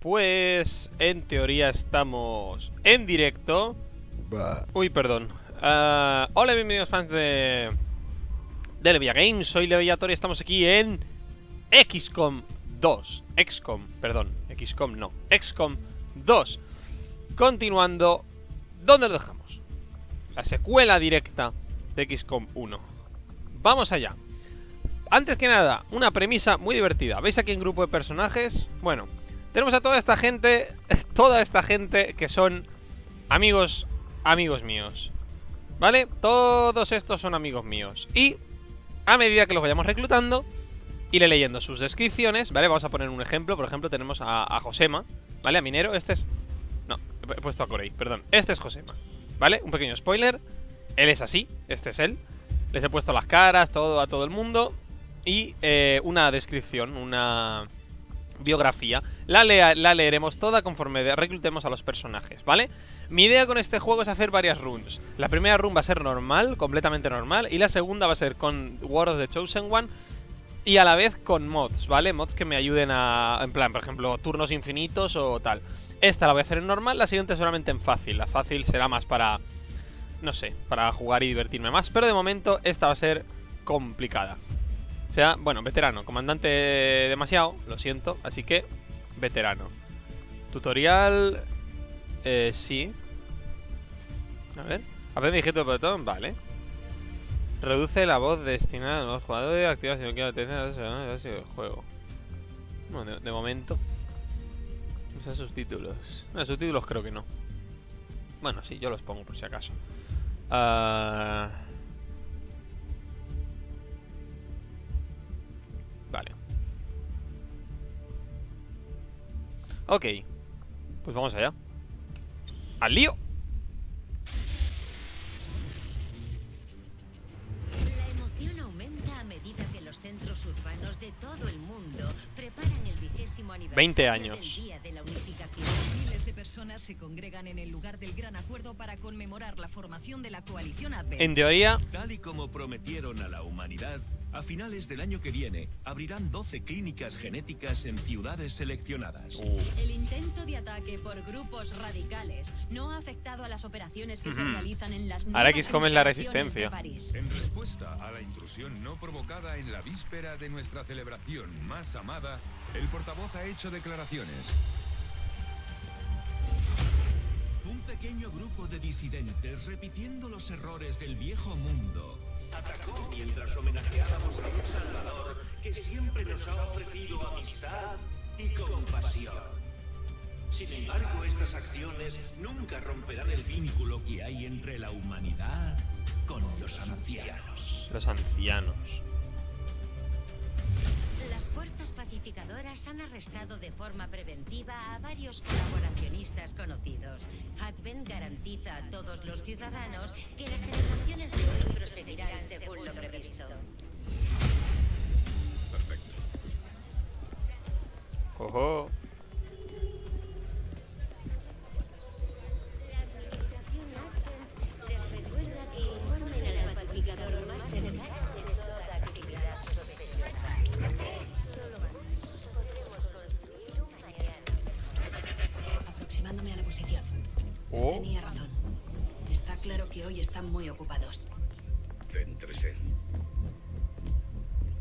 pues en teoría estamos en directo. Uy, perdón. Ah, hola, bienvenidos fans de... De Levia Games, soy Leviator y estamos aquí en XCOM 2. XCOM, perdón, XCOM no. XCOM 2. Continuando, ¿dónde lo dejamos? La secuela directa de XCOM 1. Vamos allá. Antes que nada, una premisa muy divertida. ¿Veis aquí en grupo de personajes? Bueno, tenemos a toda esta gente, toda esta gente que son amigos, amigos míos. ¿Vale? Todos estos son amigos míos. Y a medida que los vayamos reclutando, iré leyendo sus descripciones, ¿vale? Vamos a poner un ejemplo. Por ejemplo, tenemos a, Josema, ¿vale? A Minero. Este es... No, he puesto a Corey, perdón. Este es Josema, ¿vale? Un pequeño spoiler. Él es así, este es él. Les he puesto las caras, todo a todo el mundo. Y eh, una descripción, una biografía. La, la leeremos toda conforme reclutemos a los personajes, ¿vale? Mi idea con este juego es hacer varias runs. La primera run va a ser normal, completamente normal. Y la segunda va a ser con War of the Chosen One. Y a la vez con mods, ¿vale? Mods que me ayuden a... En plan, por ejemplo, turnos infinitos o tal. Esta la voy a hacer en normal, la siguiente solamente en fácil. La fácil será más para... No sé, para jugar y divertirme más. Pero de momento esta va a ser complicada. Sea, bueno, veterano. Comandante demasiado, lo siento. Así que, veterano. Tutorial... Eh, sí. A ver. Aprende digito de botón, vale. Reduce la voz destinada a los jugadores. Activa si no quiere atención el juego. Bueno, de, momento. Usa subtítulos. No, subtítulos creo que no. Bueno, sí, yo los pongo por si acaso. Uh... Ok. Pues vamos allá. ¡Al lío! La emoción aumenta a medida que los centros urbanos de todo el mundo preparan el vigésimo aniversario 20 años. del Día de la Unificación. Miles de personas se congregan en el lugar del gran acuerdo para conmemorar la formación de la coalición Advent. En teoría... Tal y como prometieron a la humanidad, a finales del año que viene, abrirán 12 clínicas genéticas en ciudades seleccionadas. Uh. El intento de ataque por grupos radicales no ha afectado a las operaciones que se realizan en las Ahora X comen la instalaciones de resistencia. París. En respuesta a la intrusión no provocada en la víspera de nuestra celebración más amada, el portavoz ha hecho declaraciones. Un pequeño grupo de disidentes repitiendo los errores del viejo mundo atacó mientras homenajeábamos a un Salvador que siempre nos ha ofrecido amistad y compasión. Sin embargo, estas acciones nunca romperán el vínculo que hay entre la humanidad con los ancianos. Los ancianos. Las fuerzas pacificadoras han arrestado de forma preventiva a varios colaboracionistas conocidos. Advent garantiza a todos los ciudadanos que las celebraciones de hoy proseguirán según lo previsto. Perfecto. Ojo. La administración Advent les recuerda que informen al pacificador más cercano Oh. Tenía razón. Está claro que hoy están muy ocupados. Céntrese.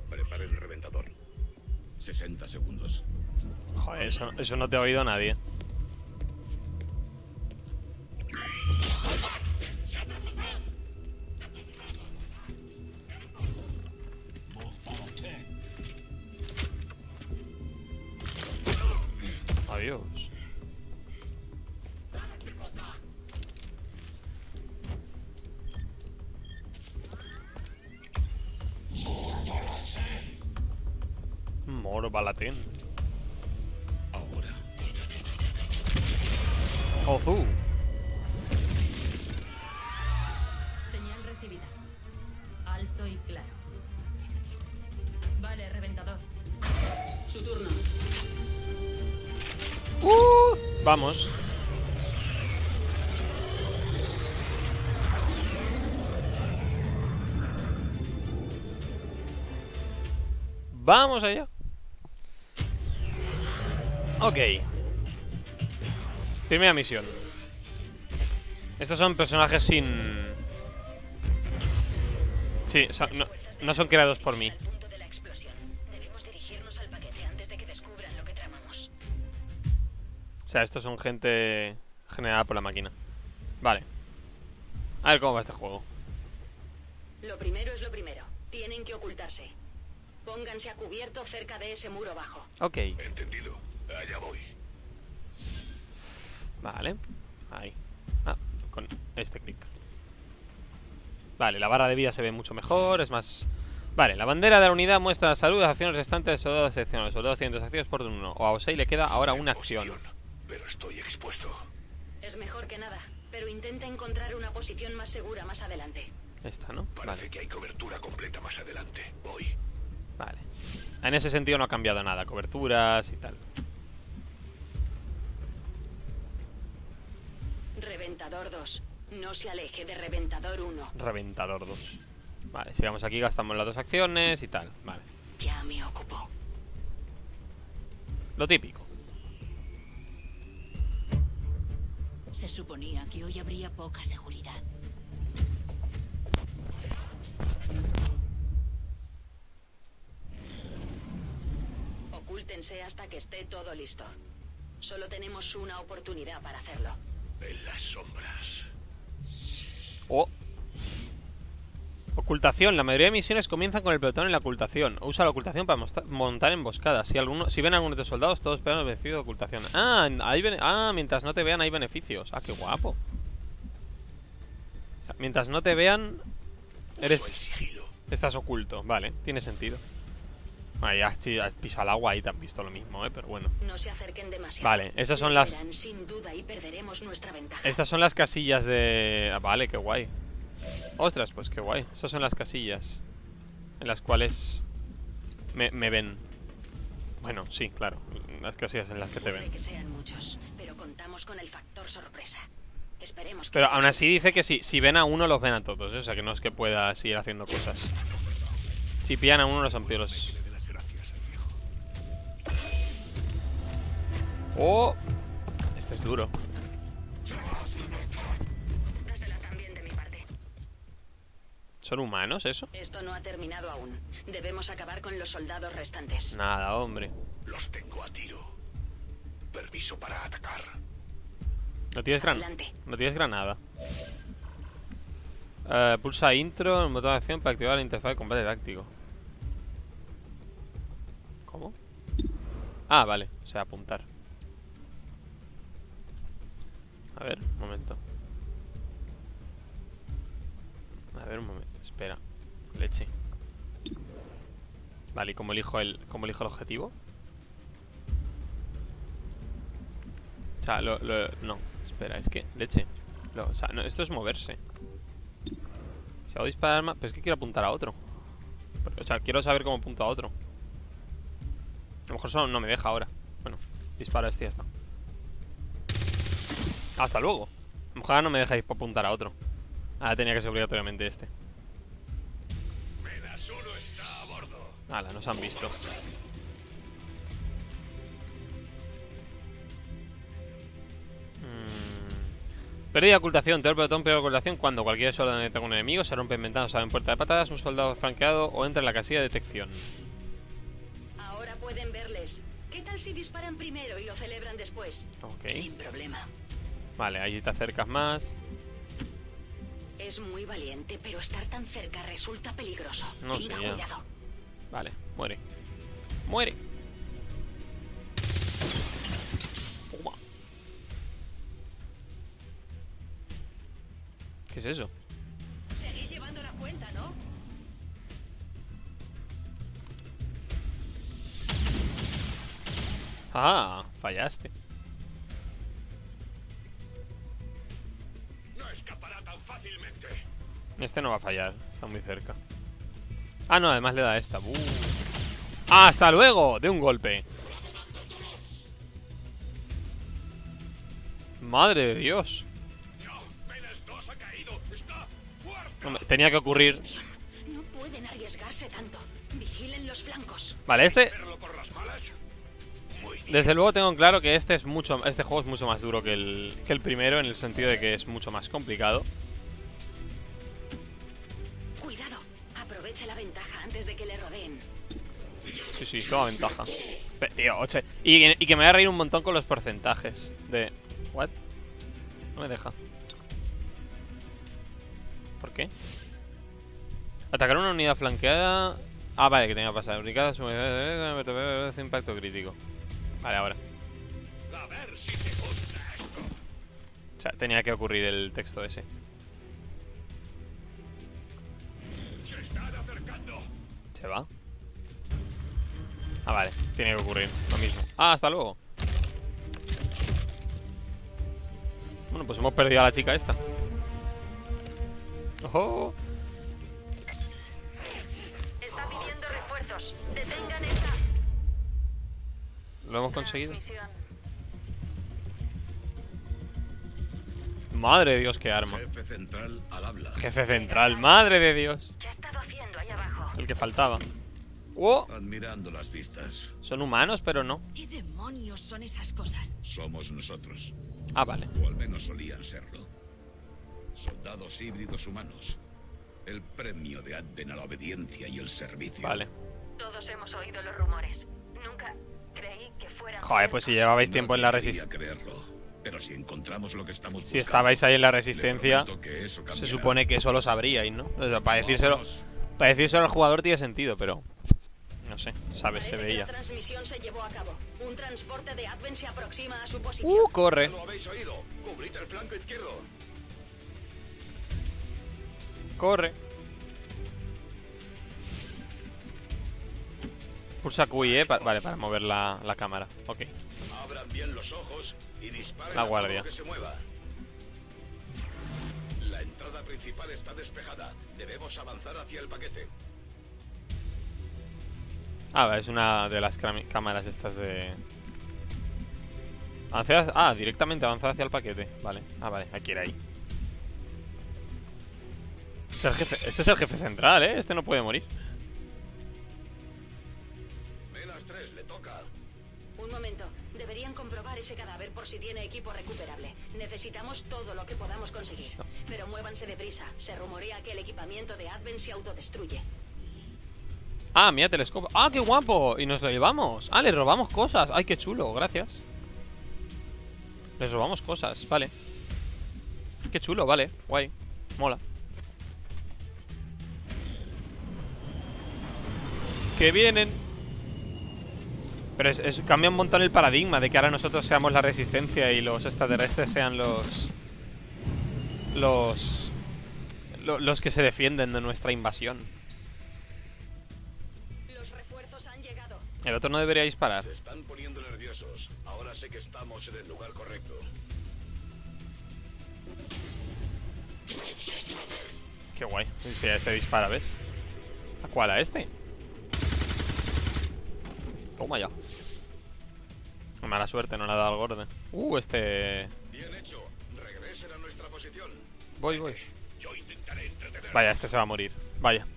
Prepare el reventador. 60 segundos. Joder, eso, eso no te ha oído nadie. Adiós. Moro Balatén. Ahora. Ozu. Señal recibida. Alto y claro. Vale, reventador. Su turno. Uh, vamos. Vamos allá. Ok. Primera misión. Estos son personajes sin... Sí, o sea, no, no son creados por mí. Al punto de la explosión. Debemos dirigirnos al paquete antes de que descubran lo que tramamos. O sea, estos son gente generada por la máquina. Vale. A ver cómo va este juego. Lo primero es lo primero. Tienen que ocultarse. Pónganse a cubierto cerca de ese muro bajo. Ok. Entendido. Allá voy. Vale. Ahí. Ah, con este clic. Vale, la barra de vida se ve mucho mejor, es más... Vale, la bandera de la unidad muestra la salud de las acciones restantes de soldados excepcionales. Soldados tienen dos acciones por turno. O a Osei le queda ahora una acción. Pero estoy expuesto. Es mejor que nada, pero intenta encontrar una posición más segura más adelante. Esta, ¿no? Parece Vale, que hay cobertura completa más adelante. Voy. vale. En ese sentido no ha cambiado nada. Coberturas y tal. Reventador 2. No se aleje de Reventador 1. Reventador 2. Vale, si vamos aquí gastamos las dos acciones y tal. Vale. Ya me ocupó. Lo típico. Se suponía que hoy habría poca seguridad. Ocúltense hasta que esté todo listo. Solo tenemos una oportunidad para hacerlo. En las sombras. Oh. Ocultación. La mayoría de misiones comienzan con el pelotón en la ocultación. Usa la ocultación para montar emboscadas. Si, alguno, si ven a algunos de tus soldados, todos esperan el beneficio de ocultación. Ah, hay ah, mientras no te vean hay beneficios. Ah, qué guapo. O sea, mientras no te vean, eres estás oculto. Vale, tiene sentido. Ah, ya, sí, has pisado el agua y te han visto lo mismo, ¿eh? Pero bueno. No se acerquen demasiado. Vale, esas son las- verán sin duda y perderemos nuestra ventaja. Estas son las casillas de... Ah, vale, qué guay. Ostras, pues qué guay. Estas son las casillas en las cuales me, me ven. Bueno, sí, claro. Las casillas en las que te ven. que sean muchos, pero contamos con el factor sorpresa. Esperemos que Pero sea aún así así. dice que si, si ven a uno, los ven a todos. ¿eh? O sea, que no es que pueda seguir haciendo cosas. Si pillan a uno, los vampiros. ¡Oh! Este es duro. Dáselas también de mi parte. ¿Son humanos eso? Esto no ha terminado aún. Debemos acabar con los soldados restantes. Nada, hombre. Los tengo a tiro. Permiso para atacar. ¿No tienes, gran... Adelante. ¿No tienes granada? Eh, pulsa intro en botón de acción para activar la interfaz de combate táctico. ¿Cómo? Ah, vale. O sea, apuntar. A ver, un momento. A ver, un momento. Espera. Leche. Vale, ¿y cómo elijo el, cómo elijo el objetivo? O sea, lo, lo- no, espera, es que, leche. O sea, no, esto es moverse. Si hago disparar más, pero es que quiero apuntar a otro. O sea, quiero saber cómo apunto a otro. A lo mejor solo no me deja ahora. Bueno, disparo este y ya está. Hasta luego. A lo mejor ahora no me dejáis apuntar a otro. Ahora tenía que ser obligatoriamente este. Menas uno está a bordo. Hala, nos han visto. Mm. Pérdida de ocultación, teor pelotón, peor ocultación cuando cualquier soldado detecta un enemigo, se rompen ventanas, se abren puerta de patadas, un soldado franqueado o entra en la casilla de detección. Ahora pueden verles. ¿Qué tal si disparan primero y lo celebran después? Ok. Sin problema. Vale, ahí te acercas más. Es muy valiente, pero estar tan cerca resulta peligroso. No Tenga sé, ya. cuidado. Vale, muere. Muere. Toma. ¿Qué es eso? Seguid llevando la cuenta, ¿no? Ah, fallaste. Fácilmente. Este no va a fallar, está muy cerca. Ah, no, además le da esta. ¡Buh! ¡Hasta luego! De un golpe. Madre de Dios. No, Menas 2 ha caído. Está muerto. Hombre, Tenía que ocurrir. No pueden arriesgarse tanto. Vigilen los flancos. Vale, este. Desde luego tengo claro que este es mucho este juego es mucho más duro que el, que el primero en el sentido de que es mucho más complicado. Sí, sí, toma ventaja. Pe- Tío, oche. Y, que me voy a reír un montón con los porcentajes de... ¿What? No me deja. ¿Por qué? Atacar una unidad flanqueada... Ah, vale, que tenía que pasar. Ubicada su... impacto crítico. Vale, ahora. O sea, tenía que ocurrir el texto ese. ¿Se va? Ah, vale. Tiene que ocurrir. Lo mismo. Ah, hasta luego. Bueno, pues hemos perdido a la chica esta. ¡Ojo! Está pidiendo refuerzos. Detengan esta. Lo hemos conseguido. Madre de Dios, qué arma. Jefe central al habla. Jefe central, madre de Dios. ¿Qué ha estado haciendo ahí abajo? El que faltaba. ¡Oh! Admirando las vistas. Son humanos, pero no. ¿Qué demonios son esas cosas? Somos nosotros. Ah, vale. O al menos solían serlo. Soldados híbridos humanos. El premio de Adden a la obediencia y el servicio. Vale. Todos hemos oído los rumores. Nunca creí que fueran. Joder, pues si llevabais tiempo en la resistencia. Pero si encontramos lo que estamos Si buscando, estabais ahí en la resistencia, se supone que eso lo sabríais, ¿no? O sea, para decírselo, para decírselo al jugador tiene sentido, pero. No sé, sabes, se veía. La transmisión se llevó a cabo. Un transporte de Advent se aproxima a su posición. ¡Uh! Corre. ¿Lo habéis oído? Cubrid el flanco izquierdo. Corre. Pulsa QI, ¿eh? Pa- vale, para mover la, la cámara. Ok. Abran bien los ojos y disparen La a todo guardia. que se mueva. La entrada principal está despejada. Debemos avanzar hacia el paquete. Ah, vale, es una de las cámaras estas de... Avanzar- Ah, directamente avanzar hacia el paquete. Vale. Ah, vale, hay que ir ahí. Es el jefe- Este es el jefe central, ¿eh? Este no puede morir. Menas 3, le toca. Un momento. Deberían comprobar ese cadáver por si tiene equipo recuperable. Necesitamos todo lo que podamos conseguir. Pero muévanse deprisa. Se rumorea que el equipamiento de Advent se autodestruye. Ah, mira, telescopio. ¡Ah, qué guapo! Y nos lo llevamos. Ah, le robamos cosas. ¡Ay, qué chulo! Gracias. Les robamos cosas, vale. Qué chulo, vale. Guay. Mola. Que vienen. Pero es, es- cambia un montón el paradigma de que ahora nosotros seamos la resistencia y los extraterrestres sean los. Los. lo- los que se defienden de nuestra invasión. El otro no debería disparar. Se están poniendo nerviosos. Ahora sé que estamos en el lugar correcto. Qué guay. Si a este dispara, ¿ves? ¿A cuál? ¿A este? Toma ya. Mala suerte, no le ha dado al gorde. Uh, este... Bien hecho. Regresen a nuestra posición. Voy, voy. Yo intentaré. Vaya, este se va a morir. Vaya.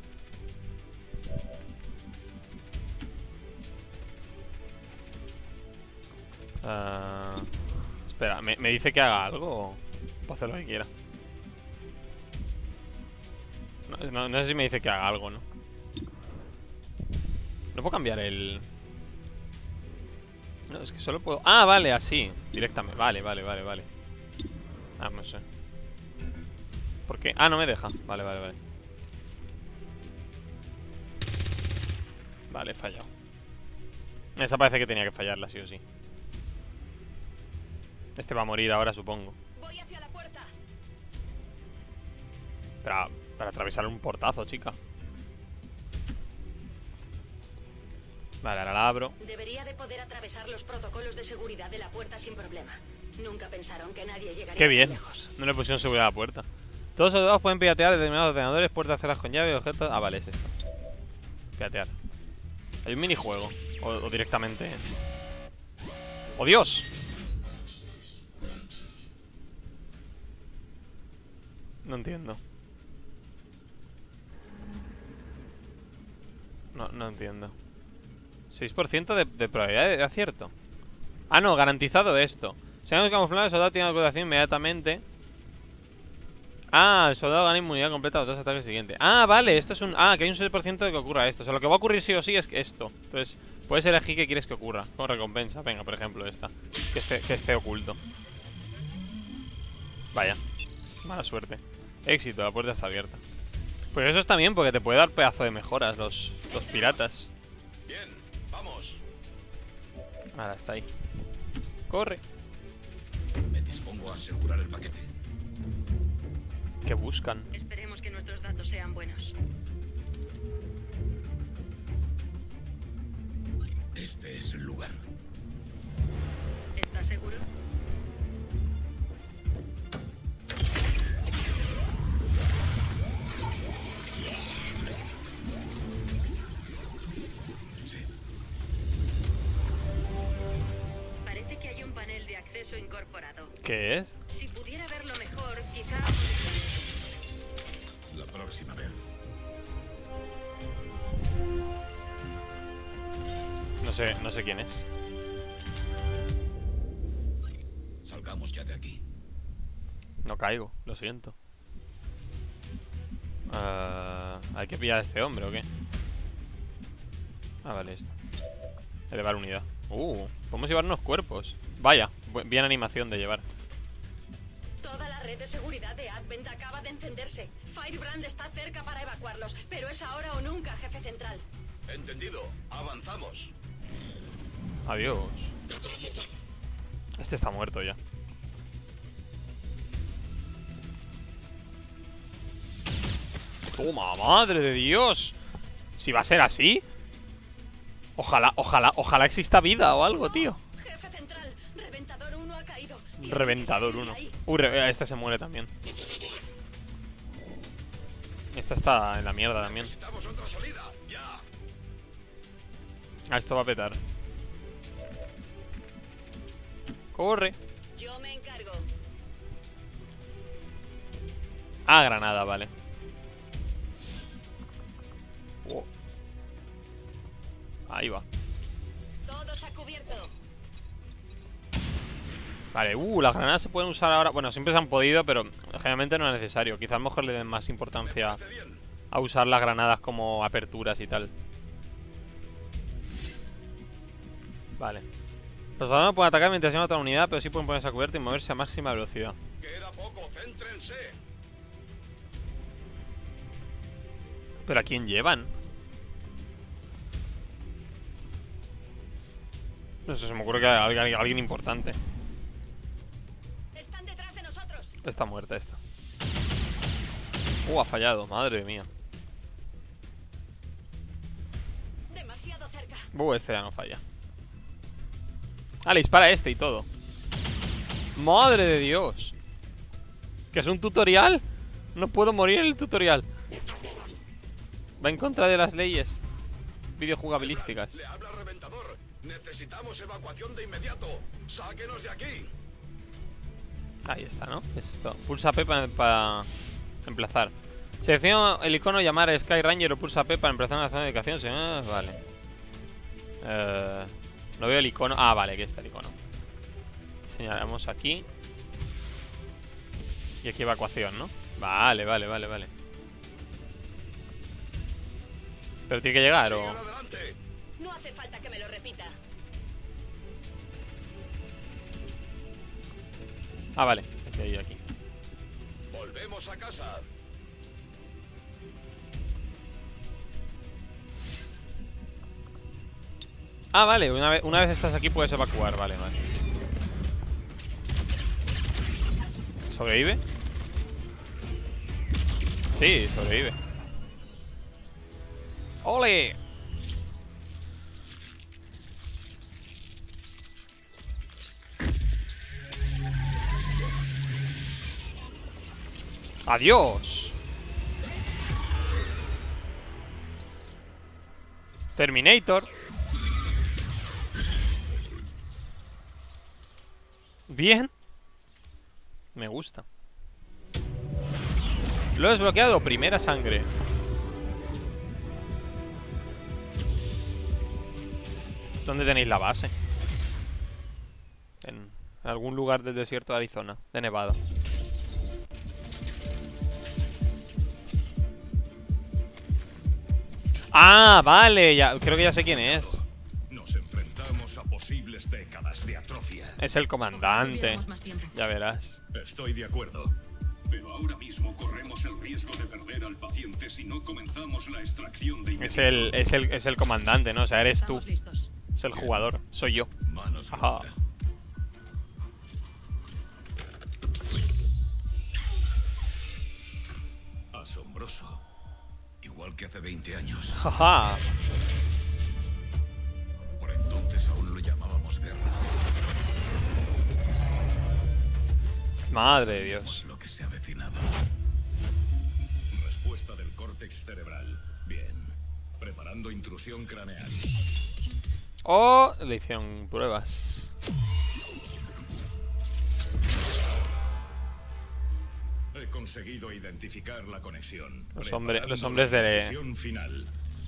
Ah, espera, ¿me, dice que haga algo puedo hacer lo que quiera? No sé si me dice que haga algo, ¿no? No puedo cambiar el... No, es que solo puedo... Ah, vale, así. Directamente. Vale, vale, vale, vale. Ah, no sé. ¿Por qué? Ah, no me deja. Vale, vale, vale. Vale, he fallado. Esa parece que tenía que fallarla, sí o sí. Este va a morir ahora, supongo. Voy hacia la puerta. Para, para atravesar un portazo, chica. Vale, ahora la abro. Debería de poder atravesar los protocolos de seguridad de la puerta sin problema. Nunca pensaron que nadie llegaría Qué bien. lejos. No le pusieron seguridad a la puerta. Todos los soldados pueden piratear determinados ordenadores, puertas cerradas con llave, objetos. Ah, vale, es esto. Piratear. Hay un minijuego. O, o directamente. ¡Oh, Dios! No entiendo. No, no entiendo. 6% de, de probabilidad de acierto. Ah, no, garantizado esto. Si hemos camuflado, el soldado tiene ocultación inmediatamente. Ah, el soldado gana inmunidad completa a los dos ataques siguientes. Ah, vale, esto es un... Ah, que hay un 6% de que ocurra esto. O sea, lo que va a ocurrir sí o sí es esto. Entonces, puedes elegir qué quieres que ocurra. Como recompensa. Venga, por ejemplo, esta. Que esté, que esté oculto. Vaya. Mala suerte. Éxito, la puerta está abierta. Pues eso está bien, porque te puede dar pedazo de mejoras los, los piratas. Bien, vamos. Ahora está ahí. Corre. Me dispongo a asegurar el paquete. ¿Qué buscan? Esperemos que nuestros datos sean buenos. Este es el lugar. ¿Estás seguro? Incorporado. ¿Qué es? Si pudiera verlo mejor, quizá... La próxima vez. No sé, no sé quién es. Salgamos ya de aquí. No caigo, lo siento. Ah, ¿Hay que pillar a este hombre o qué? Ah, vale, esto. Elevar unidad. Uh, podemos llevar unos cuerpos. Vaya, bien animación de llevar. Toda la red de seguridad de Advent acaba de encenderse. Firebrand está cerca para evacuarlos, pero es ahora o nunca, jefe central. Entendido. Avanzamos. Adiós. Este está muerto ya. Toma, madre de Dios. Si va a ser así. Ojalá, ojalá, ojalá exista vida o algo, tío. Jefe central, Reventador 1 ha caído. Tiene Reventador que salir 1. de ahí. Uy, re- este se muere también. Esta está en la mierda también. Ah, esto va a petar. Corre. Ah, granada, vale. Ahí va. Vale, uh, las granadas se pueden usar ahora. Bueno, siempre se han podido, pero generalmente no es necesario. Quizás a lo mejor le den más importancia a usar las granadas como aperturas y tal. Vale. Los soldados no pueden atacar mientras llevan otra unidad, pero sí pueden ponerse a cubierto y moverse a máxima velocidad. Queda poco. Céntrense. ¿Pero a quién llevan? No sé, se me ocurre que alguien, alguien importante. Está muerta esta. Uh, ha fallado, madre mía. Demasiado cerca. Uh, este ya no falla. Ah, le dispara este y todo. Madre de Dios. ¿Que es un tutorial? No puedo morir en el tutorial. Va en contra de las leyes videojugabilísticas. Le habla Reventador. Necesitamos evacuación de inmediato. Sáquenos de aquí. Ahí está, ¿no? Es esto. Pulsa P para, para emplazar. Selecciona el icono llamar a Sky Ranger o pulsa P para emplazar una zona de ubicación. Ah, vale. Eh, no veo el icono. Ah, vale, aquí está el icono. Señalamos aquí. Y aquí evacuación, ¿no? Vale, vale, vale, vale. Pero tiene que llegar o... No hace falta que me lo repita. Ah, vale. Aquí, ahí, aquí. Volvemos a casa. Ah, vale. Una vez, una vez estás aquí puedes evacuar. Vale, vale. ¿Sobrevive? Sí, sobrevive. ¡Ole! ¡Adiós! Terminator. Bien. Me gusta. Lo he desbloqueado. Primera sangre. ¿Dónde tenéis la base? En algún lugar del desierto de Arizona, de Nevada. Ah, vale, ya, creo que ya sé quién es. Nos enfrentamos a posibles décadas de atrofia. Es el comandante. Ya verás. Estoy de acuerdo. Pero ahora mismo corremos el riesgo de perder al paciente si no comenzamos la extracción de Es el, es el, es el comandante, ¿no? O sea, eres tú. Es el jugador. Soy yo. Ajá. Igual que hace 20 años. Jaja. Por entonces aún lo llamábamos guerra. Madre de Dios. Lo que se avecinaba. Respuesta del córtex cerebral. Bien. Preparando intrusión craneal. O le hicieron pruebas. He conseguido identificar la conexión. Los hombre- los hombres de- final.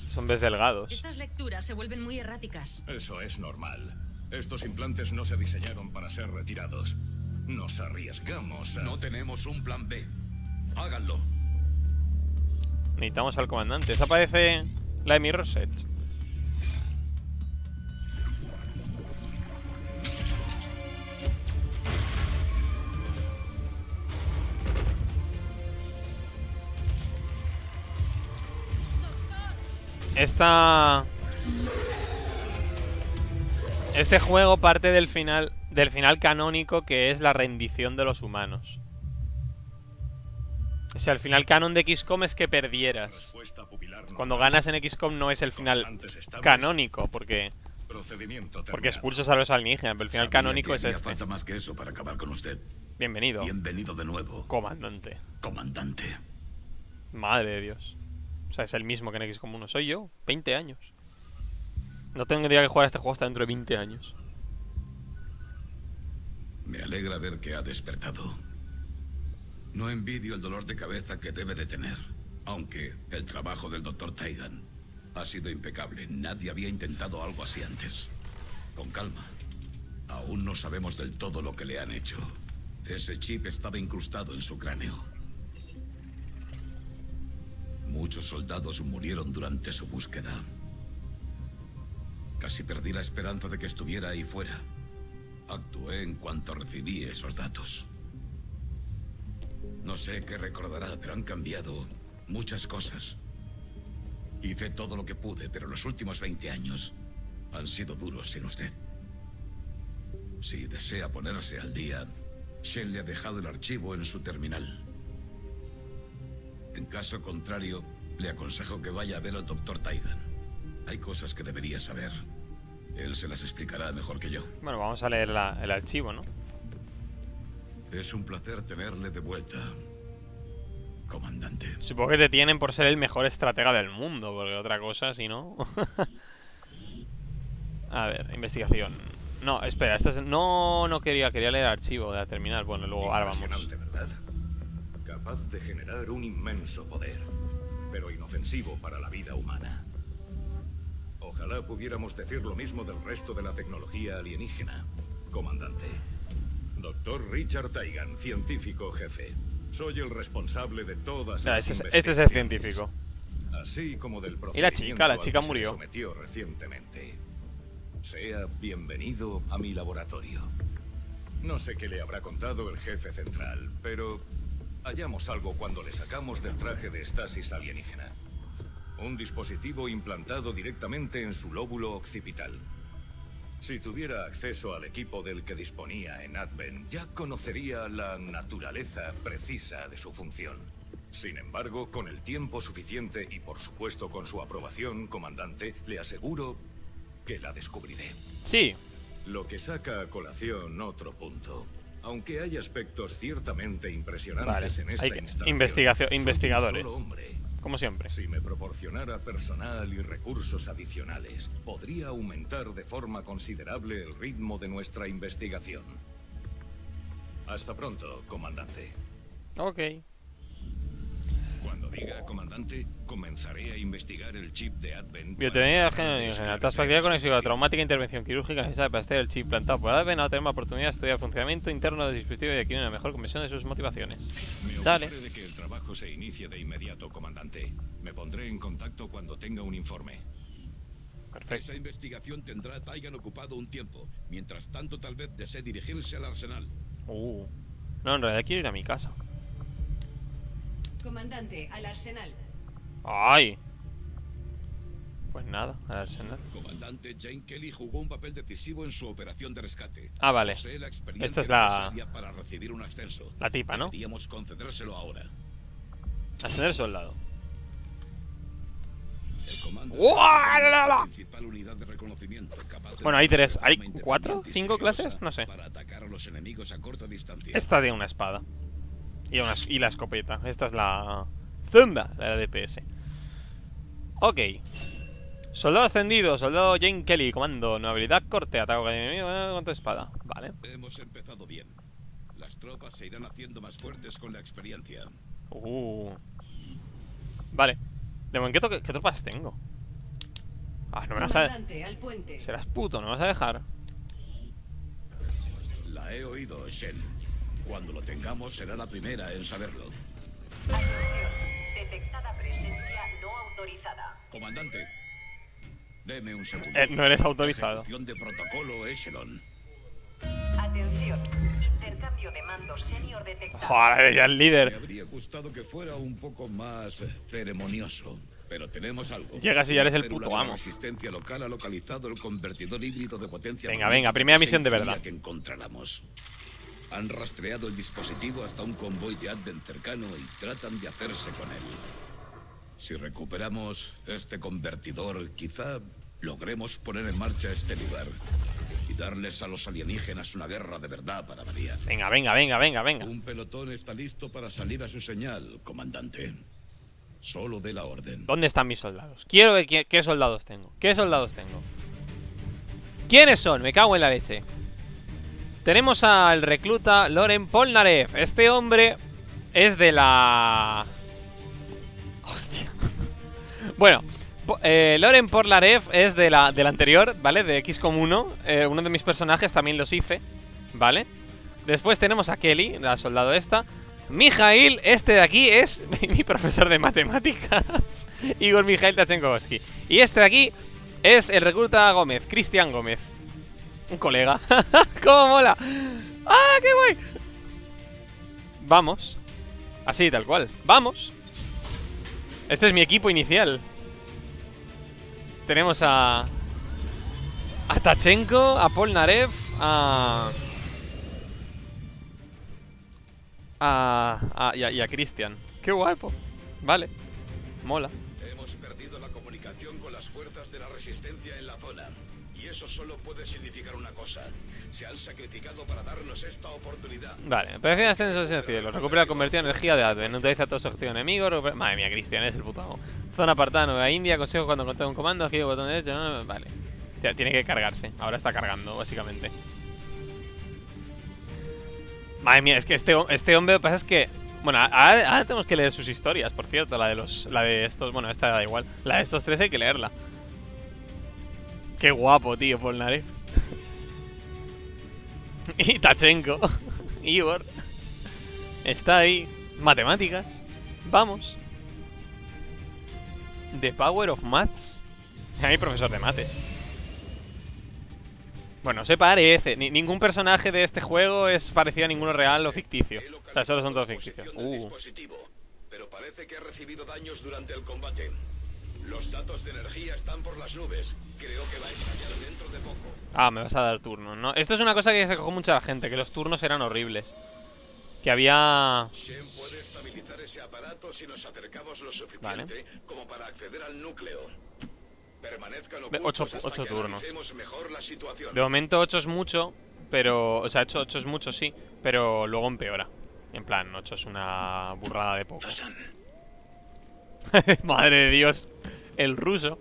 Son hombres delgados. Estas lecturas se vuelven muy erráticas. Eso es normal. Estos implantes no se diseñaron para ser retirados. Nos arriesgamos a... No tenemos un plan B. Háganlo. Necesitamos al comandante. Esa parece la de Mirror's Edge. Esta... Este juego parte del final, del final canónico que es la rendición de los humanos. O sea, el final canon de XCOM es que perdieras. Cuando ganas en XCOM no es el final canónico, porque, Procedimiento porque expulsas a los alienígenas, pero el final canónico es este. falta más que eso para acabar con usted. Bienvenido, Bienvenido de nuevo, comandante. comandante. Madre de Dios. O sea, es el mismo que en XCOM 1. Soy yo, 20 años. No tendría que jugar a este juego hasta dentro de 20 años. Me alegra ver que ha despertado. No envidio el dolor de cabeza que debe de tener. Aunque el trabajo del Dr. Taigan ha sido impecable. Nadie había intentado algo así antes. Con calma. Aún no sabemos del todo lo que le han hecho. Ese chip estaba incrustado en su cráneo. Muchos soldados murieron durante su búsqueda. Casi perdí la esperanza de que estuviera ahí fuera. Actué en cuanto recibí esos datos. No sé qué recordará, pero han cambiado muchas cosas. Hice todo lo que pude, pero los últimos 20 años han sido duros sin usted. Si desea ponerse al día, Shen le ha dejado el archivo en su terminal. En caso contrario, le aconsejo que vaya a ver al doctor Taigan. Hay cosas que debería saber. Él se las explicará mejor que yo. Bueno, vamos a leer la- el archivo, ¿no? Es un placer tenerle de vuelta, comandante. Supongo que te tienen por ser el mejor estratega del mundo, porque otra cosa, si no. a ver, investigación. No, espera, esto es... No, no quería, quería leer el archivo de la terminal. Bueno, luego ahora vamos. ¿verdad? Capaz de generar un inmenso poder, pero inofensivo para la vida humana. Ojalá pudiéramos decir lo mismo del resto de la tecnología alienígena, comandante. Doctor Richard Taigan, científico jefe. Soy el responsable de todas Ya, las este es- este es el científico. Así como del Y la chica, la procedimiento chica murió. sometió recientemente. Sea bienvenido a mi laboratorio. No sé qué le habrá contado el jefe central, pero hallamos algo cuando le sacamos del traje de estasis alienígena. Un dispositivo implantado directamente en su lóbulo occipital. Si tuviera acceso al equipo del que disponía en Advent, ya conocería la naturaleza precisa de su función. Sin embargo, con el tiempo suficiente y por supuesto con su aprobación, comandante, le aseguro que la descubriré. Sí, Lo que saca a colación otro punto. Aunque hay aspectos ciertamente impresionantes Vale, en esta hay que- investigación- investigadores. como siempre. Si me proporcionara personal y recursos adicionales, podría aumentar de forma considerable el ritmo de nuestra investigación. Hasta pronto, comandante. Ok. Diga, comandante, comenzaré a investigar el chip de Advent. Tratar de. Tras practicar con la traumática intervención quirúrgica necesaria para extraer el chip plantado por Adven, ahora tenemos la oportunidad de estudiar el funcionamiento interno del dispositivo y adquirir una mejor comprensión de sus motivaciones. Me Dale. de que el trabajo se inicie de inmediato, comandante. Me pondré en contacto cuando tenga un informe. Perfecto. Esa investigación tendrá a Taigan ocupado un tiempo. Mientras tanto, tal vez desee dirigirse al arsenal. Uh. No, en realidad quiero ir a mi casa. Comandante, al arsenal. ¡Ay! Pues nada, al arsenal. Comandante Jane Kelly jugó un papel decisivo en su operación de rescate. Ah, vale. La Esta es la- para recibir un ascenso. La tipa, ¿no? Deberíamos concedérselo ahora. Ascender soldado. El comando ¡Uah, es la, la! la principal unidad de reconocimiento capaz de Bueno, hay tres. de ¿Hay cuatro? ¿Cinco clases? No sé. Para atacar a los enemigos a corta distancia. Esta tiene una espada. Y, una, y la escopeta. Esta es la... Zumba, la de DPS. Ok. Soldado ascendido, soldado Jane Kelly, comando, nueva habilidad, corte, ataco con enemigo eh, con tu espada. Vale. Hemos empezado bien. Las tropas se irán haciendo más fuertes con la experiencia. Uh. Vale. De momento, ¿qué, qué tropas tengo? Ah, no me vas a... Al puente. Serás puto, no me vas a dejar. La he oído, Shen. Cuando lo tengamos será la primera en saberlo. Detectada presencia no autorizada. Comandante, deme un segundo. Eh, no eres autorizado. Ejecución de protocolo Echelon. Atención. Intercambio de mando senior detectado. Joder, ya el Me líder. habría gustado que fuera un poco más ceremonioso. Pero tenemos algo. Llegas y ya eres el puto amo. resistencia local ha localizado el convertidor híbrido de potencia. Venga, venga, primera misión de verdad. que encontráramos. Han rastreado el dispositivo hasta un convoy de Advent cercano y tratan de hacerse con él. Si recuperamos este convertidor, quizá logremos poner en marcha este lugar y darles a los alienígenas una guerra de verdad para variar. Venga, venga, venga, venga, venga. Un pelotón está listo para salir a su señal, comandante. Solo dé la orden. ¿Dónde están mis soldados? Quiero ver qué, qué soldados tengo. ¿Qué soldados tengo? ¿Quiénes son? Me cago en la leche. Tenemos al recluta Loren Polnareff. Este hombre es de la... Hostia. Bueno, eh, Loren Polnareff es de la, del anterior, ¿vale? De XCOM 1. Eh, uno de mis personajes también los hice, ¿vale? Después tenemos a Kelly, la soldado esta. Mijail, este de aquí es mi profesor de matemáticas. Igor Mijail Tachenkovsky. Y este de aquí es el recluta Gómez, Cristian Gómez. Un colega. ¡Cómo mola! ¡Ah, qué guay! Vamos. Así, tal cual. ¡Vamos! Este es mi equipo inicial. Tenemos a... A Tachenko, a Polnareff, a... A... a y a, a Cristian. ¡Qué guapo! Vale. Mola. Para darnos esta oportunidad. Vale, operación de ascenso sin cielo. Recupera convertida en energía de Advent. Utiliza todos los objetivos enemigos. recupera- Madre mía, Cristian, es el puto. Zona apartada Nueva India. Consejo cuando encontré un comando. Aquí botón derecho. Vale. Tiene que cargarse. Ahora está cargando, básicamente. Madre mía, es que este, este hombre, lo que pasa es que. Bueno, ahora, tenemos que leer sus historias, por cierto. La de los. La de estos. Bueno, esta da igual. La de estos tres hay que leerla. Qué guapo, tío, Polnareff. y Tachenko. Igor. Está ahí. Matemáticas. Vamos. The Power of Maths. Hay profesor de mates. Bueno, se parece. Ni- ningún personaje de este juego es parecido a ninguno real o ficticio. O sea, solo son todos ficticios. Uh. pero parece que ha recibido daños durante el combate. Los datos de energía están por las nubes. Creo que va a estallar dentro de poco. Ah, me vas a dar turno, ¿no? Esto es una cosa que se cogió mucha gente, que los turnos eran horribles. Que había... Shen puede estabilizar ese aparato si nos acercamos lo suficiente Vale. como para acceder al núcleo. Permanezcan ocho- turnos. analicemos mejor la situación. De momento 8 es mucho, pero... O sea, 8, es mucho, sí, pero luego empeora. En plan, 8 es una burrada de poco. Madre de Dios, el ruso.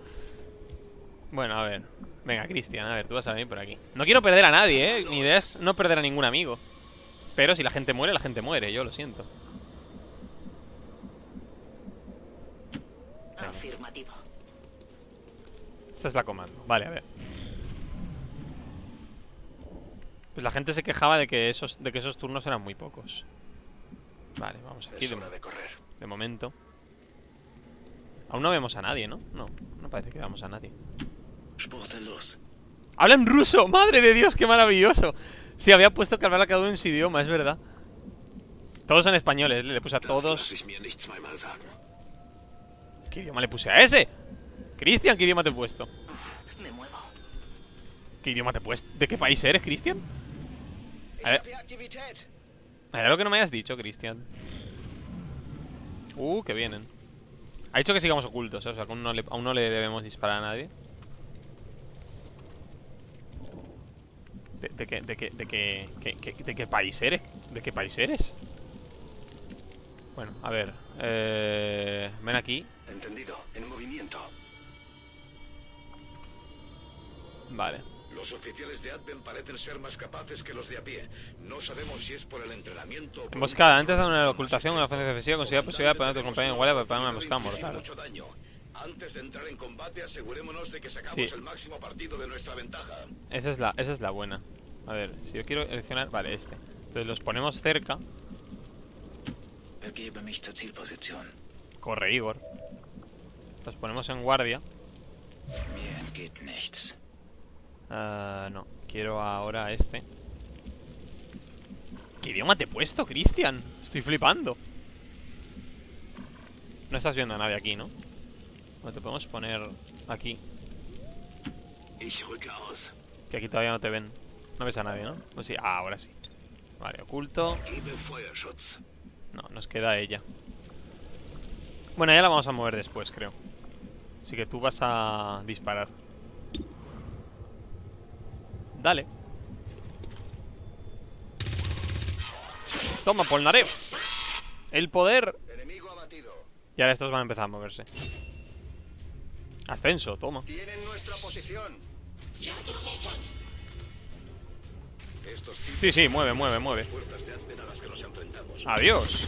Bueno, a ver. Venga, Cristian, a ver, tú vas a venir por aquí. No quiero perder a nadie, ¿eh? Mi idea es no perder a ningún amigo. Pero si la gente muere, la gente muere, yo lo siento. Afirmativo. Esta es la comando. Vale, a ver. Pues la gente se quejaba de que esos, de que esos turnos eran muy pocos. Vale, vamos aquí de, de momento. Aún no vemos a nadie, ¿no? No, no parece que veamos a nadie. ¡Habla en ruso! ¡Madre de Dios, qué maravilloso! Sí, había puesto que hablara cada uno en su idioma, es verdad. Todos son españoles, le puse a todos. ¿Qué idioma le puse a ese? Cristian, ¿qué idioma te he puesto? ¿Qué idioma te he puesto? ¿De qué país eres, Cristian? A ver. A ver lo que no me hayas dicho, Cristian. Uh, que vienen. Ha dicho que sigamos ocultos, ¿eh? o sea, que aún no, le, aún no le debemos disparar a nadie. ¿De, de qué, de qué, de qué, qué- de qué país eres? ¿De qué país eres? Bueno, a ver. Eh, ven aquí. Entendido. En movimiento. Vale. Los oficiales de Advent parecen ser más capaces que los de a pie. No sabemos si es por el entrenamiento o por Emboscada. Antes de una ocultación, una ofensa defensiva, considera posibilidad de poner a tu compañero en guardia para preparar una emboscada mortal. mucho daño. Antes de entrar en combate, asegurémonos de que sacamos Sí. el máximo partido de nuestra ventaja. Esa es la, esa es la buena. A ver, si yo quiero seleccionar... Vale, este. Entonces los ponemos cerca. Corre, Igor. Los ponemos en guardia. Mir entgeht nichts. Ah, no, quiero ahora este. ¿Qué idioma te he puesto, Cristian? Estoy flipando. No estás viendo a nadie aquí, ¿no? Bueno, te podemos poner aquí. Que aquí todavía no te ven. No ves a nadie, ¿no? Pues sí, ah, ahora sí. Vale, oculto. No, nos queda ella. Bueno, ya la vamos a mover después, creo. Así que tú vas a disparar. Dale. Toma, Polnareff. El poder. Y ahora estos van a empezar a moverse. Ascenso, toma. Tienen nuestra posición. Estos tipos Sí, sí, mueve, mueve, mueve. Adiós.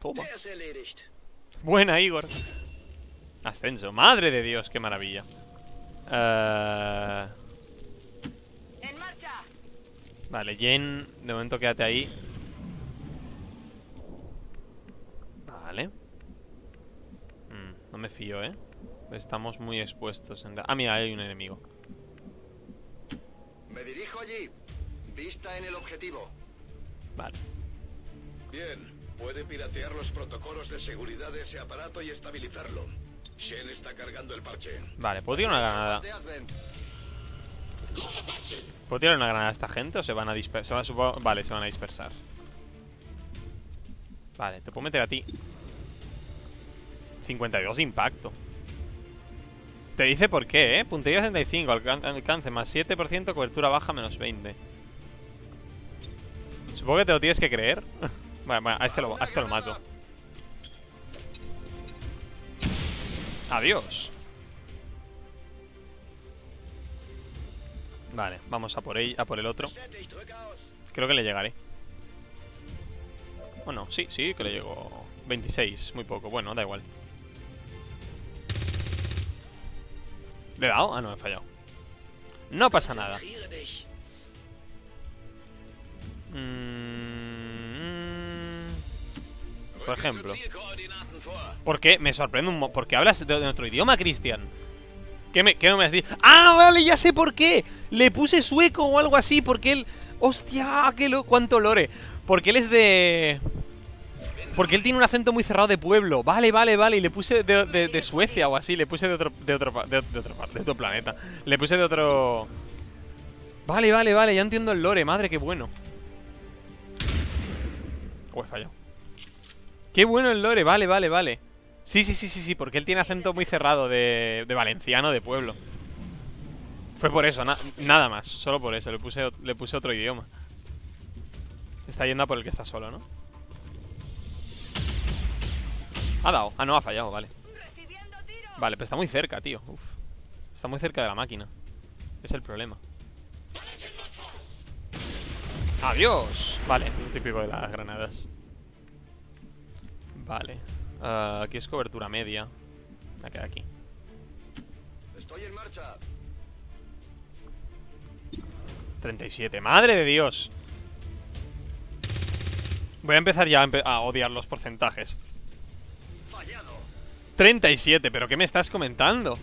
Toma. Buena, Igor. Ascenso. Madre de Dios, qué maravilla. Eh, ¡En marcha! Vale, Jen, de momento quédate ahí. Vale. Mm, no me fío, ¿eh? Estamos muy expuestos. En la- Ah, mira, hay un enemigo. Me dirijo allí. Vista en el objetivo. Vale. Bien, puede piratear los protocolos de seguridad de ese aparato y estabilizarlo. Shen está cargando el parche. Vale, ¿puedo tirar una granada? ¿Puedo tirar una granada a esta gente o se van a dispersar? Vale, se van a dispersar. Vale, te puedo meter a ti. 52 de impacto. Te dice por qué, ¿eh? Puntería 65, alcan- alcance más 7%, cobertura baja menos 20. Supongo que te lo tienes que creer. Vale, vale, a este lo, a este lo mato. Adiós. Vale, vamos a por, él, a por el otro. Creo que le llegaré. Bueno, sí, sí, que le llegó 26, muy poco. Bueno, da igual. ¿Le he dado? Ah, no, he fallado. No pasa nada. Konzentriere dich. Mm, por ejemplo. Zielkoordinaten vor. ¿Por qué? Me sorprende un mo ¿Por qué hablas de, otro idioma, Cristian? ¿Qué, me, ¿Qué me has dicho? ¡Ah, vale! Ya sé por qué. Le puse sueco o algo así porque él... ¡Hostia! ¡Qué lo... ¡Cuánto lore! Porque él es de... Porque él tiene un acento muy cerrado de pueblo. Vale, vale, vale. Y le puse de, Suecia o así. Le puse de otro, de otro, de, otro, de otro planeta. Le puse de otro... Vale, vale, vale. Ya entiendo el lore. Madre, qué bueno. He fallado. Qué bueno el lore. Vale, vale, vale. Sí, sí, sí, sí, sí. Porque él tiene acento muy cerrado de, de valenciano, de pueblo. Fue por eso, na- nada más. Solo por eso. Le puse, le puse otro idioma. Está yendo a por el que está solo, ¿no? Ha dado. Ah, no, ha fallado, vale. Vale, pero está muy cerca, tío. Uf. Está muy cerca de la máquina. Es el problema. ¡Adiós! Vale, lo típico de las granadas. Vale. Ah, aquí es cobertura media. Me queda aquí. Estoy en marcha. 37. ¡Madre de Dios! Voy a empezar ya a, empe- a odiar los porcentajes. Fallado. 37, ¿pero qué me estás comentando?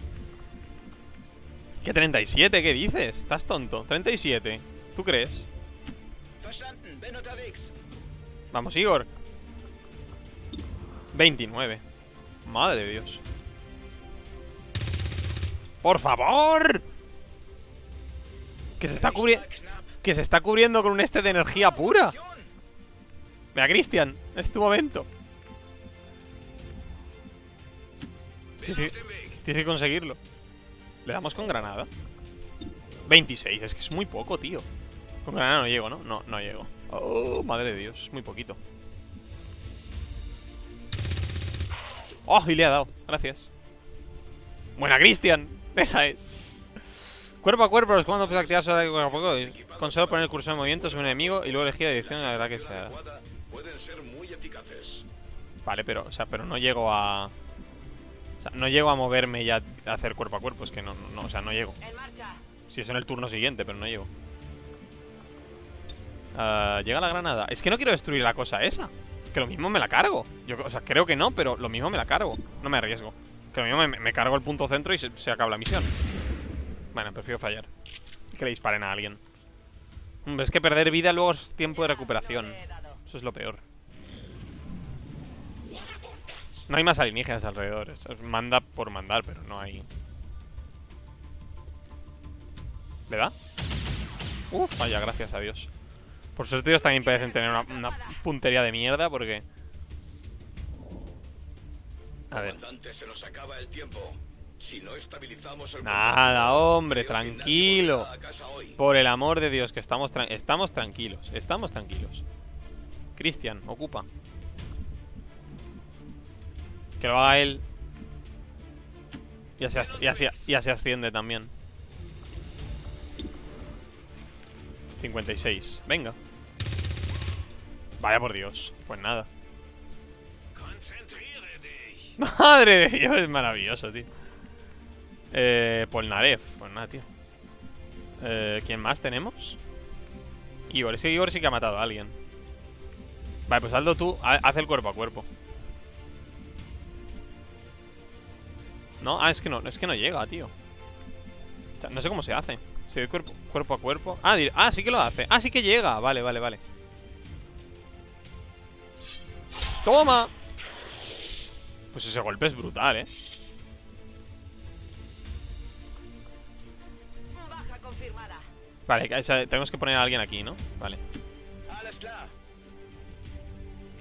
¿Qué 37? ¿Qué dices? ¿Estás tonto? 37. ¿Tú crees? Vamos, Igor. 29. Madre de Dios. ¡Por favor! Que se está cubriendo. Que se está cubriendo con un este de energía pura. Vea, Cristian, es tu momento. Tienes que, tienes que conseguirlo. Le damos con granada. 26, es que es muy poco, tío. Con granada no llego, ¿no? No, no llego. Oh, madre de Dios, es muy poquito. Oh, y le ha dado, gracias. Buena, Cristian. Esa es. Cuerpo a cuerpo, los comandos puedes activar solo de cuerpo a y Con solo poner el cursor de movimiento sobre un enemigo y luego elegir la dirección de ataque que sea. Vale, pero, o sea, pero no llego a. O sea, no llego a moverme y a hacer cuerpo a cuerpo, es que no, o sea, no llego. En. Si es en el turno siguiente, pero no llego. Ah, llega la granada. Es que no quiero destruir la cosa esa. Que lo mismo me la cargo. Yo, o sea, creo que no, pero lo mismo me la cargo. No me arriesgo. Que lo mismo me, cargo el punto centro y se, se acaba la misión. Bueno, prefiero fallar. Que le disparen a alguien. Mm, Es que perder vida luego es tiempo de recuperación. Eso es lo peor. No hay más alienígenas alrededor. manda por mandar, pero no hay. ¿Le da? Uf, vaya, gracias a Dios. Por suerte ellos también parecen tener una, una puntería de mierda porque... A ver. Se nos acaba el tiempo. Si no estabilizamos el Nada, hombre, tranquilo. Por el amor de Dios, que estamos, tran- estamos tranquilos. Estamos tranquilos. Cristian, ocupa. Que lo haga él. Ya se, as- ya se- ya se asciende también. 56. Venga. Vaya por Dios. Pues nada. Madre de Dios, es maravilloso, tío. Eh, Polnareff. Pues nada, tío. Eh, ¿Quién más tenemos? Igor, ese Igor sí que ha matado a alguien. Vale, pues hazlo tú. ha- Haz el cuerpo a cuerpo. No, ah, es que no, es que no llega, tío. O sea, no sé cómo se hace. Se ve cuerpo, cuerpo a cuerpo. Ah, ah, sí que lo hace. Ah, sí que llega. Vale, vale, vale. ¡Toma! Pues ese golpe es brutal, ¿eh? Vale, o sea, tenemos que poner a alguien aquí, ¿no? Vale.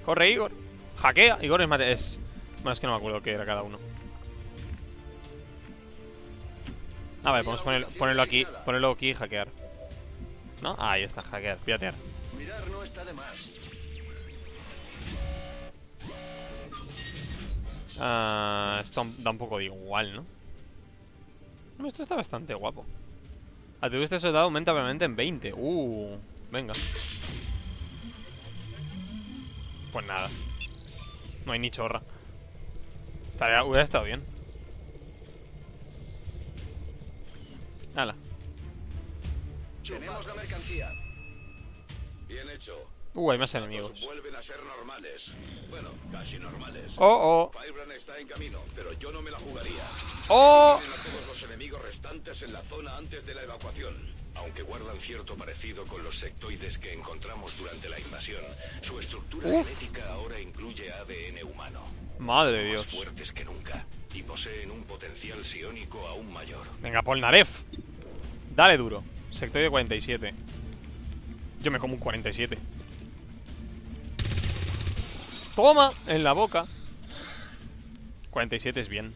Corre, Igor. Hackea. Igor es mate. Es... Bueno, es que no me acuerdo qué era cada uno. Ah, vale, podemos poner- ponerlo aquí. Ponerlo aquí y hackear. ¿No? Ah, ahí está, hackear, piratear. Mirar no está de más. Ah, esto da un poco de igual, ¿no? No, Esto está bastante guapo. Atributo este soldado aumenta probablemente en 20. Uh, venga. Pues nada. No hay ni chorra. Estaría, hubiera estado bien. Hala. Tenemos la mercancía. Bien hecho. Uh, hay más enemigos. vuelven a ser normales. Bueno, casi normales. Oh, oh. Firebrand está en camino, pero yo no me la jugaría. Oh. A todos los enemigos restantes en la zona antes de la evacuación. Aunque guardan cierto parecido con los sectoides que encontramos durante la invasión, su estructura Uf. genética ahora incluye ADN humano. Madre de Más Dios. fuertes que nunca y poseen un potencial psiónico aún mayor. Venga, Polnareff. Dale duro. Sectoide 47. Yo me como un 47. Toma, en la boca. 47 es bien.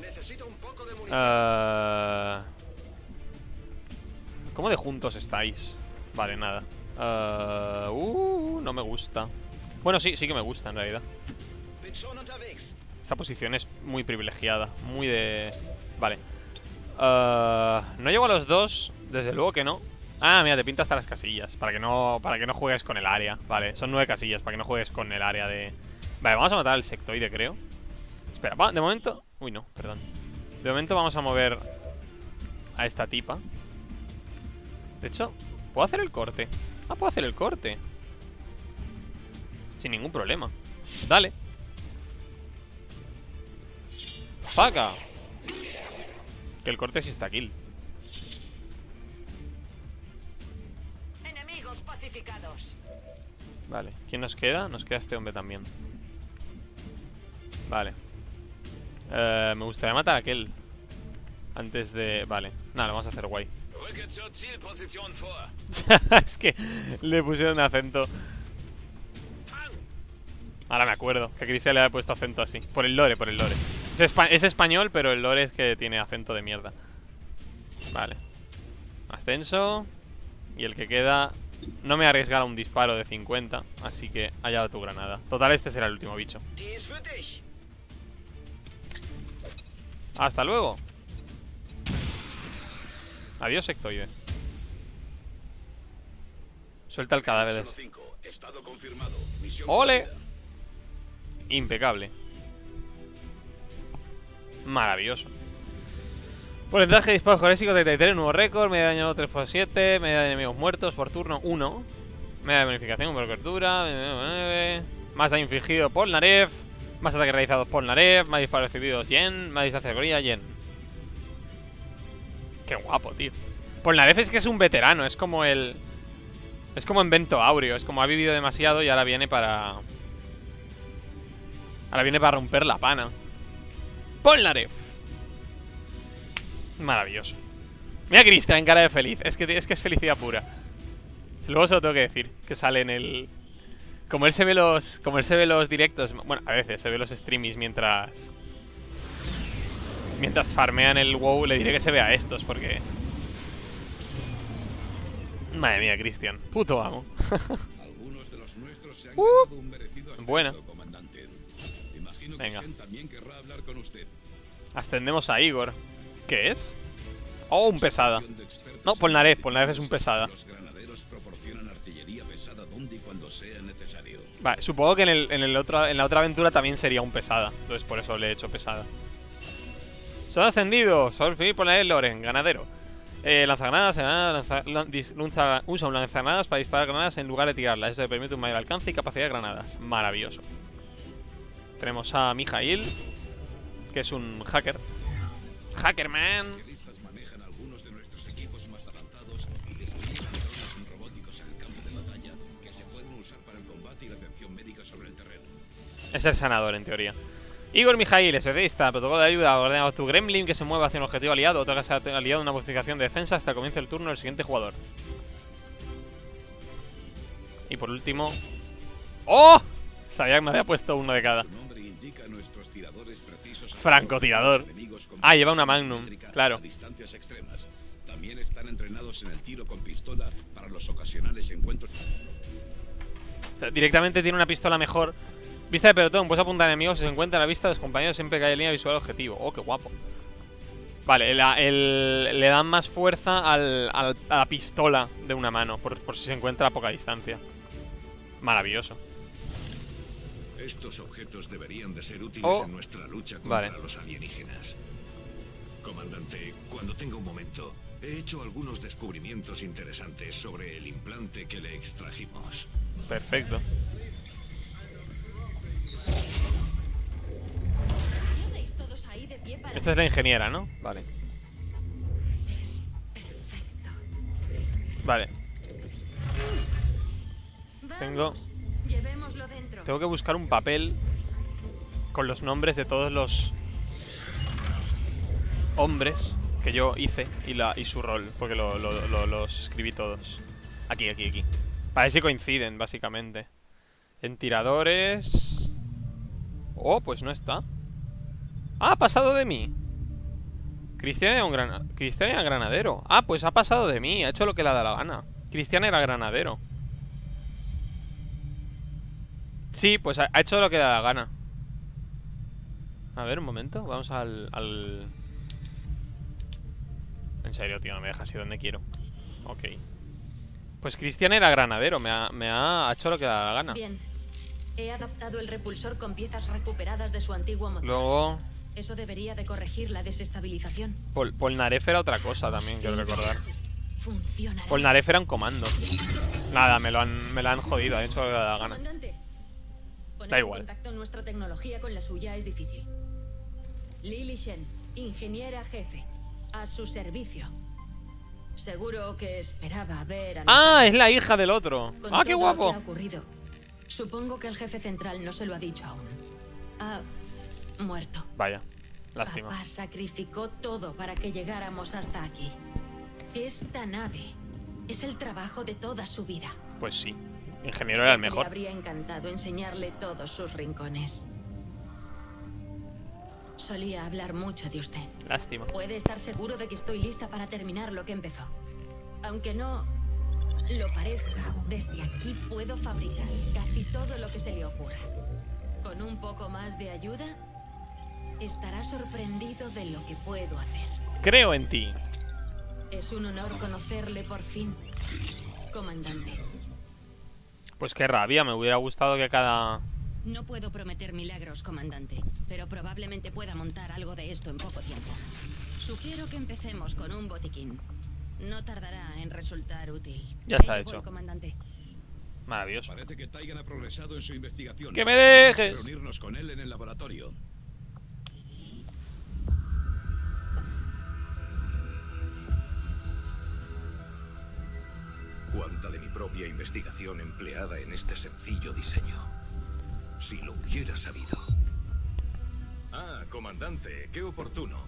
Necesito un poco de. Ah, ¿Cómo de juntos estáis? Vale, nada. Ah, uh, no me gusta. Bueno, sí, sí que me gusta en realidad. Esta posición es muy privilegiada. Muy de... Vale. Ah, no llego a los dos. Desde luego que no. Ah, mira, te pinta hasta las casillas. Para que no, para que no juegues con el área. Vale, son nueve casillas para que no juegues con el área de... Vale, vamos a matar al sectoide, creo Espera, va, de momento... Uy, no, perdón De momento vamos a mover a esta tipa De hecho, ¿puedo hacer el corte? Ah, puedo hacer el corte Sin ningún problema Dale ¡Faca! Que el corte sí está kill Vale, ¿quién nos queda? Nos queda este hombre también Vale Eh, Me gustaría matar a aquel Antes de... Vale, nada, lo vamos a hacer guay es que le pusieron acento. Ahora me acuerdo que Cristian le había puesto acento así. Por el lore, por el lore. Es, es español, pero el lore es que tiene acento de mierda. Vale. Ascenso. Y el que queda. No me arriesgará un disparo de 50. Así que allá tu granada. Total, este será el último bicho. Hasta luego. Adiós, sectoide. Suelta el cadáver de ese. 5. Estado confirmado. Misión ¡Ole! Impecable. Maravilloso. Porcentaje de disparos colésicos 33, nuevo récord, media de daño 3x7, media de enemigos muertos por turno 1, media de bonificación por cobertura, 9, más daño infligido por Narev, más ataques realizados por Narev, más disparos recibidos Yen, más distancia de Yen. Qué guapo, tío. Polnareff es que es un veterano, es como el... Es como en Vento Aureo, es como ha vivido demasiado y ahora viene para... Ahora viene para romper la pana. Polnareff. Maravilloso. Mira a Cristian, cara de feliz. Es que, es que es felicidad pura. Luego se lo tengo que decir, que sale en el... Como él se ve los... Como él se ve los directos... Bueno, a veces se ve los streamings mientras... Mientras farmean el WoW, le diré que se vea estos, porque... Madre mía, Cristian. Puto amo. Algunos de los nuestros se han Uh. un merecido ascenso, Buena. comandante. Imagino Venga. que también querrá hablar con usted. Ascendemos a Igor. ¿Qué es? Oh, un pesada. No, Polnareff. Polnareff es un pesada. Los granaderos proporcionan artillería pesada donde y cuando sea necesario. Vale, supongo que en, el, en, el otro, en la otra aventura también sería un pesada. Entonces por eso le he hecho pesada. Son ascendidos. Sol Philip Polnareff Loren, ganadero. Eh, lanzagranadas, granadas, lanza- lanza- usa un lanzagranadas para disparar granadas en lugar de tirarlas. Eso le permite un mayor alcance y capacidad de granadas. Maravilloso. Tenemos a Mijail, que es un hacker. Hackerman. Listas manejan algunos de nuestros equipos más avanzados y despliegan drones robóticos en el campo de batalla que se pueden usar para el combate y la atención médica sobre el terreno. Es el sanador, en teoría. Igor Mijail, especialista, protocolo de ayuda, ordena a tu gremlin que se mueva hacia un objetivo aliado, otorga a ese aliado una bonificación de defensa hasta el comienzo del turno del siguiente jugador. Y por último... ¡Oh! Sabía que me había puesto uno de cada. Francotirador. Ah, lleva una Magnum, claro. A distancias extremas. También están entrenados en el tiro con pistola para los ocasionales encuentros. O sea, directamente tiene una pistola mejor. Vista de pelotón, puedes apuntar a enemigos si se encuentra a la vista de los compañeros siempre que haya línea visual objetivo. Oh, qué guapo. Vale, el- el- le dan más fuerza al- al- a la pistola de una mano, por, por si se encuentra a poca distancia. Maravilloso. Estos objetos deberían de ser útiles Oh. en nuestra lucha contra Vale. los alienígenas. Comandante, cuando tenga un momento, he hecho algunos descubrimientos interesantes sobre el implante que le extrajimos. Perfecto. ¿Qué hacéis todos ahí de pie para Esta es la ingeniera, ¿no? Vale. Perfecto. Vale. Tengo- Vamos, Llevémoslo dentro. Tengo que buscar un papel con los nombres de todos los hombres que yo hice y, la, y su rol, porque lo- lo- lo- los escribí todos. Aquí, aquí, aquí. Para ver si coinciden, básicamente. En tiradores... Oh, pues no está. Ah, ha pasado de mí. Cristian era un gran... Cristian era granadero. Ah, pues ha pasado de mí. Ha hecho lo que le da la gana. Cristian era granadero. Sí, pues ha, ha hecho lo que le da la gana. A ver, un momento. Vamos al... al... En serio, tío, no me dejas ir donde quiero. Ok. Pues Cristian era granadero. Me ha, me ha hecho lo que da la gana. Bien. He adaptado el repulsor con piezas recuperadas de su antiguo motor. Luego... Eso debería de corregir la desestabilización. Pol Polnareff era otra cosa también, quiero recordar. Funcionará. Polnareff era un comando. Nada, me lo han, me lo han jodido, han hecho lo que da la gana. Poner Da en igual. contacto nuestra tecnología con la suya es difícil. Lily Shen, ingeniera jefe, a su servicio. Seguro que esperaba ver a Ah, es la hija del otro. Con Ah, qué lo que guapo. ha ocurrido, supongo que el jefe central no se lo ha dicho aún. Ha muerto. Vaya, lástima. Papá sacrificó todo para que llegáramos hasta aquí. Esta nave es el trabajo de toda su vida. Pues sí. Ingeniero era el mejor. Le habría encantado enseñarle todos sus rincones. Solía hablar mucho de usted. Lástima. Puede estar seguro de que estoy lista para terminar lo que empezó. Aunque no lo parezca, desde aquí puedo fabricar casi todo lo que se le ocurra. Con un poco más de ayuda, estará sorprendido de lo que puedo hacer. Creo en ti. Es un honor conocerle por fin, comandante. Pues qué rabia, me hubiera gustado que cada... No puedo prometer milagros, comandante, pero probablemente pueda montar algo de esto en poco tiempo. Sugiero que empecemos con un botiquín. No tardará en resultar útil. Ya está Ahí voy, hecho. comandante. Maravilloso. Parece que Taigan ha progresado en su investigación. ¡Que me dejes! Reunirnos con él en el laboratorio. Cuánta de mi propia investigación empleada en este sencillo diseño. Si lo hubiera sabido. Ah, comandante, qué oportuno.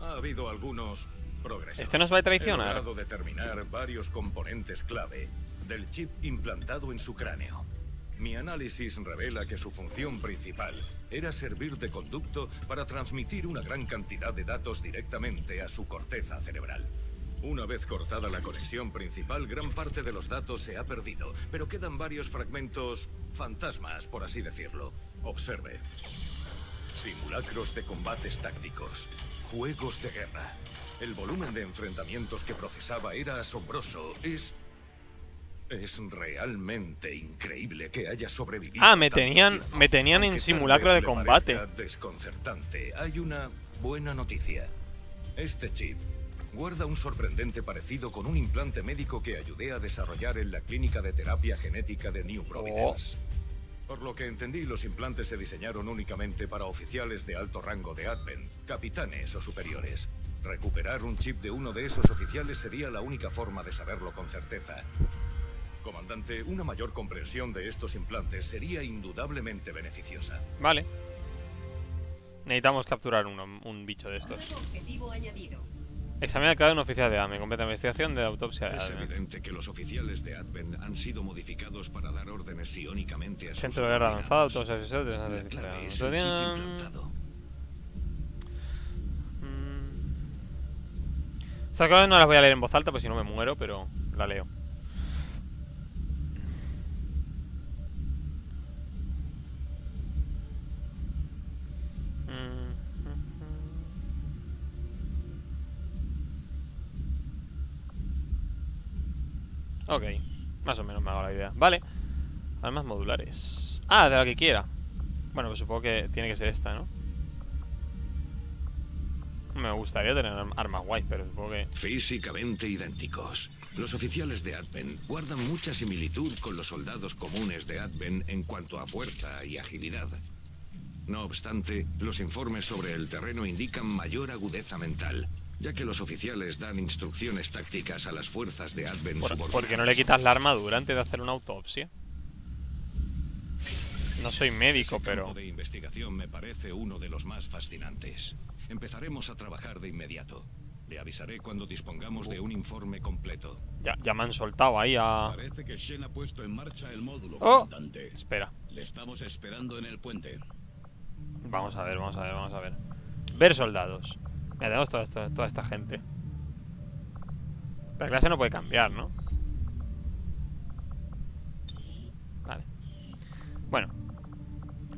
Ha habido algunos progresos. Este nos va a traicionar. He determinar varios componentes clave del chip implantado en su cráneo. Mi análisis revela que su función principal era servir de conducto para transmitir una gran cantidad de datos directamente a su corteza cerebral. Una vez cortada la conexión principal, gran parte de los datos se ha perdido, pero quedan varios fragmentos fantasmas, por así decirlo. Observe. Simulacros de combates tácticos, juegos de guerra. El volumen de enfrentamientos que procesaba era asombroso. Es... Es realmente increíble que haya sobrevivido. Ah, me tenían, tiempo. me tenían en simulacro de combate. desconcertante. Hay una buena noticia. Este chip guarda un sorprendente parecido con un implante médico que ayudé a desarrollar en la clínica de terapia genética de New Providence. Por lo que entendí, los implantes se diseñaron únicamente para oficiales de alto rango de Advent, capitanes o superiores. Recuperar un chip de uno de esos oficiales sería la única forma de saberlo con certeza. Comandante, una mayor comprensión de estos implantes sería indudablemente beneficiosa. Vale. Necesitamos capturar uno, un bicho de estos. Objetivo añadido. Examina cada un oficial de AME. Completa investigación de la autopsia de Es AME. evidente que los oficiales de Advent han sido modificados para dar órdenes psiónicamente a sus Centro de guerra avanzado, subordinados. todos los La clave es el chip implantado. Estas cosas no las voy a leer en voz alta, pues si no me muero, pero la leo. Ok, más o menos me hago la idea. Vale, armas modulares. Ah, de la que quiera. Bueno, pues supongo que tiene que ser esta, ¿no? Me gustaría tener arm- armas guays, pero supongo que... Físicamente idénticos. Los oficiales de Advent guardan mucha similitud con los soldados comunes de Advent en cuanto a fuerza y agilidad. No obstante, los informes sobre el terreno indican mayor agudeza mental, ya que los oficiales dan instrucciones tácticas a las fuerzas de Advent ¿Por, por qué no le quitas la armadura antes de hacer una autopsia? No soy médico, Ese pero... de investigación me parece uno de los más fascinantes. Empezaremos a trabajar de inmediato. Le avisaré cuando dispongamos de un informe completo. Ya, ya me han soltado ahí a... Parece que Shen ha puesto en marcha el módulo, Oh. Espera. Le estamos esperando en el puente. Vamos a ver, vamos a ver, vamos a ver. Ver soldados. Mira, tenemos toda esta, toda esta gente. La clase no puede cambiar, ¿no? Vale. Bueno.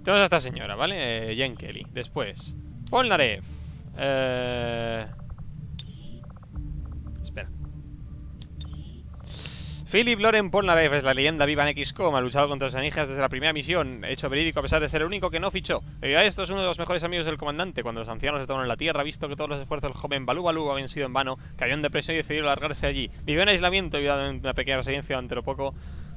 Tenemos a esta señora, ¿vale? Eh, Jen Kelly. Después. Polnareff. Eh... Espera. Philip Loren Polnareff es la leyenda viva en XCOM. Ha luchado contra los alienígenas desde la primera misión. Hecho verídico a pesar de ser el único que no fichó. Debido a esto es uno de los mejores amigos del comandante. Cuando los ancianos retornan a la Tierra, visto que todos los esfuerzos del joven Balú Balú habían sido en vano, cayó en depresión y decidió largarse allí. Vivió en aislamiento y en una pequeña residencia ante lo poco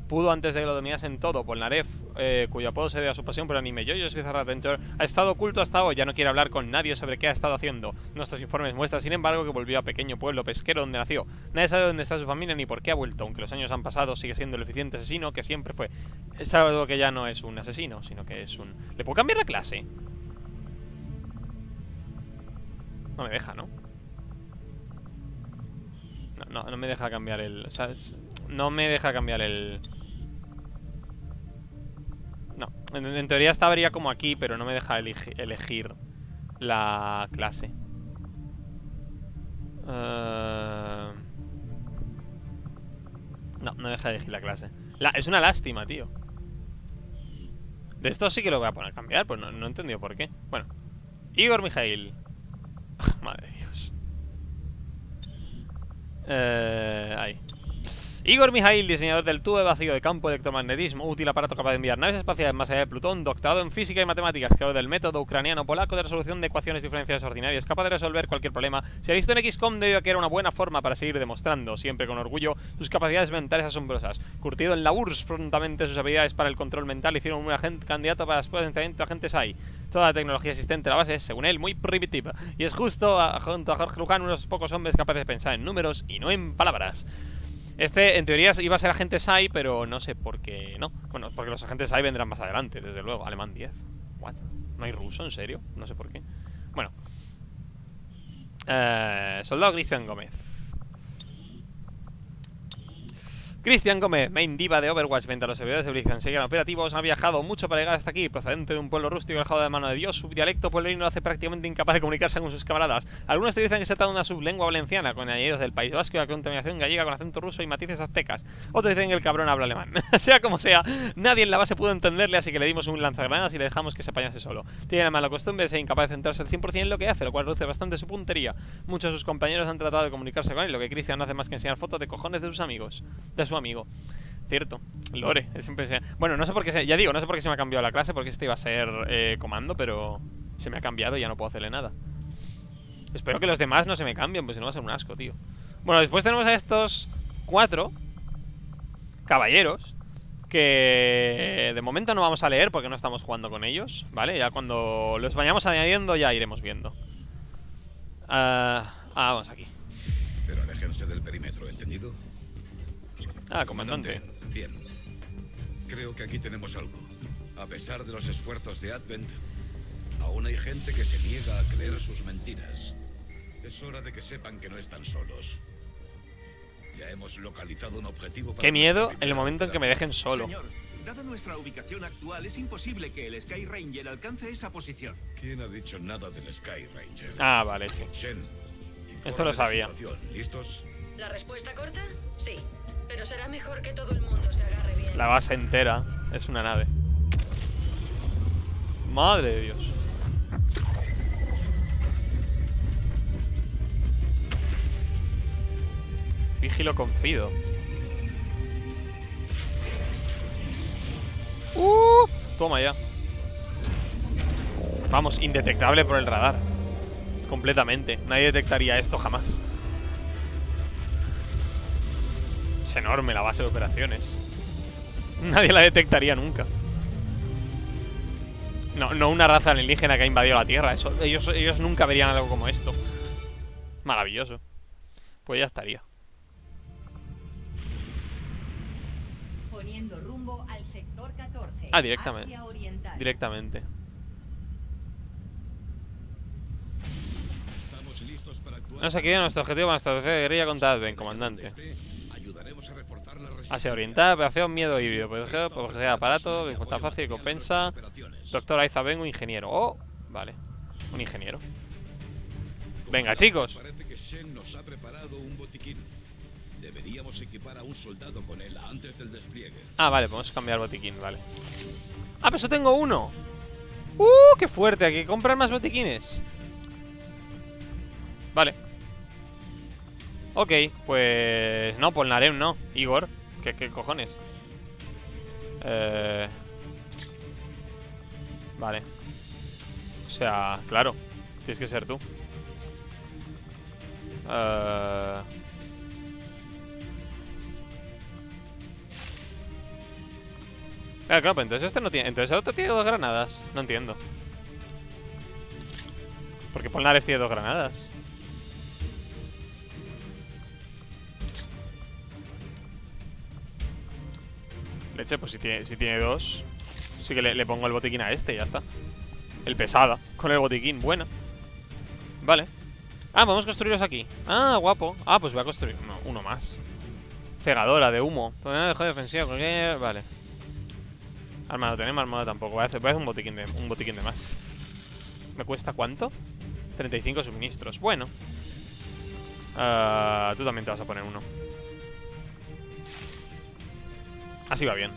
pudo antes de que lo dominasen todo. Polnareff, eh, cuyo apodo se debe a su pasión por anime Jojo's Bizarre Adventure, ha estado oculto hasta hoy. Ya no quiere hablar con nadie sobre qué ha estado haciendo. Nuestros informes muestran, sin embargo, que volvió a pequeño pueblo pesquero donde nació. Nadie sabe dónde está su familia ni por qué ha vuelto. Aunque los años han pasado, sigue siendo el eficiente asesino que siempre fue. Es algo que ya no es un asesino, sino que es un... ¿Le puedo cambiar la clase? No me deja, ¿no? No, no, no me deja cambiar el... No me deja cambiar el... No, en, teoría estaría como aquí, pero no me deja elegi- elegir la clase. Eh, No, no deja elegir la clase. La- es una lástima, tío. De esto sí que lo voy a poner a cambiar, pues no, no he entendido por qué. Bueno, Igor Mijail. Madre de Dios. Eh, ahí. Igor Mijail, diseñador del tubo de vacío de campo electromagnetismo, útil aparato capaz de enviar naves espaciales más allá de Plutón, doctorado en física y matemáticas, creador del método ucraniano-polaco de resolución de ecuaciones diferenciales ordinarias, capaz de resolver cualquier problema, se ha visto en XCOM debido a que era una buena forma para seguir demostrando, siempre con orgullo, sus capacidades mentales asombrosas. Curtido en la URSS, prontamente sus habilidades para el control mental hicieron un agente candidato para después de entrenamiento de agentes AI. Toda la tecnología existente a la base es, según él, muy primitiva, y es justo junto a Jorge Luján unos pocos hombres capaces de pensar en números y no en palabras. Este, en teoría, iba a ser agente SAI, pero no sé por qué no. Bueno, porque los agentes SAI vendrán más adelante, desde luego. Alemán 10. What? ¿No hay ruso, en serio? No sé por qué. Bueno. Eh, soldado Cristian Gómez. Cristian Gómez, main diva de Overwatch, mientras los servidores de Blizzard siguen operativos, ha viajado mucho para llegar hasta aquí, procedente de un pueblo rústico alejado de mano de Dios. Su dialecto pueblerino lo hace prácticamente incapaz de comunicarse con sus camaradas. Algunos te dicen que se trata de una sublengua valenciana, con añadidos del País Vasco y la contaminación gallega con acento ruso y matices aztecas. Otros dicen que el cabrón habla alemán. sea como sea, nadie en la base pudo entenderle, así que le dimos un lanzagranadas y le dejamos que se apañase solo. Tiene la mala costumbre de ser incapaz de centrarse al 100% en lo que hace, lo cual reduce bastante su puntería. Muchos de sus compañeros han tratado de comunicarse con él, lo que Cristian no hace más que enseñar fotos de cojones de sus amigos, amigo. Cierto, Lore, es se- Bueno, no sé por qué se... Ya digo, no sé por qué se me ha cambiado la clase, porque este iba a ser eh, comando, pero se me ha cambiado y ya no puedo hacerle nada. Espero que los demás no se me cambien, pues si no va a ser un asco, tío. Bueno, después tenemos a estos cuatro caballeros que de momento no vamos a leer porque no estamos jugando con ellos, ¿vale? Ya cuando los vayamos añadiendo ya iremos viendo. Ah, ah, vamos aquí. Pero aléjense del perímetro, ¿entendido? Ah, comandante. Bien. Creo que aquí tenemos algo. A pesar de los esfuerzos de Advent, aún hay gente que se niega a creer sus mentiras. Es hora de que sepan que no están solos. Ya hemos localizado un objetivo para Qué miedo el momento en que me dejen solo. Señor, dada nuestra ubicación actual, es imposible que el Sky Ranger alcance esa posición. ¿Quién ha dicho nada del Sky Ranger? Ah, vale, sí. Shen, Esto lo sabía. ¿Listos? ¿La respuesta corta? Sí. Pero será mejor que todo el mundo se agarre bien. La base entera es una nave. Madre de Dios. Vigilo confido. ¡Uh! Toma ya. Vamos, indetectable por el radar. Completamente. Nadie detectaría esto jamás. Es enorme la base de operaciones. Nadie la detectaría nunca. No, no una raza alienígena que ha invadido la Tierra. Eso, ellos, ellos nunca verían algo como esto. Maravilloso. Pues ya estaría. Poniendo rumbo al sector 14. Ah, directamente. Asia Oriental. Directamente. Estamos listos para actuar. Nos aquí nuestro objetivo para establecer guerrilla contra Advent, comandante. Ayudaremos a reforzar la resistencia. Asia Oriental, operación miedo híbrido. Proteger, proteger aparato, dificultad fácil, compensa. Doctor Aiza Vengo, ingeniero. Oh, vale. Un ingeniero. Venga, chicos. Parece que Shen a. Ah, vale, podemos cambiar botiquín, vale. Ah, pero eso tengo uno. ¡Uh! ¡Qué fuerte! Hay que comprar más botiquines. Vale. Ok, pues... No, Polnarem no. Igor, ¿Qué, qué cojones? Eh... Vale. O sea, claro. Tienes que ser tú. Eh... Claro, claro, pero entonces este no tiene... Entonces el otro tiene dos granadas. No entiendo. Porque Polnareff tiene dos granadas. Leche, pues si tiene, si tiene dos Sí que le, pongo el botiquín a este y ya está. El pesada, con el botiquín, bueno Vale. Ah, vamos a construirlos aquí. Ah, guapo. Ah, pues voy a construir uno, más. Cegadora de humo. Dejo defensiva, cualquier... Vale. Arma no tenemos, armada tampoco. Voy a hacer, voy a hacer un, botiquín de, un botiquín de más. ¿Me cuesta cuánto? 35 suministros. Bueno. Ah, Tú también te vas a poner uno Así va bien.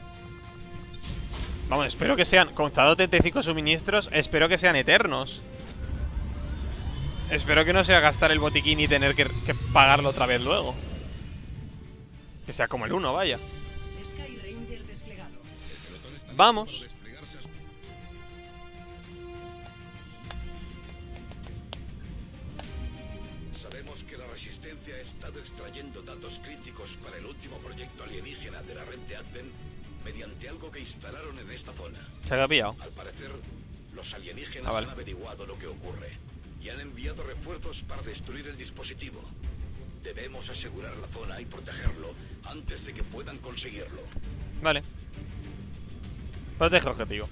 Vamos, espero que sean Contado 35 suministros Espero que sean eternos. Espero que no sea gastar el botiquín y tener que, que pagarlo otra vez luego. Que sea como el 1, vaya. Vamos Se ha pillado Al parecer, los alienígenas Ah, vale. han averiguado lo que ocurre y han enviado refuerzos para destruir el dispositivo. Debemos asegurar la zona y protegerlo antes de que puedan conseguirlo. Vale Protege objetivo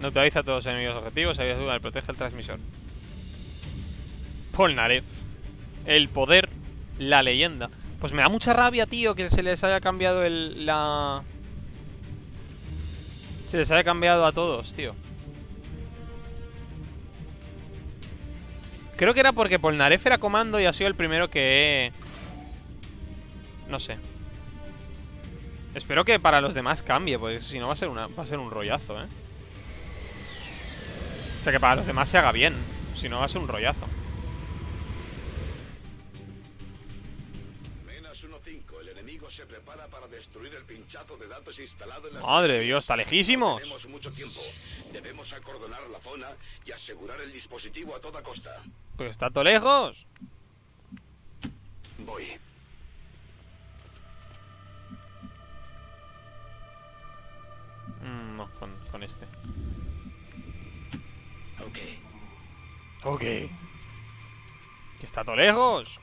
Neutraliza a todos los enemigos objetivos Ayuda al protege el transmisor Polnareff El poder La leyenda Pues me da mucha rabia, tío Que se les haya cambiado el... La... Se les haya cambiado a todos, tío Creo que era porque Polnareff era comando y ha sido el primero que... No sé Espero que para los demás cambie, porque si no va a ser una va a ser un rollazo, ¿eh? O sea, que para los demás se haga bien. Si no va a ser un rollazo. De datos instalado en la Madre de Dios, está lejísimos. Tenemos mucho tiempo. Debemos acordonar la zona y asegurar el dispositivo a toda costa. Pues está todo lejos. Voy. Mm, no, con, con este. Ok. Ok. Que está todo lejos.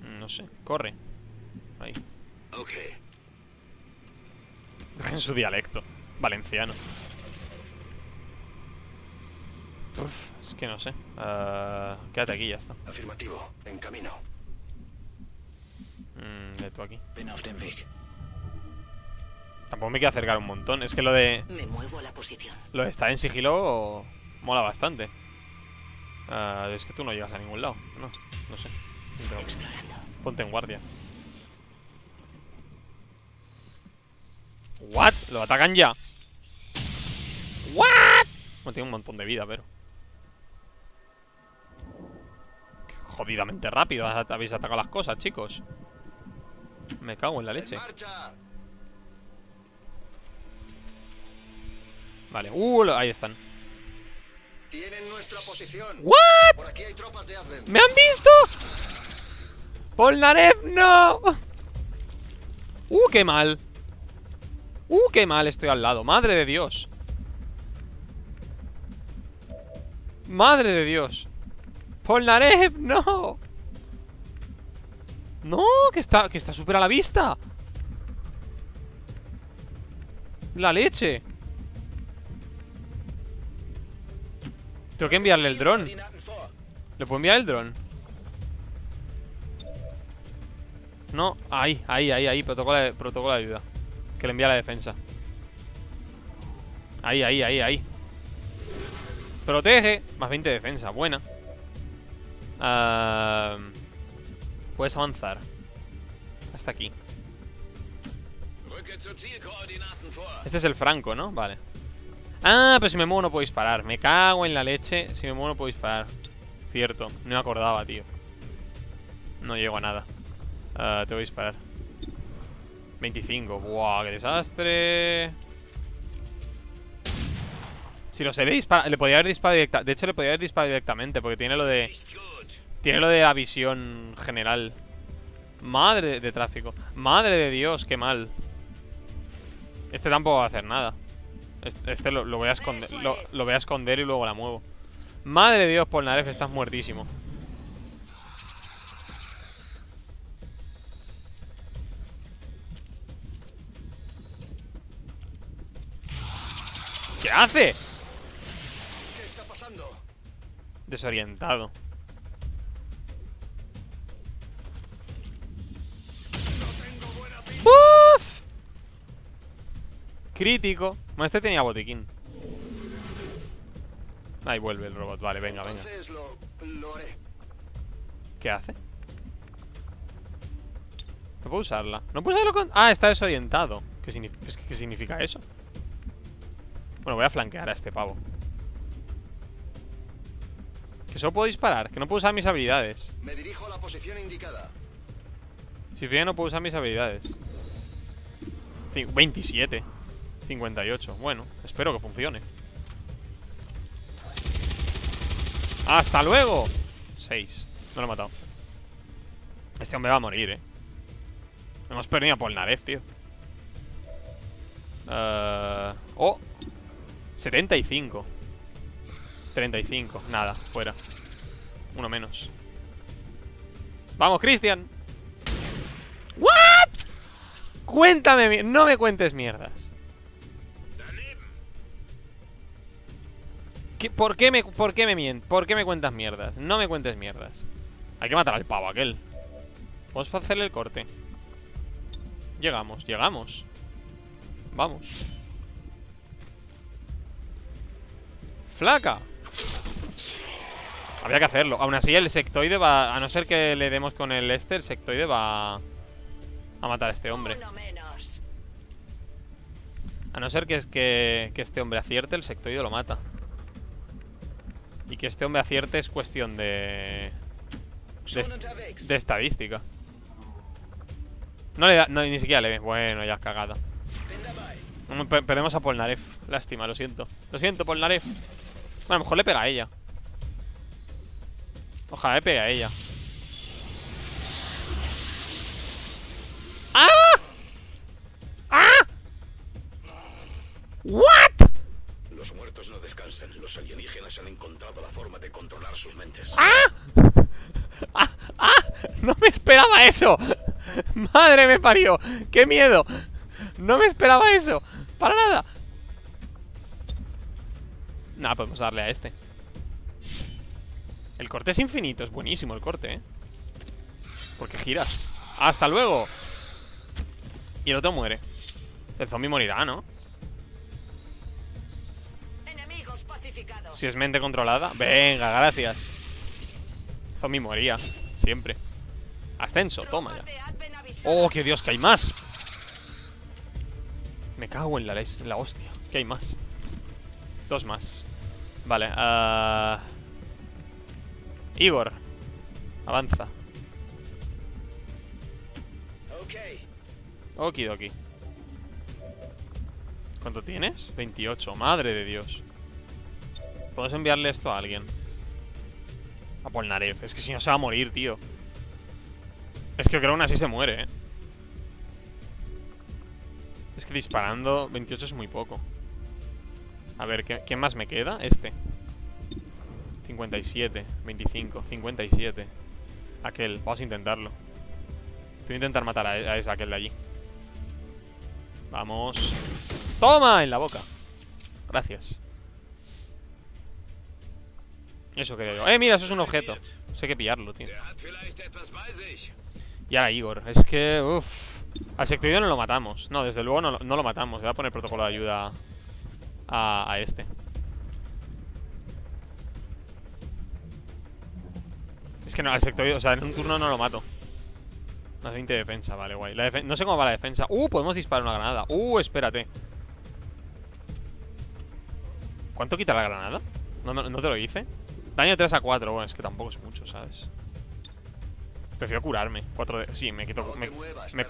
Mm, No sé, corre. Ahí. Ok. En su dialecto. Valenciano. Uf, es que no sé. Ah, quédate aquí, ya está. Afirmativo. En camino. Mm, de tú aquí. Tampoco me quiero acercar un montón. Es que lo de. Me muevo a la posición. Lo de estar en sigilo mola bastante. Ah, es que tú no llegas a ningún lado. No, no sé. Ponte en guardia. ¿What? ¿Lo atacan ya? ¿What? Bueno, tiene un montón de vida, pero. Qué jodidamente rápido habéis atacado las cosas, chicos. Me cago en la leche. Vale, uh, ahí están. Tienen nuestra posición. ¿What? Por aquí hay tropas de Advent. ¡Me han visto! ¡Polnareff, no! ¡Uh, qué mal! ¡Uh, qué mal estoy al lado! ¡Madre de Dios! ¡Madre de Dios! ¡Polnareff, no! ¡No! ¡Que está, que está súper a la vista! ¡La leche! Tengo que enviarle el dron. ¿Le puedo enviar el dron? No, ahí, ahí, ahí, ahí, protocolo de, protocolo de ayuda. Que le envía la defensa. Ahí, ahí, ahí, ahí. Protege. Más 20 de defensa, buena. Ah, puedes avanzar. Hasta aquí. Este es el franco, ¿no? Vale. Ah, pero si me muevo no puedo disparar. Me cago en la leche. Si me muevo no puedo disparar. Cierto, no me acordaba, tío. No llego a nada. Ah, te voy a disparar. 25. Buah, qué desastre. Si lo sé, le, dispara- le podía haber disparado directa. De hecho, le podía haber disparado directamente porque tiene lo de. Tiene lo de la visión general. Madre de tráfico. Madre de Dios, qué mal. Este tampoco va a hacer nada. Este, este lo, voy a esconder. Lo voy a esconder y luego la muevo. Madre de Dios, Polnareff, estás muertísimo. ¿Qué hace? ¿Qué está pasando? Desorientado. ¡Uf! Crítico. Bueno, este tenía botiquín. Ahí vuelve el robot. Vale, venga, venga. ¿Qué hace? No puedo usarla. No puedo usarlo con... Ah, está desorientado. ¿Qué, ¿Qué significa eso? Bueno, voy a flanquear a este pavo. Que solo puedo disparar. Que no puedo usar mis habilidades. Me dirijo a la posición indicada. Si bien no puedo usar mis habilidades. Cin- 27. 58. Bueno, espero que funcione. ¡Hasta luego! 6. No lo he matado. Este hombre va a morir, eh. Hemos perdido a Polnareff, tío. Eh, oh. 75. 35. Nada, fuera. Uno menos. Vamos, Cristian. ¿What? Cuéntame, no me cuentes mierdas. ¿Qué- por, qué me, ¿Por qué me mien- ¿Por qué me cuentas mierdas? No me cuentes mierdas. Hay que matar al pavo aquel. Vamos a hacerle el corte. Llegamos, llegamos. Vamos. ¡Flaca! Había que hacerlo. Aún así, el sectoide va. A no ser que le demos con el este, el sectoide va. A matar a este hombre. A no ser que, es que, que este hombre acierte, el sectoide lo mata. Y que este hombre acierte es cuestión de. De, est- de estadística. No le da. No, ni siquiera le ve. Bueno, ya cagada. Perdemos a Polnareff. Lástima, lo siento. Lo siento, Polnareff. Bueno, a lo mejor le pega a ella. Ojalá le pegue a ella. ¡Ah! ¡Ah! ¿What? Los muertos no descansan. Los alienígenas han encontrado la forma de controlar sus mentes. ¡Ah! ¡Ah! ¡Ah! ¡No me esperaba eso! ¡Madre me parió! ¡Qué miedo! No me esperaba eso. Para nada. Nada, podemos darle a este. El corte es infinito. Es buenísimo el corte, ¿eh? Porque giras. ¡Hasta luego! Y el otro muere. El zombie morirá, ¿no? Si es mente controlada. Venga, gracias. Zombie moría. Siempre. Ascenso, toma ya. Oh, que Dios, que hay más. Me cago en la, en la hostia. Que hay más. Dos más. Vale. ah, Igor. Avanza. Ok. Okidoki. ¿Cuánto tienes? 28. Madre de Dios. Podemos enviarle esto a alguien. A Polnareff. Es que si no se va a morir, tío. Es que creo que aún así se muere, eh. Es que disparando 28 es muy poco. A ver, ¿qué, ¿quién más me queda? Este. 57, 25, 57. Aquel, vamos a intentarlo. Voy a intentar matar a, ese, aquel de allí. Vamos. ¡Toma! En la boca. Gracias. Eso quería yo. ¡Eh, mira! Eso es un objeto. Eso hay que pillarlo, tío. Y ahora Igor. Es que, uff. Al sectoide no lo matamos. No, desde luego no, lo- matamos. Le voy a poner protocolo de ayuda a, este. Es que no, al sectoide, o sea, en un turno no lo mato. Más 20 de defensa, vale, guay. No sé cómo va la defensa. Uh, podemos disparar una granada. Uh, espérate. ¿Cuánto quita la granada? ¿No, te lo hice? Daño 3 a 4. Bueno, es que tampoco es mucho, ¿sabes? Prefiero curarme. 4 de... Sí, me quito... Me, me,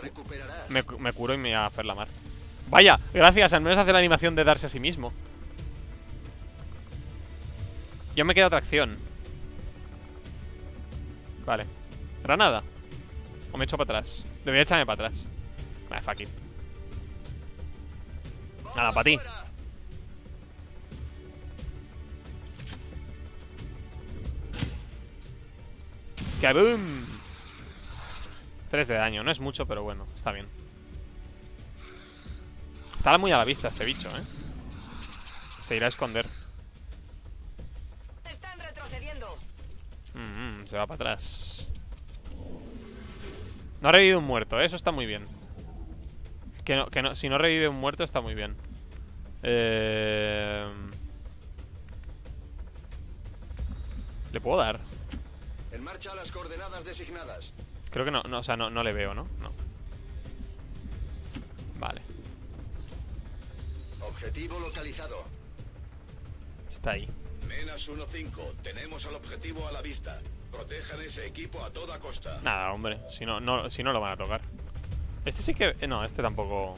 me, me curo y me voy a hacer la mar. Vaya, gracias. Al menos hace la animación de darse a sí mismo. Yo me queda otra acción. Vale. Granada. O me echo para atrás. Debería echarme para atrás. Vale, fuck. Nada, para ti. ¡Kaboom! 3 de daño, no es mucho, pero bueno, está bien. Está muy a la vista este bicho, ¿eh? Se irá a esconder. Están retrocediendo. Mm, mm, se va para atrás. No ha revivido un muerto, ¿eh? eso está muy bien. Que no, que no, si no revive un muerto está muy bien. Eh... ¿Le puedo dar? En marcha a las coordenadas designadas. Creo que no, no o sea, no, no le veo, ¿no? No. Vale. Objetivo localizado. Está ahí. Menas 1-5. Tenemos al objetivo a la vista. Protejan ese equipo a toda costa. Nada, hombre. Si no, no, si no lo van a tocar. Este sí que... eh, No, este tampoco...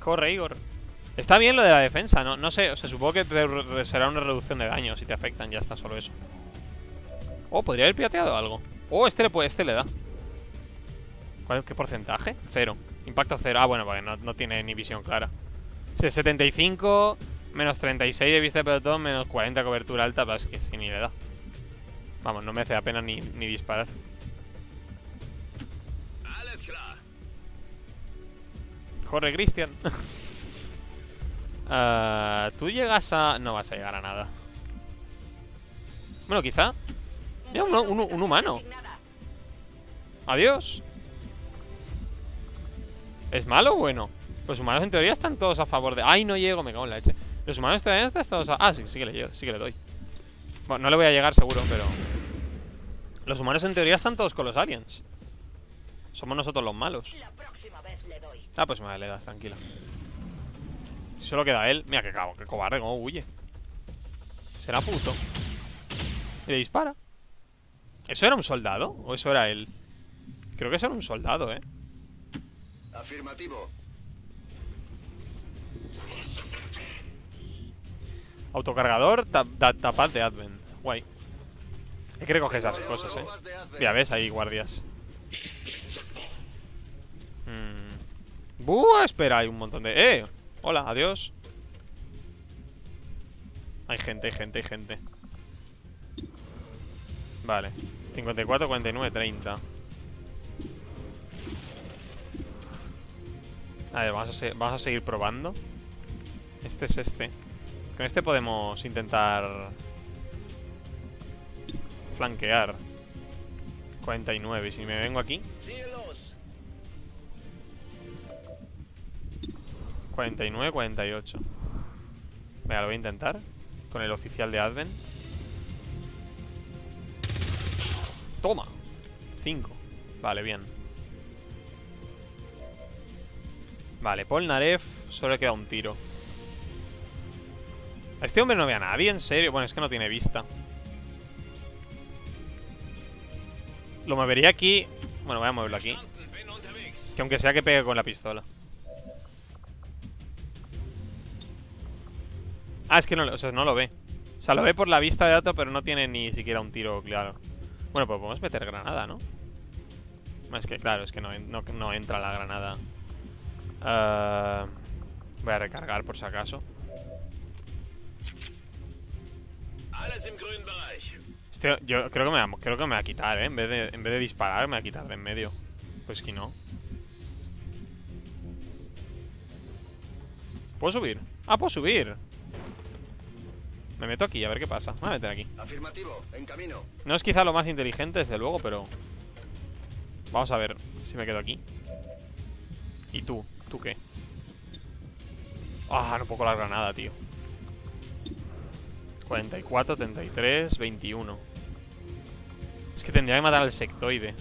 Corre, Igor. Está bien lo de la defensa, ¿no? No sé, o sea, supongo que te será una reducción de daño si te afectan, ya está, solo eso. Oh, podría haber pirateado algo. Oh, este le puede, este le da. ¿Cuál, ¿Qué porcentaje? Cero. Impacto cero. Ah, bueno, porque no, tiene ni visión clara. Sí, 75, menos 36 de vista de pelotón, menos 40 cobertura alta, pero es que sí, ni le da. Vamos, no me hace la pena ni, ni disparar. Corre, Cristian. Ah, Tú llegas a... No vas a llegar a nada. Bueno, quizá. Mira, un, un- un humano. Adiós. ¿Es malo o bueno? Los humanos en teoría están todos a favor de... ¡Ay, no llego! Me cago en la leche. Los humanos en teoría están todos a... Ah, sí, sí que le, sí que le doy. Bueno, no le voy a llegar seguro, pero... Los humanos en teoría están todos con los aliens. Somos nosotros los malos. La próxima vez le doy. Ah, pues me le das, tranquila. Si solo queda él. Mira qué cabo, qué cobarde, cómo huye. Será puto. Y le dispara. ¿Eso era un soldado? ¿O eso era él? Creo que eso era un soldado, ¿eh? Afirmativo. Autocargador, tap, tap- tapad de Advent. Guay. Hay que recoger esas cosas, ¿eh? Ya ves, ahí, guardias. Mm. Buah, espera, hay un montón de... ¡Eh! Hola, adiós. Hay gente, hay gente, hay gente. Vale. 54, 49, 30. A ver, vamos a, seguir probando. Este es este. Con este podemos intentar flanquear. 49. Y si me vengo aquí, Síguelos. 49, 48. Venga, lo voy a intentar. Con el oficial de Advent. Toma. 5. Vale, bien. Vale, Paul Naref solo le queda un tiro. A este hombre no ve a nadie, en serio. Bueno, es que no tiene vista. Lo movería aquí. Bueno, voy a moverlo aquí. Que aunque sea que pegue con la pistola. Ah, es que no, no lo ve. O sea, lo ve por la vista de dato, pero no tiene ni siquiera un tiro claro. Bueno, pues podemos meter granada, ¿no? Es que, claro, es que no, no, no entra la granada. Ah, voy a recargar por si acaso. Este, yo creo que, me va, creo que me va a quitar, ¿eh? En vez, de, en vez de disparar, me va a quitar de en medio. Pues que no. ¿Puedo subir? Ah, puedo subir. Me meto aquí, a ver qué pasa. Me voy a meter aquí. Afirmativo. En camino. No es quizá lo más inteligente, desde luego, pero... Vamos a ver si me quedo aquí. ¿Y tú? ¿Tú qué? Ah, no puedo colar granada, tío. 44, 33, 21. Es que tendría que matar al sectoide.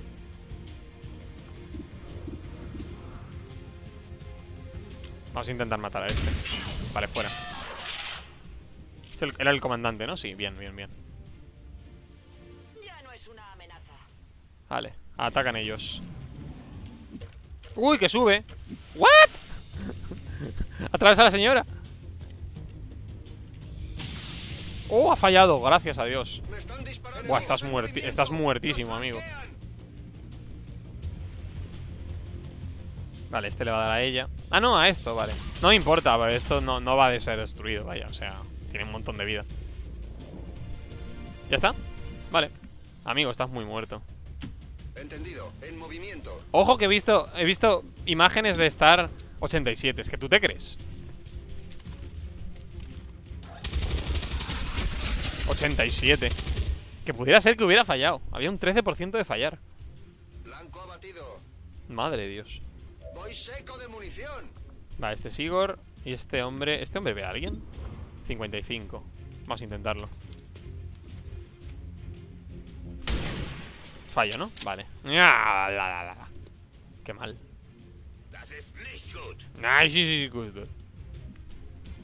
Vamos a intentar matar a este. Vale, fuera. Era el comandante, ¿no? Sí, bien, bien, bien. Vale, atacan ellos. ¡Uy, que sube! ¿What? Atravesa a la señora. ¡Oh, ha fallado! Gracias a Dios. Buah, estás, muerti estás muertísimo, amigo. Vale, este le va a dar a ella. Ah, no, a esto, vale. No me importa, esto no, no va a ser destruido, vaya. O sea, tiene un montón de vida. ¿Ya está? Vale. Amigo, estás muy muerto. Entendido. En movimiento. Ojo que he visto, he visto imágenes de Star 87. Es que tú te crees. 87. Que pudiera ser que hubiera fallado. Había un 13% de fallar. Blanco abatido. Madre de Dios. Voy seco de munición. Vale, este es Igor. Y este hombre... ¿Este hombre ve a alguien? 55. Vamos a intentarlo. Fallo, ¿no? Vale. Ah. Qué mal. Ay, sí, sí, sí.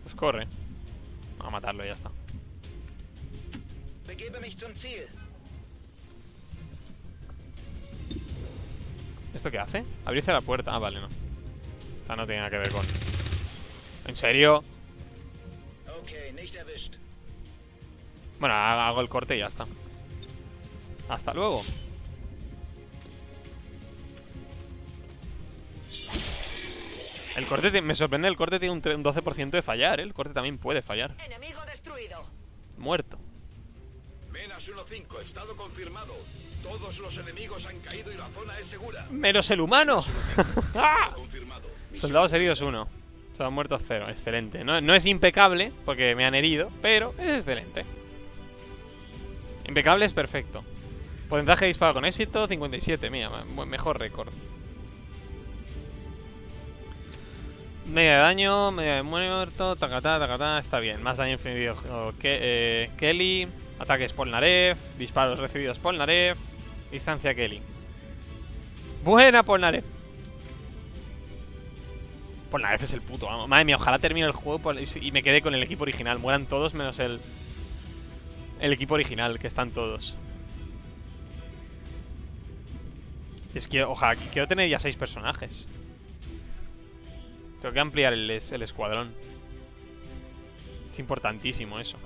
Pues corre. Vamos a matarlo y ya está. ¿Esto qué hace? Abrirse la puerta. Ah, vale, no. O no tiene nada que ver con... ¿En serio? Bueno, ha- hago el corte y ya está. Hasta luego. El corte, me sorprende, el corte tiene un, tre- un 12% de fallar, ¿eh? El corte también puede fallar. Enemigo destruido. Muerto. Menas 1-5, estado confirmado. Todos los enemigos han caído y la zona es segura. ¡Menos el humano! ¡Ah! Confirmado. Soldados heridos 1. Soldados muertos 0. Excelente. No, no es impecable, porque me han herido, pero es excelente. Impecable es perfecto. Porcentaje de disparo con éxito, 57. Mira, me- mejor récord. Media de daño, media de muerto, tacatá, tacatá, está bien. Más daño infligido que, eh, Kelly. Ataques Polnareff. Disparos recibidos Polnareff. Distancia Kelly. Buena Polnareff. Polnareff es el puto amo. Madre mía, ojalá termine el juego por- y me quede con el equipo original. Mueran todos menos el. El equipo original, que están todos. Es que, ojalá, quiero tener ya seis personajes. Tengo que ampliar el, el escuadrón. Es importantísimo eso.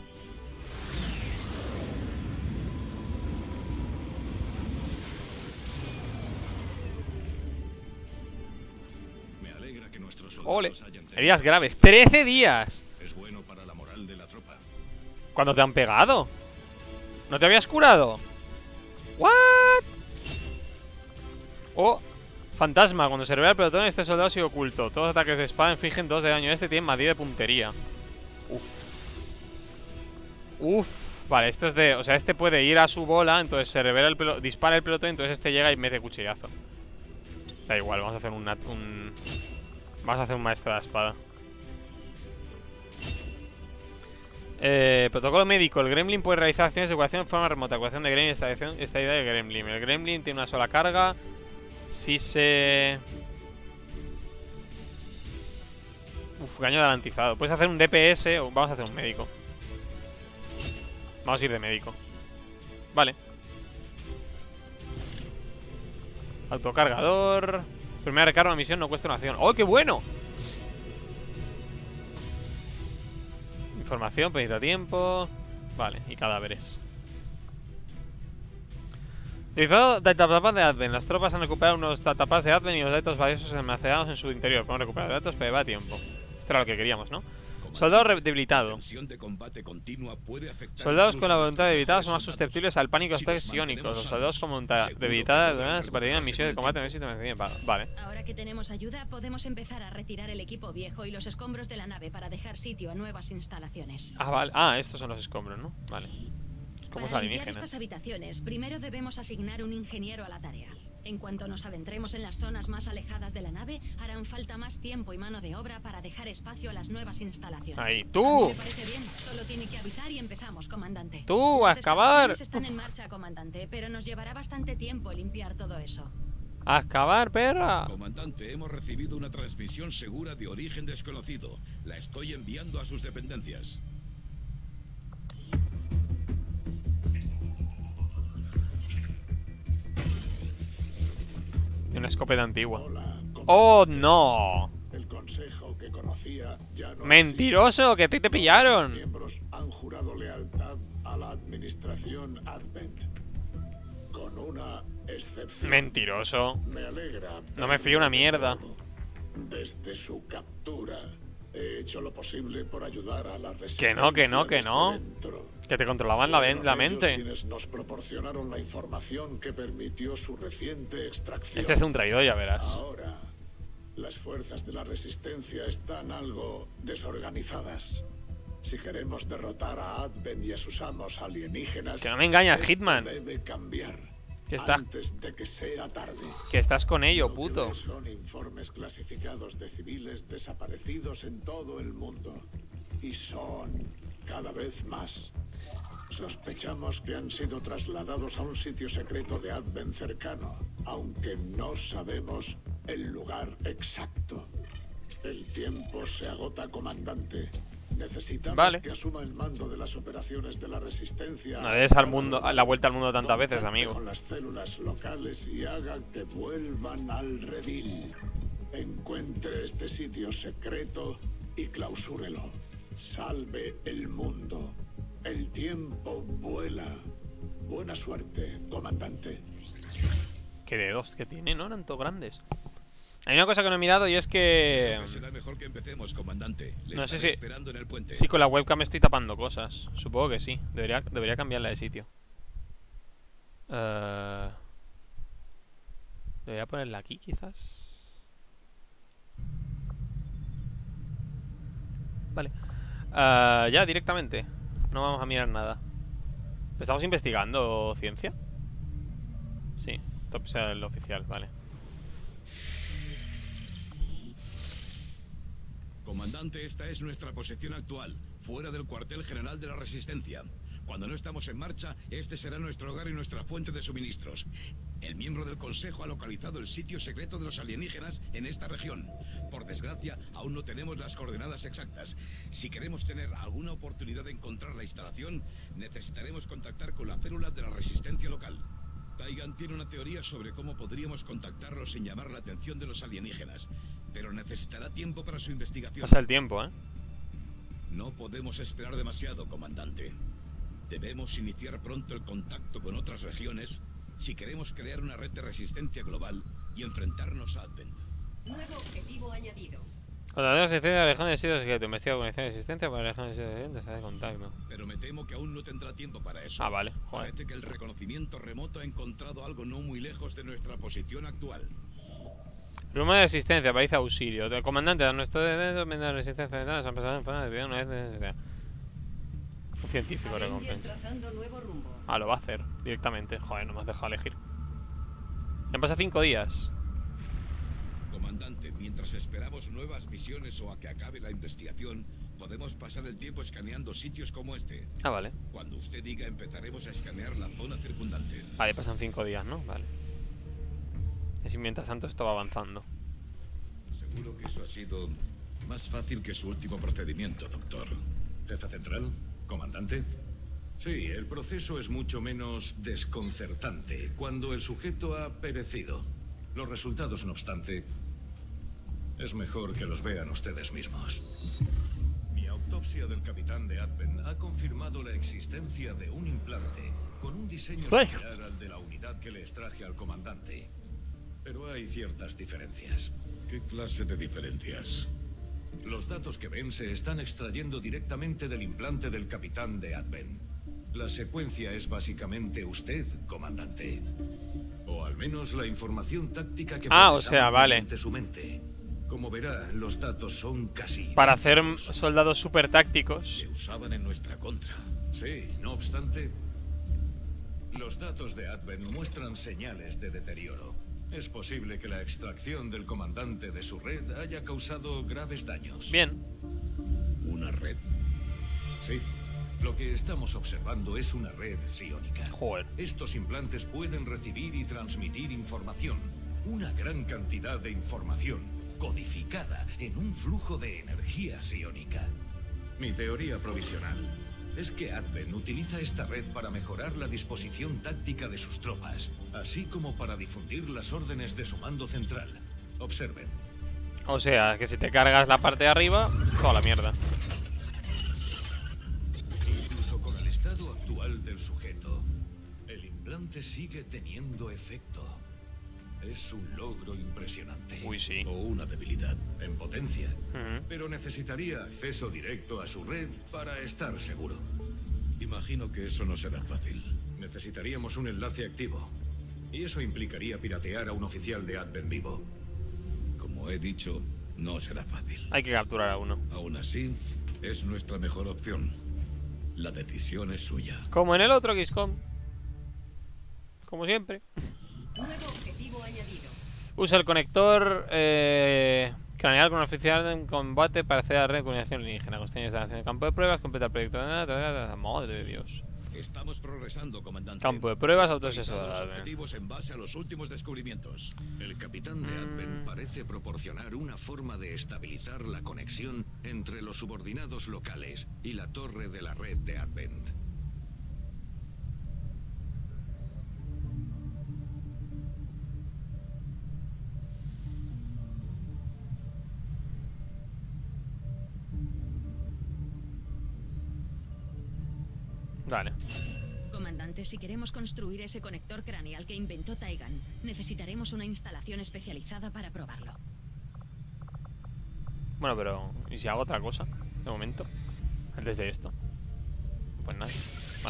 Ole. Heridas graves. ¡13 días! Es bueno para la moral de la tropa. ¿Cuándo te han pegado? ¿No te habías curado? ¿What? Oh, fantasma. Cuando se revela el pelotón, este soldado sigue oculto. Todos los ataques de espada infligen 2 de daño. Este tiene más 10 de puntería. Uf. Uf. Vale, esto es de... O sea, este puede ir a su bola, entonces se revela el pelotón, dispara el pelotón, entonces este llega y mete cuchillazo. Da igual, vamos a hacer un... un... Vamos a hacer un maestro de la espada. Eh, protocolo médico. El Gremlin puede realizar acciones de ecuación de forma remota. Ecuación de Gremlin, estación, esta idea de Gremlin. El Gremlin tiene una sola carga. Si se... Uf, daño garantizado. Puedes hacer un DPS o vamos a hacer un médico. Vamos a ir de médico. Vale. Autocargador. Primera recarga de misión no cuesta una acción. ¡Oh, qué bueno! Información, pedida tiempo. Vale, y cadáveres. Utilizado datapapas de Advent. Las tropas han recuperado unos datapapas de Advent y los datos valiosos almacenados en su interior. Podemos recuperar datos, pero va tiempo. Esto era lo que queríamos, ¿no? Soldado debilitado. De Soldados con la voluntad debilitada son más susceptibles al pánico de Si ataques nos psiónicos. Los soldados con voluntad debilitada podrán se participan en misiones de combate el en éxito en el tiempo. Vale. Ahora que tenemos ayuda, podemos empezar a retirar el equipo viejo y los escombros de la nave para dejar sitio a nuevas instalaciones. Ah, vale. Ah, estos son los escombros, ¿no? Vale. Como Para limpiar estas habitaciones, primero debemos asignar un ingeniero a la tarea. En cuanto nos adentremos en las zonas más alejadas de la nave, harán falta más tiempo y mano de obra para dejar espacio a las nuevas instalaciones. Ahí, tú. me parece bien. Solo tiene que avisar y empezamos, comandante. Tú, a excavaciones están en marcha, comandante, pero nos llevará bastante tiempo limpiar todo eso. ¡A acabar, perra! Comandante, hemos recibido una transmisión segura de origen desconocido. La estoy enviando a sus dependencias. Escopeta antigua. ¡Oh, no! El consejo que conocía ya no ¡Mentiroso! ¡Que a ti te pillaron! Los miembros han jurado lealtad a la administración Advent. Con una excepción. Mentiroso. Me alegra. No me fío una mierda. Desde su captura he hecho lo posible por ayudar a la resistencia. Que no, que no, que no. Que te controlaban la, la mente. Quienes nos proporcionaron la información que permitió su reciente extracción. Este es un traidor, ya verás. Ahora, las fuerzas de la resistencia están algo desorganizadas. Si queremos derrotar a Advent y a sus amos alienígenas, que no me engañas, Hitman. Debe cambiar que está, antes de que sea tarde. Que estás con ello, Lo puto. Son informes clasificados de civiles desaparecidos en todo el mundo y son cada vez más. Sospechamos que han sido trasladados a un sitio secreto de Advent cercano, aunque no sabemos el lugar exacto. El tiempo se agota, comandante. Necesitamos Vale. que asuma el mando de las operaciones de la resistencia. No des al mundo, a la vuelta al mundo tantas veces, amigo. Con las células locales y haga que vuelvan al redil. Encuentre este sitio secreto y clausúrelo. Salve el mundo. El tiempo vuela. Buena suerte, comandante. Qué dedos que tiene, ¿no? Eran todos grandes. Hay una cosa que no he mirado y es que... Será mejor que empecemos, comandante. Le No sé si... esperando en el puente. Sí, con la webcam estoy tapando cosas. Supongo que sí. Debería, debería cambiarla de sitio. Eh, Debería ponerla aquí, quizás. Vale. Eh, ya, directamente. No vamos a mirar nada. ¿Estamos investigando ciencia? Sí, top sea el oficial, vale. Comandante, esta es nuestra posición actual, fuera del cuartel general de la Resistencia. Cuando no estamos en marcha, este será nuestro hogar y nuestra fuente de suministros. El miembro del Consejo ha localizado el sitio secreto de los alienígenas en esta región. Por desgracia, aún no tenemos las coordenadas exactas. Si queremos tener alguna oportunidad de encontrar la instalación, necesitaremos contactar con la célula de la Resistencia local. Taigan tiene una teoría sobre cómo podríamos contactarlos sin llamar la atención de los alienígenas, pero necesitará tiempo para su investigación. Pasa el tiempo, ¿eh? No podemos esperar demasiado, comandante. Debemos iniciar pronto el contacto con otras regiones si queremos crear una red de resistencia global y enfrentarnos a Advent. Nuevo objetivo añadido. Existencia de Legión de Sitios Secretos, investiga conexión de existencia para de Sitios Secretos, está de contacto. Pero me temo que aún no tendrá tiempo para eso. Ah, vale, joder. Parece que el reconocimiento remoto ha encontrado algo no muy lejos de nuestra posición actual. Rumor de existencia, país auxilio. El comandante de nuestro de de resistencia de han pasado en forma de una vez de Un científico Avenger recompensa. trazando nuevo rumbo. Ah, lo va a hacer directamente. Joder, no me has dejado elegir. Me han pasado cinco días. Comandante, mientras esperamos nuevas misiones o a que acabe la investigación, podemos pasar el tiempo escaneando sitios como este. Ah, vale. Cuando usted diga empezaremos a escanear la zona circundante. Vale, pasan cinco días, ¿no? Vale. Así mientras tanto esto va avanzando. Seguro que eso ha sido más fácil que su último procedimiento, doctor. Jefe central, comandante. Sí, el proceso es mucho menos desconcertante cuando el sujeto ha perecido. Los resultados, no obstante, es mejor que los vean ustedes mismos. Mi autopsia del capitán de Advent ha confirmado la existencia de un implante con un diseño similar al de la unidad que le extraje al comandante. Pero hay ciertas diferencias. ¿Qué clase de diferencias? Los datos que ven se están extrayendo directamente del implante del capitán de Advent. La secuencia es básicamente usted, comandante. O al menos la información táctica que Ah, o sea, vale. su mente. Como verá, los datos son casi... Para hacer soldados super tácticos. Que usaban en nuestra contra. Sí, no obstante, los datos de Advent muestran señales de deterioro. Es posible que la extracción del comandante de su red haya causado graves daños. Bien. Una red. Sí. Lo que estamos observando es una red psiónica. Joder. Estos implantes pueden recibir y transmitir información. Una gran cantidad de información codificada en un flujo de energía psiónica. Mi teoría provisional Es que Adven utiliza esta red para mejorar la disposición táctica de sus tropas, así como para difundir las órdenes de su mando central. Observen. O sea, que si te cargas la parte de arriba, toda la mierda. Incluso con el estado actual del sujeto, el implante sigue teniendo efecto. Es un logro impresionante. Uy, sí. O una debilidad. En potencia. Ujú. Pero necesitaría acceso directo a su red para estar seguro. Imagino que eso no será fácil. Necesitaríamos un enlace activo. Y eso implicaría piratear a un oficial de Advent vivo. Como he dicho, no será fácil. Hay que capturar a uno. Aún así, es nuestra mejor opción. La decisión es suya. Como en el otro XCOM. Como siempre. Nuevo objetivo añadido. Usa el conector eh, craneal con un oficial en combate para hacer la red de comunicación alienígena. Construye instalación de campo de pruebas, completa el proyecto. Madre de Dios. Estamos progresando, comandante. Campo de pruebas, Actualizados los autosesor. objetivos en base a los últimos descubrimientos. El capitán de Advent parece proporcionar una forma de estabilizar la conexión entre los subordinados locales y la torre de la red de Advent. Vale. Comandante, si queremos construir ese conector craneal que inventó Taigan, necesitaremos una instalación especializada para probarlo. Bueno, pero... ¿Y si hago otra cosa? De momento. Antes de esto. Pues nada.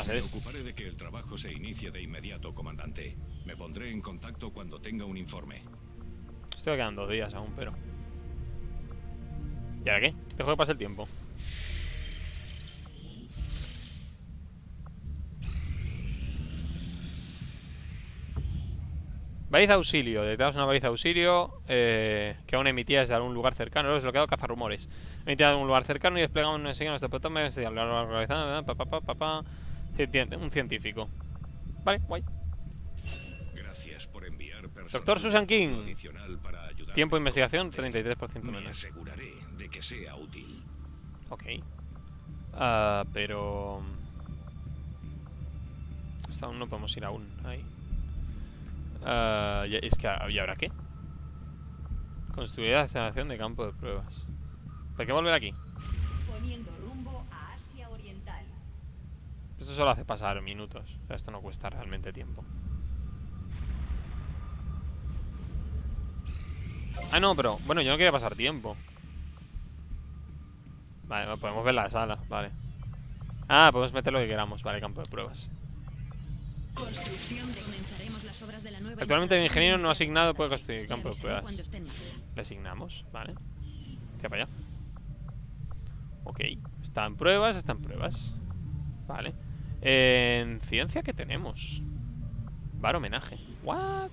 Ser Me ocuparé de que el trabajo se inicie de inmediato, comandante. Me pondré en contacto cuando tenga un informe. Estoy quedando dos días aún, pero... ¿Y ahora qué? Dejo que pase el tiempo. Baliza auxilio. Detectamos una baliza auxilio eh, que aún emitía desde algún lugar cercano. Luego desbloqueado cazarrumores. Emitida de algún lugar cercano y desplegamos una enseñanza nuestro botón organizado. Pa, pa, pa, pa, Un científico. Vale, guay. Gracias por enviar Doctor Susan King. para Tiempo de investigación, comandante. 33% Me menos. aseguraré de que sea útil. Ok. Ah, pero... Hasta aún no podemos ir aún. Ahí. Ah, ya- es que... ¿Y ahora qué? Construir la aceleración de campo de pruebas. ¿Por qué volver aquí? Poniendo rumbo a Asia Oriental. Esto solo hace pasar minutos. O sea, esto no cuesta realmente tiempo. Ah, no, pero... Bueno, yo no quería pasar tiempo. Vale, podemos ver la sala, vale. Ah, podemos meter lo que queramos. Vale, campo de pruebas. Construcción de... Actualmente el ingeniero no asignado puede construir campo de pruebas. Le asignamos, vale. Hacia para allá. Ok. Está en pruebas, está en pruebas. Vale. En ciencia, ¿qué tenemos? Bar homenaje. What?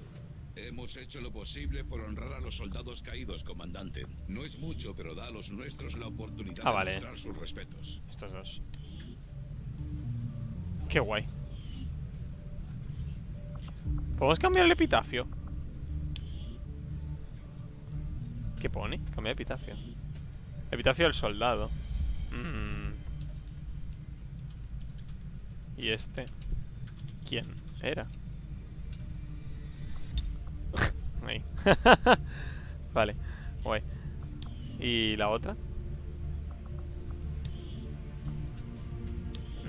Hemos hecho lo posible por honrar a los soldados caídos, comandante. No es mucho, pero da a los nuestros la oportunidad Ah, de vale. mostrar sus respetos. Estos dos. Qué guay. ¿Podemos cambiar el epitafio? ¿Qué pone? Cambiar epitafio. Epitafio del soldado. Mm. ¿Y este? ¿Quién era? Vale, guay. ¿Y la otra?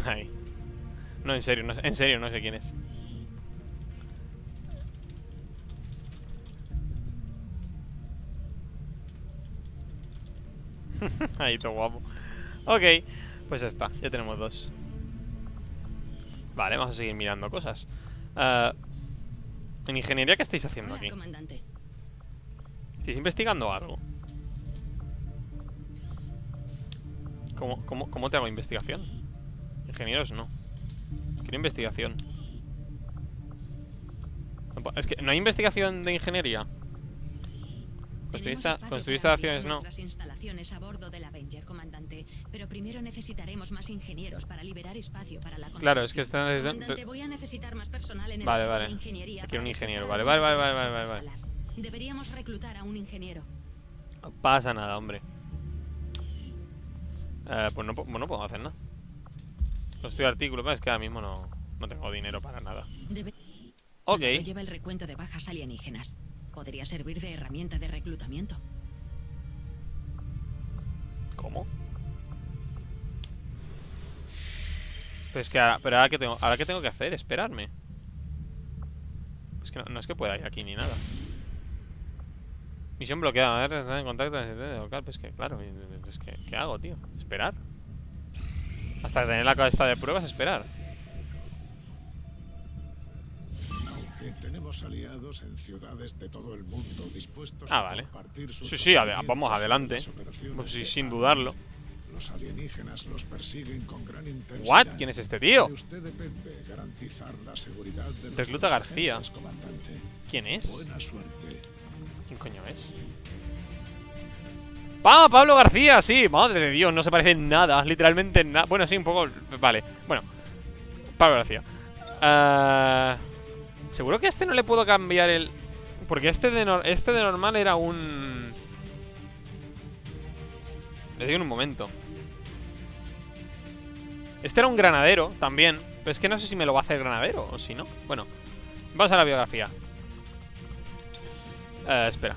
Ahí. No, en serio, no, en serio, no sé quién es. Ahí, todo guapo. Ok, pues ya está, ya tenemos dos. Vale, vamos a seguir mirando cosas. Ah, en ingeniería, ¿qué estáis haciendo Hola, aquí? comandante. ¿Estáis investigando algo? ¿Cómo, cómo, cómo te hago investigación? Ingenieros no. Quiero investigación. Es que no hay investigación de ingeniería. Construir, instalaciones no. nuestras instalaciones a bordo del Avenger, comandante. Pero primero necesitaremos más ingenieros para liberar espacio para la Claro, es que construcción. está- Comandante, voy a necesitar más personal en el Vale, de vale. ingeniería Quiero un ingeniero. Vale, vale, vale, vale, vale, vale. salas. Deberíamos reclutar a un ingeniero. No pasa nada, hombre. Eh, pues no, no puedo hacer nada. Construir artículos. pero Es que ahora mismo no, no tengo dinero para nada. Ok. Lleva el recuento de bajas alienígenas. Podría servir de herramienta de reclutamiento. ¿Cómo? Pero es que ahora, pero ahora que tengo, ahora qué tengo que hacer, esperarme. Es que no, es que pueda ir aquí ni nada. Misión bloqueada, estar en contacto local, pues que claro, es que ¿qué hago, tío? Esperar. Hasta tener la cabeza de pruebas, esperar. Tenemos aliados en ciudades de todo el mundo dispuestos Ah, a vale. compartir sus Sí, sí, vamos, adelante. Pues sí, sin dudarlo. Los alienígenas los persiguen con gran intensidad. ¿What? ¿Quién es este tío? De usted depende garantizar la seguridad de Recluta nuestros García. comandante. ¿Quién es? Buena suerte. ¿Quién coño es? ¡Ah, Pablo García! Sí, madre de Dios, no se parece en nada, literalmente en nada. Bueno, sí, un poco. Vale, bueno. Pablo García. Ah, Seguro que a este no le puedo cambiar el. Porque este de, este de normal era un. Le digo en un momento. Este era un granadero también. Pero es que no sé si me lo va a hacer granadero o si no. Bueno, vamos a la biografía. Eh, espera.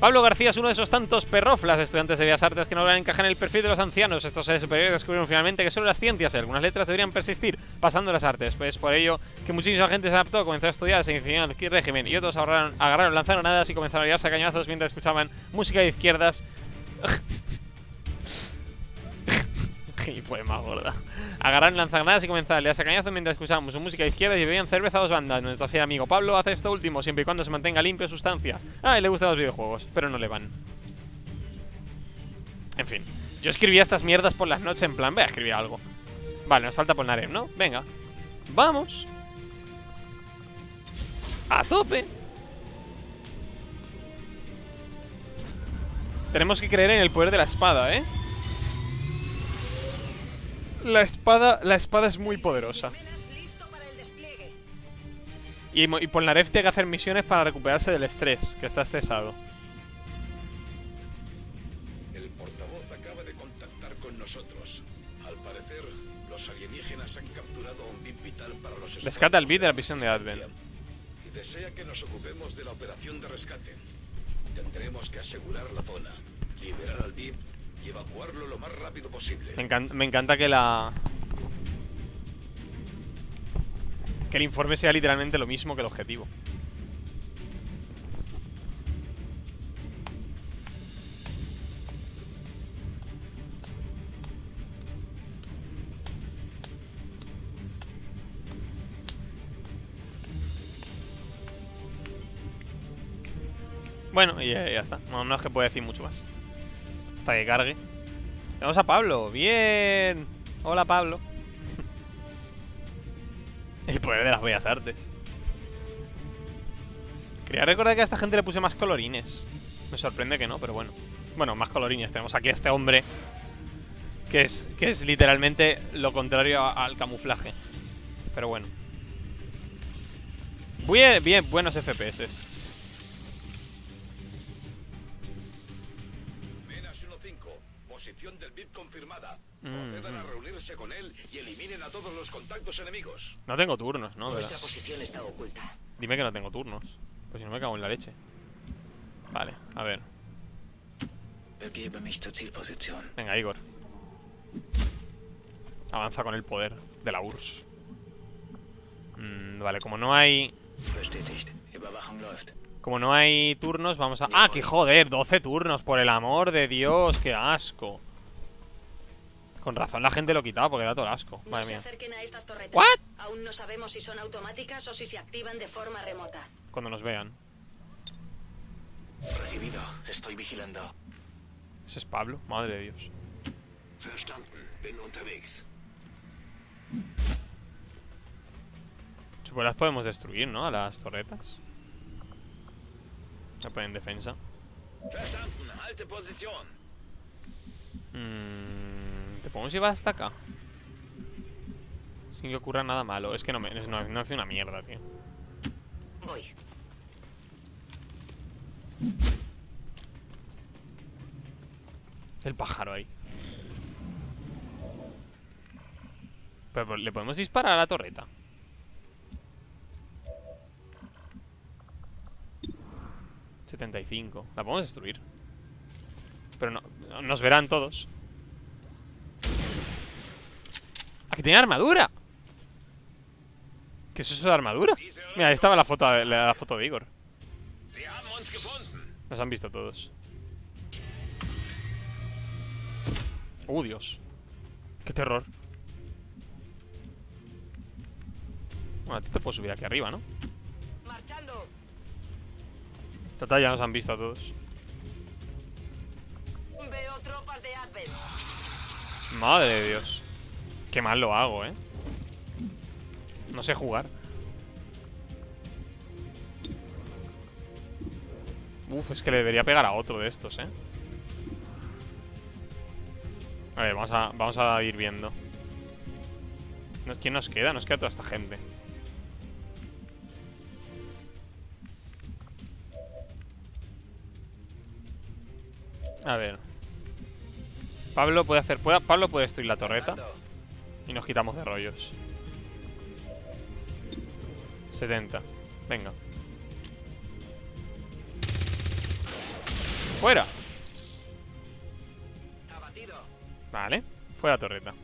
Pablo García es uno de esos tantos perroflas de estudiantes de Bellas Artes que no logran encajar en el perfil de los ancianos. Estos seres superiores descubrieron finalmente que solo las ciencias y algunas letras deberían persistir, pasando las artes. Pues por ello que muchísima gente se adaptó, comenzó a estudiar, se inició en régimen y otros ahorraron- agarraron lanzagranadas y comenzaron a liarse a cañazos mientras escuchaban música de izquierdas. y más gorda. Agarraron lanzagranadas y comenzaron a cañazos mientras escuchaban su música izquierda y bebían cerveza a dos bandas. Nuestro fiel amigo Pablo hace esto último siempre y cuando se mantenga limpio de sustancias. Ah, y le gustan los videojuegos, pero no le van. En fin, yo escribía estas mierdas por las noches en plan, voy a escribir algo. Vale, nos falta Polnareff, ¿no? Venga, vamos. A tope. Tenemos que creer en el poder de la espada, ¿eh? La espada, la espada es muy poderosa. Y, y Polnareff tiene que hacer misiones para recuperarse del estrés, que está estresado. El portavoz acaba de contactar con nosotros. Al parecer, los alienígenas han capturado un bit vital para los Rescata el beat de la prisión de Advent. y desea que nos ocupemos de la operación de rescate. Tendremos que asegurar la zona, liberar al VIP Me, encan- me encanta que la... Que el informe sea literalmente lo mismo que el objetivo. Bueno, y ya, ya está. No, no es que pueda decir mucho más. Hasta que cargue. Tenemos a Pablo. Bien. Hola, Pablo. El poder de las bellas artes. Quería recordar que a esta gente le puse más colorines. Me sorprende que no, pero bueno. Bueno, más colorines. Tenemos aquí a este hombre. Que es, que es literalmente lo contrario al camuflaje. Pero bueno. Bien, bien, buenos FPS. Procedan a mm. reunirse con él y eliminen a todos los contactos enemigos. No tengo turnos, ¿no? Nuestra ¿Verdad? posición está oculta. Dime que no tengo turnos. Pues si no me cago en la leche. Vale, a ver. Venga, Igor. Avanza con el poder de la URSS. Mm, vale, como no hay... Como no hay turnos, vamos a... ¡Ah, que joder! 12 turnos, por el amor de Dios, qué asco. Con razón la gente lo quitaba porque da todo el asco. No Madre se mía. a estas. ¿What? Aún no sabemos si son automáticas o si se activan de forma remota. Cuando nos vean. Recibido. Estoy vigilando. Ese es Pablo, madre de Dios. Unterwegs. Pues las podemos destruir, ¿no? A las torretas. Me ponen defensa. Verstanden. Halte Position. Mm, ¿Te podemos llevar hasta acá? Sin que ocurra nada malo. Es que no me no, no hace una mierda, tío. Voy. El pájaro ahí. Pero le podemos disparar a la torreta. ¿75? La podemos destruir. Pero no, nos verán todos. ¡Aquí tiene armadura! ¿Qué es eso de armadura? Mira, ahí estaba la foto de, la foto de Igor. Nos han visto todos. ¡Uh, Dios! ¡Qué terror! Bueno, a ti te puedo subir aquí arriba, ¿no? Total, ya nos han visto a todos. Veo tropas de Advent. Madre de Dios. Qué mal lo hago, ¿eh? No sé jugar. Uf, es que le debería pegar a otro de estos, ¿eh? A ver, vamos a, vamos a ir viendo. ¿Quién nos queda? Nos queda toda esta gente. A ver. Pablo puede hacer... Pablo puede destruir la torreta. Y nos quitamos de rollos. 70. Venga. ¡Fuera! Vale. Fuera torreta.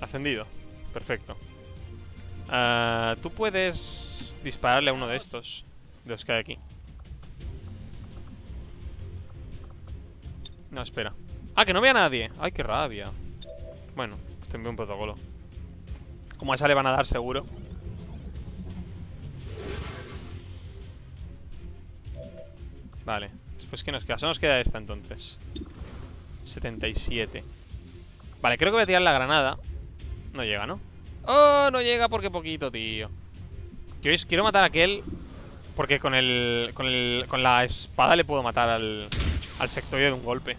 Ascendido. Perfecto. Ah, Tú puedes dispararle a uno de estos. De los que hay aquí. No, espera. Ah, que no vea a nadie. Ay, qué rabia. Bueno, te un protocolo. Como a esa le van a dar seguro. Vale. Después que nos queda. Solo nos queda esta entonces. 77. Vale, creo que voy a tirar la granada. No llega, ¿no? Oh, no llega porque poquito, tío. Quiero matar a aquel. Porque con el, con el. Con la espada le puedo matar al. Al sectoide de un golpe.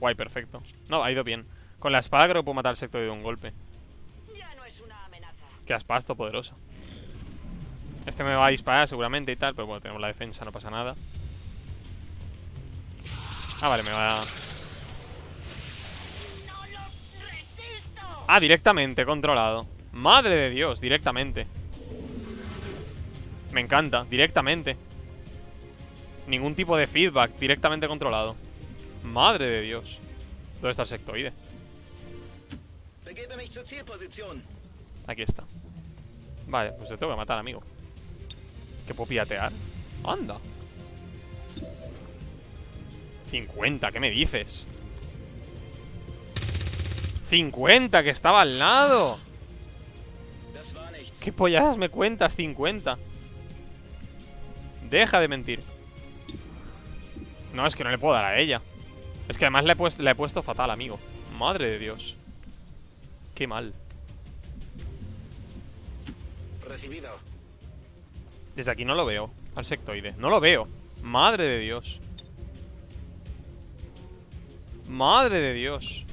Guay, perfecto. No, ha ido bien. Con la espada creo que puedo matar al sectoide de un golpe. La espada es poderosa. Este me va a disparar seguramente y tal, pero bueno, tenemos la defensa, no pasa nada. Ah, vale, me va a... Ah, directamente, controlado. Madre de Dios, directamente. Me encanta, directamente. Ningún tipo de feedback, directamente controlado. Madre de Dios. ¿Dónde está el sectoide? Aquí está. Vale, pues te tengo que matar, amigo. ¿Que puedo piratear? Anda. 50, ¿qué me dices? 50, que estaba al lado. ¿Qué polladas me cuentas? 50. Deja de mentir. No, es que no le puedo dar a ella. Es que además le he puesto, le he puesto fatal, amigo. Madre de Dios. Qué mal. Recibido. Desde aquí no lo veo. Al sectoide. No lo veo. Madre de Dios. Madre de Dios.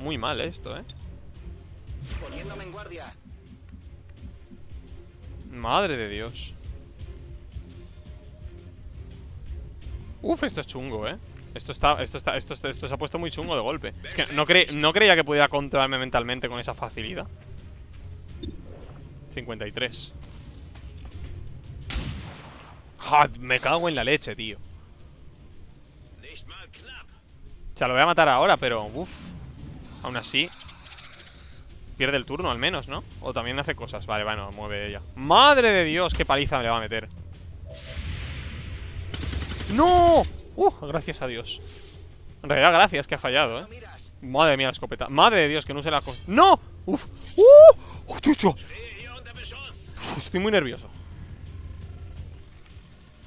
Muy mal esto, ¿eh? Poniéndome en guardia. Madre de Dios. Uf, esto es chungo, ¿eh? Esto está, esto está, esto, esto, esto se ha puesto muy chungo de golpe. Es que no, cre- no creía que pudiera controlarme mentalmente con esa facilidad. 53. Ja, me cago en la leche, tío. O sea, lo voy a matar ahora, pero uff. Aún así. Pierde el turno al menos, ¿no? O también hace cosas. Vale, bueno, mueve ella. ¡Madre de Dios! ¡Qué paliza me le va a meter! ¡No! ¡Uh! Gracias a Dios. En realidad, gracias, que ha fallado, ¿eh? Madre mía, la escopeta. Madre de Dios, que no use la. ¡No! ¡Uf! ¡Uh! ¡Oh, chucho! Estoy muy nervioso.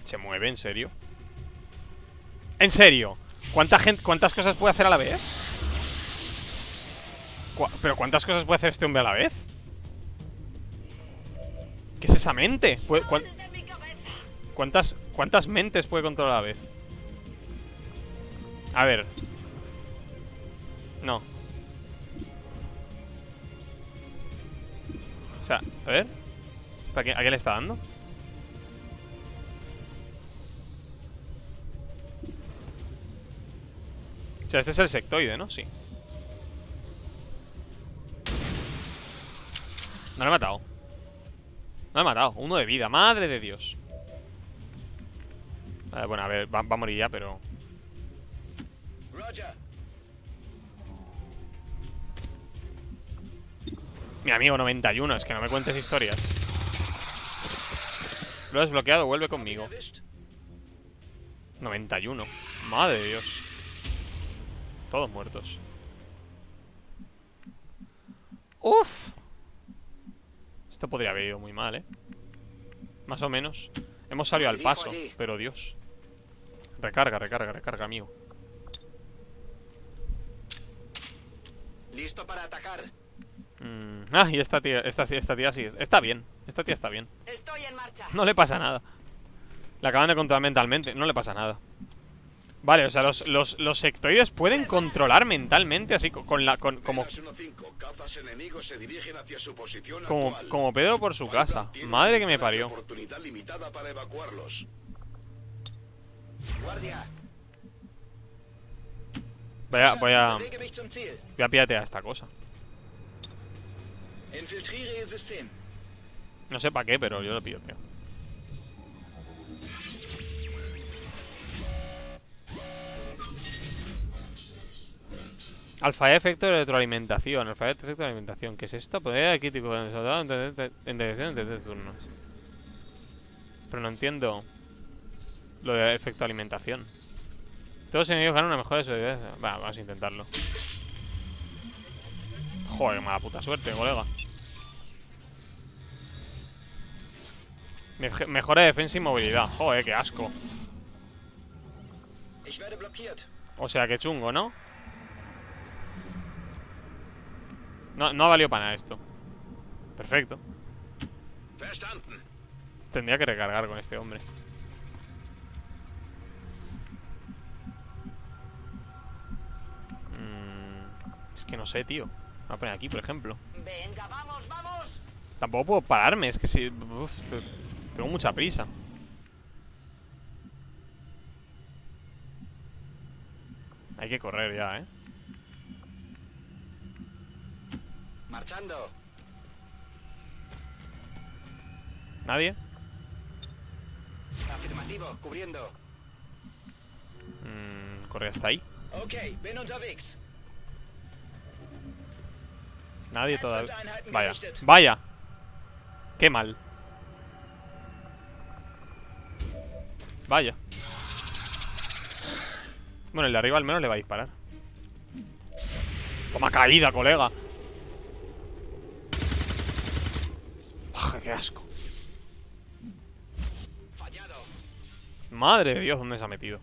¿Se mueve? ¿En serio? ¿En serio? ¿Cuánta ¿Cuántas cosas puede hacer a la vez? ¿Pero cuántas cosas puede hacer este hombre a la vez? ¿Qué es esa mente? ¿Cuántas, ¿Cuántas mentes puede controlar a la vez? A ver. No. O sea, a ver. ¿A qué le está dando? O sea, este es el sectoide, ¿no? Sí. No lo he matado. No lo he matado. Uno de vida. Madre de Dios. Bueno, a ver, va, va a morir ya, pero... Mi amigo 91, es que no me cuentes historias. Lo he desbloqueado, vuelve conmigo. 91. Madre de Dios. Todos muertos. Uf. Esto podría haber ido muy mal, ¿eh? Más o menos. Hemos salido al paso, pero Dios. Recarga, recarga, recarga, amigo. Listo para atacar. Mm, Ah, y esta tía, esta, sí- esta tía sí. Está bien. Esta tía está bien. Estoy en marcha. No le pasa nada. La acaban de controlar mentalmente. No le pasa nada. Vale, o sea, los, los, los sectoides pueden controlar mentalmente así co- con la... Con, como, Vegas 1-5, cazas enemigos se dirigen hacia su posición como, como Pedro por su casa. Madre que me parió. Guardia, Voy a, voy a, voy a piratear esta cosa. No sé para qué, pero yo lo pido, tío. Alfa efecto de retroalimentación. Alfa efecto de alimentación. ¿Qué es esto? Poder crítico en soldado en dirección de tres turnos. Pero no entiendo lo de efecto alimentación. Todos los enemigos ganan una mejora de sobrevivencia. Va, vamos a intentarlo. Joder, qué mala puta suerte, colega. Mejora de defensa y movilidad. Joder, qué asco. O sea, que chungo, ¿no? No, no ha valido para nada esto. Perfecto. Tendría que recargar con este hombre. Que no sé, tío. Voy a poner aquí, por ejemplo. Venga, vamos, vamos. Tampoco puedo pararme, es que si... uf, tengo mucha prisa. Hay que correr ya, ¿eh? Marchando. ¿Nadie? Afirmativo, cubriendo. Mm, corre hasta ahí. Ok, bin unterwegs. Nadie todavía. Vaya, vaya. Qué mal. Vaya. Bueno, el de arriba al menos le va a disparar. Toma caída, colega. Ah, qué asco. Madre de Dios, ¿dónde se ha metido?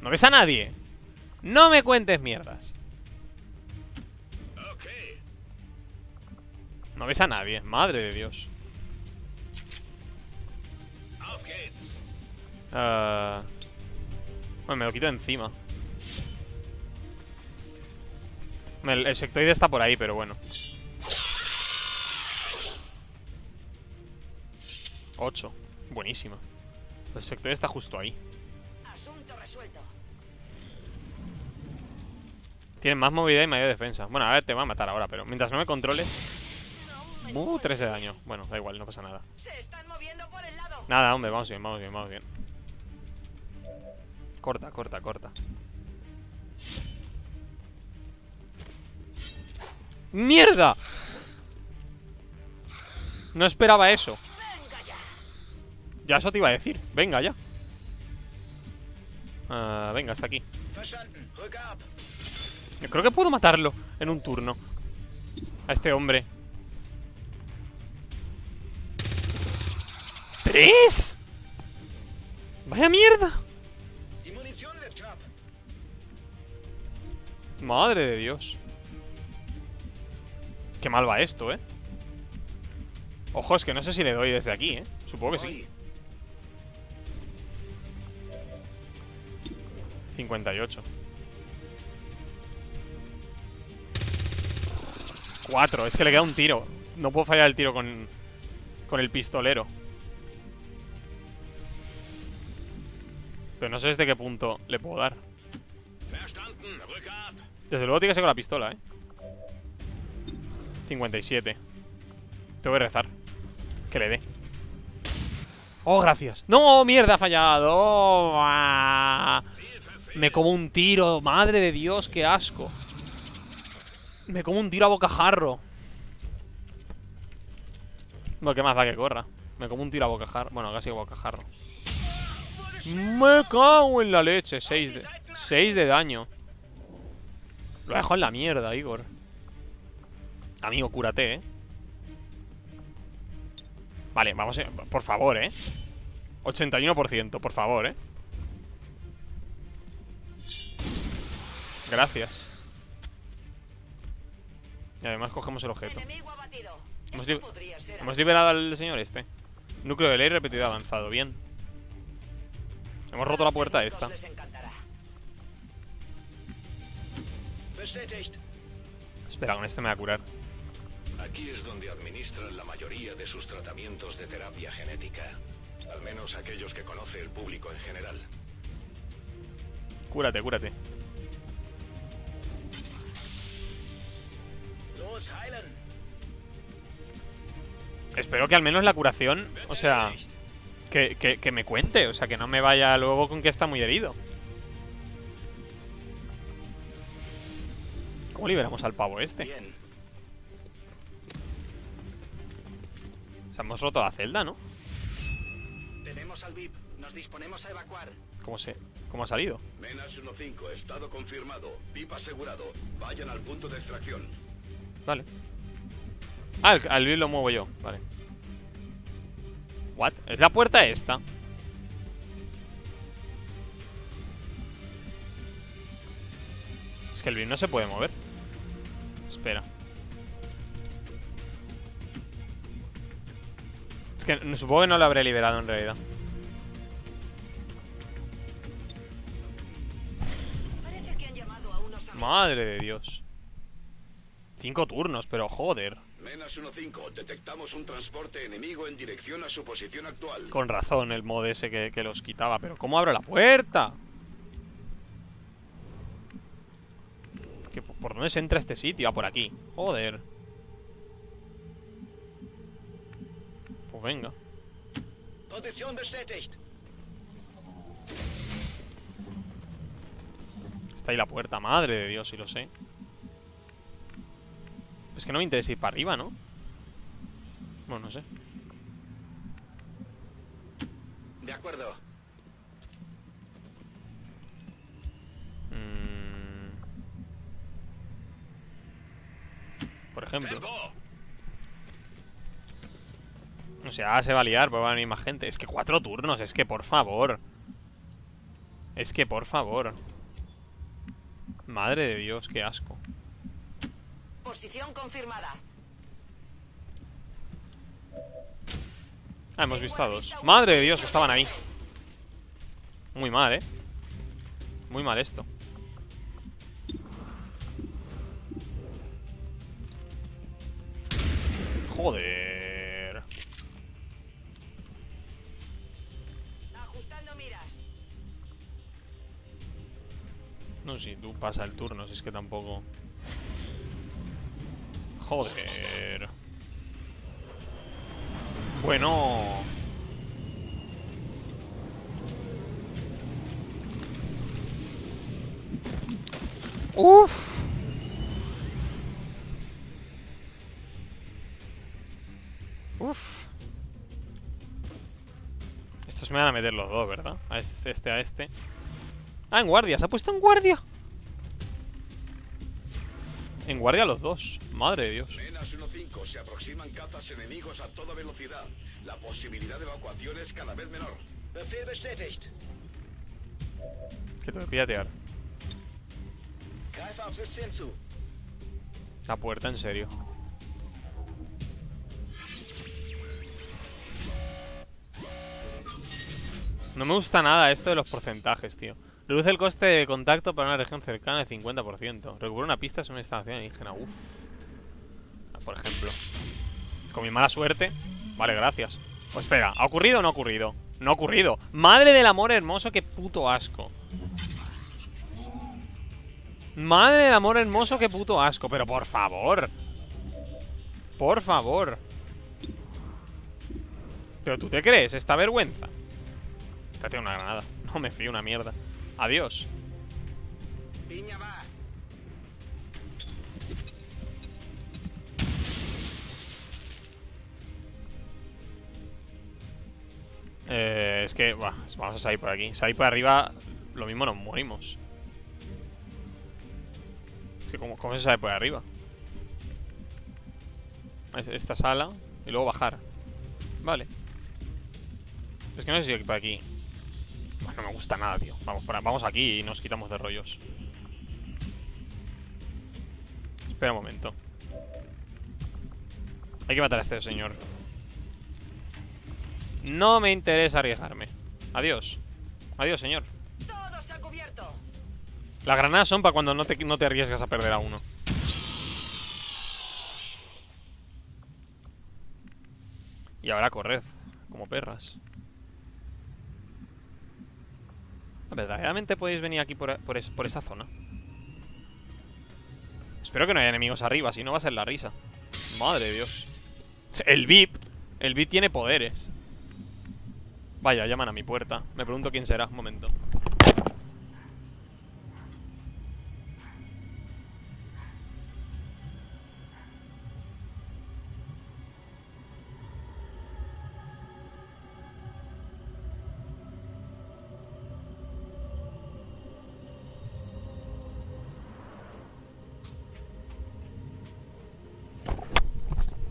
¿No ves a nadie? No me cuentes mierdas. No ves a nadie. Madre de Dios. Ah, Bueno, me lo quito de encima. El, el sectoide está por ahí, pero bueno. 8. Buenísima. El sectoide está justo ahí. Asunto resuelto. Tiene más movilidad y mayor defensa. Bueno, a ver, te va a matar ahora, pero mientras no me controles... Uh, 3 de daño. Bueno, da igual, no pasa nada. Se están moviendo por el lado. Nada, hombre, vamos bien, vamos bien, vamos bien. Corta, corta, corta. ¡Mierda! No esperaba eso. Ya eso te iba a decir. Venga, ya. Ah, venga, hasta aquí. Yo creo que puedo matarlo en un turno. A este hombre. ¿Tres? ¡Vaya mierda! Madre de Dios. Qué mal va esto, ¿eh? Ojo, es que no sé si le doy desde aquí, ¿eh? Supongo que sí. 58. 4. Es que le queda un tiro. No puedo fallar el tiro con, con el pistolero. Pero no sé desde qué punto le puedo dar. Desde luego tiene que ser con la pistola, ¿eh? 57. Tengo que rezar. Que le dé. Oh, gracias. ¡No! ¡Mierda! Ha fallado. Oh, ah. Me como un tiro. Madre de Dios, qué asco. Me como un tiro a bocajarro. No, ¿qué más da que corra? Me como un tiro a bocajarro. Bueno, casi a bocajarro. Me cago en la leche. 6 de, 6 de daño. Lo dejo en la mierda, Igor. Amigo, cúrate, eh. Vale, vamos, a, por favor, eh. 81%, por favor, eh. Gracias. Y además cogemos el objeto. Hemos, li hemos liberado al señor este. Núcleo de ley repetido avanzado. Bien. Hemos roto la puerta esta. Espera, con este me va a curar. Aquí es donde administran la mayoría de sus tratamientos de terapia genética. Al menos aquellos que conoce el público en general. Cúrate, cúrate. Espero que al menos la curación, o sea, que, que, que me cuente, o sea, que no me vaya luego con que está muy herido. ¿Cómo liberamos al pavo este? O sea, hemos roto la celda, ¿no? Tenemos al VIP. Nos disponemos a evacuar. ¿Cómo se, cómo ha salido? Menas 1-5, estado confirmado. VIP asegurado. Vayan al punto de extracción. Vale. Ah, al VIP lo muevo yo. Vale. ¿What? ¿Es la puerta esta? Es que el VIP no se puede mover. Espera. Es que supongo que no lo habré liberado en realidad. Madre de Dios. Cinco turnos, pero joder. Menas 1-5, detectamos un transporte enemigo en dirección a su posición actual. Con razón el mod ese que, que los quitaba. Pero ¿cómo abro la puerta? ¿Que por- ¿Por dónde se entra este sitio? Ah, por aquí. Joder. Pues venga. Position bestätigt. Está ahí la puerta. Madre de Dios, si lo sé. Es que no me interesa ir para arriba, ¿no? Bueno, no sé. De acuerdo. Mm. Por ejemplo. O sea, se va a liar, porque va a venir más gente. Es que cuatro turnos, es que por favor. Es que por favor. Madre de Dios, qué asco. Posición confirmada. Ah, hemos visto a dos. Madre de Dios, que estaban ahí. Muy mal, ¿eh? Muy mal esto. Joder. Ajustando miras. No sé si tú pasa el turno, si es que tampoco. Joder. Bueno. Uf. Uf. Estos me van a meter los dos, ¿verdad? A este, este, a este. Ah, en guardia. ¿Se ha puesto en guardia? En guardia los dos. Madre de Dios. Menas 1-5, se aproximan cazas enemigos a toda velocidad. La posibilidad de evacuación es cada vez menor. Bestätigt. Que te voy a piratear. Esa puerta, en serio. No me gusta nada esto de los porcentajes, tío. Reduce el coste de contacto para una región cercana de 50%. Recubre una pista es una instalación alienígena. Uf. Ah, Por ejemplo. Con mi mala suerte. Vale, gracias. Pues espera, ¿ha ocurrido o no ha ocurrido? No ha ocurrido. Madre del amor hermoso, qué puto asco. Madre del amor hermoso, qué puto asco. Pero por favor. Por favor. ¿Pero tú te crees esta vergüenza? Te una granada. No me fío una mierda. Adiós. Piña va. Eh, es que, buah, vamos a salir por aquí. Salir por arriba, lo mismo nos morimos. Es que, ¿cómo, cómo se sale por arriba? Es- Esta sala y luego bajar. Vale. Es que no sé si por aquí. Buah, no me gusta nada, tío. Vamos, vamos aquí y nos quitamos de rollos. Espera un momento. Hay que matar a este señor. No me interesa arriesgarme. Adiós. Adiós, señor. Todo está cubierto. Las granadas son para cuando no te, no te arriesgas a perder a uno. Y ahora corred, como perras. ¿Verdaderamente podéis venir aquí por, por, es- por esa zona? Espero que no haya enemigos arriba, si no va a ser la risa. Madre de Dios. El VIP. El VIP tiene poderes. Vaya, llaman a mi puerta. Me pregunto quién será. Un momento.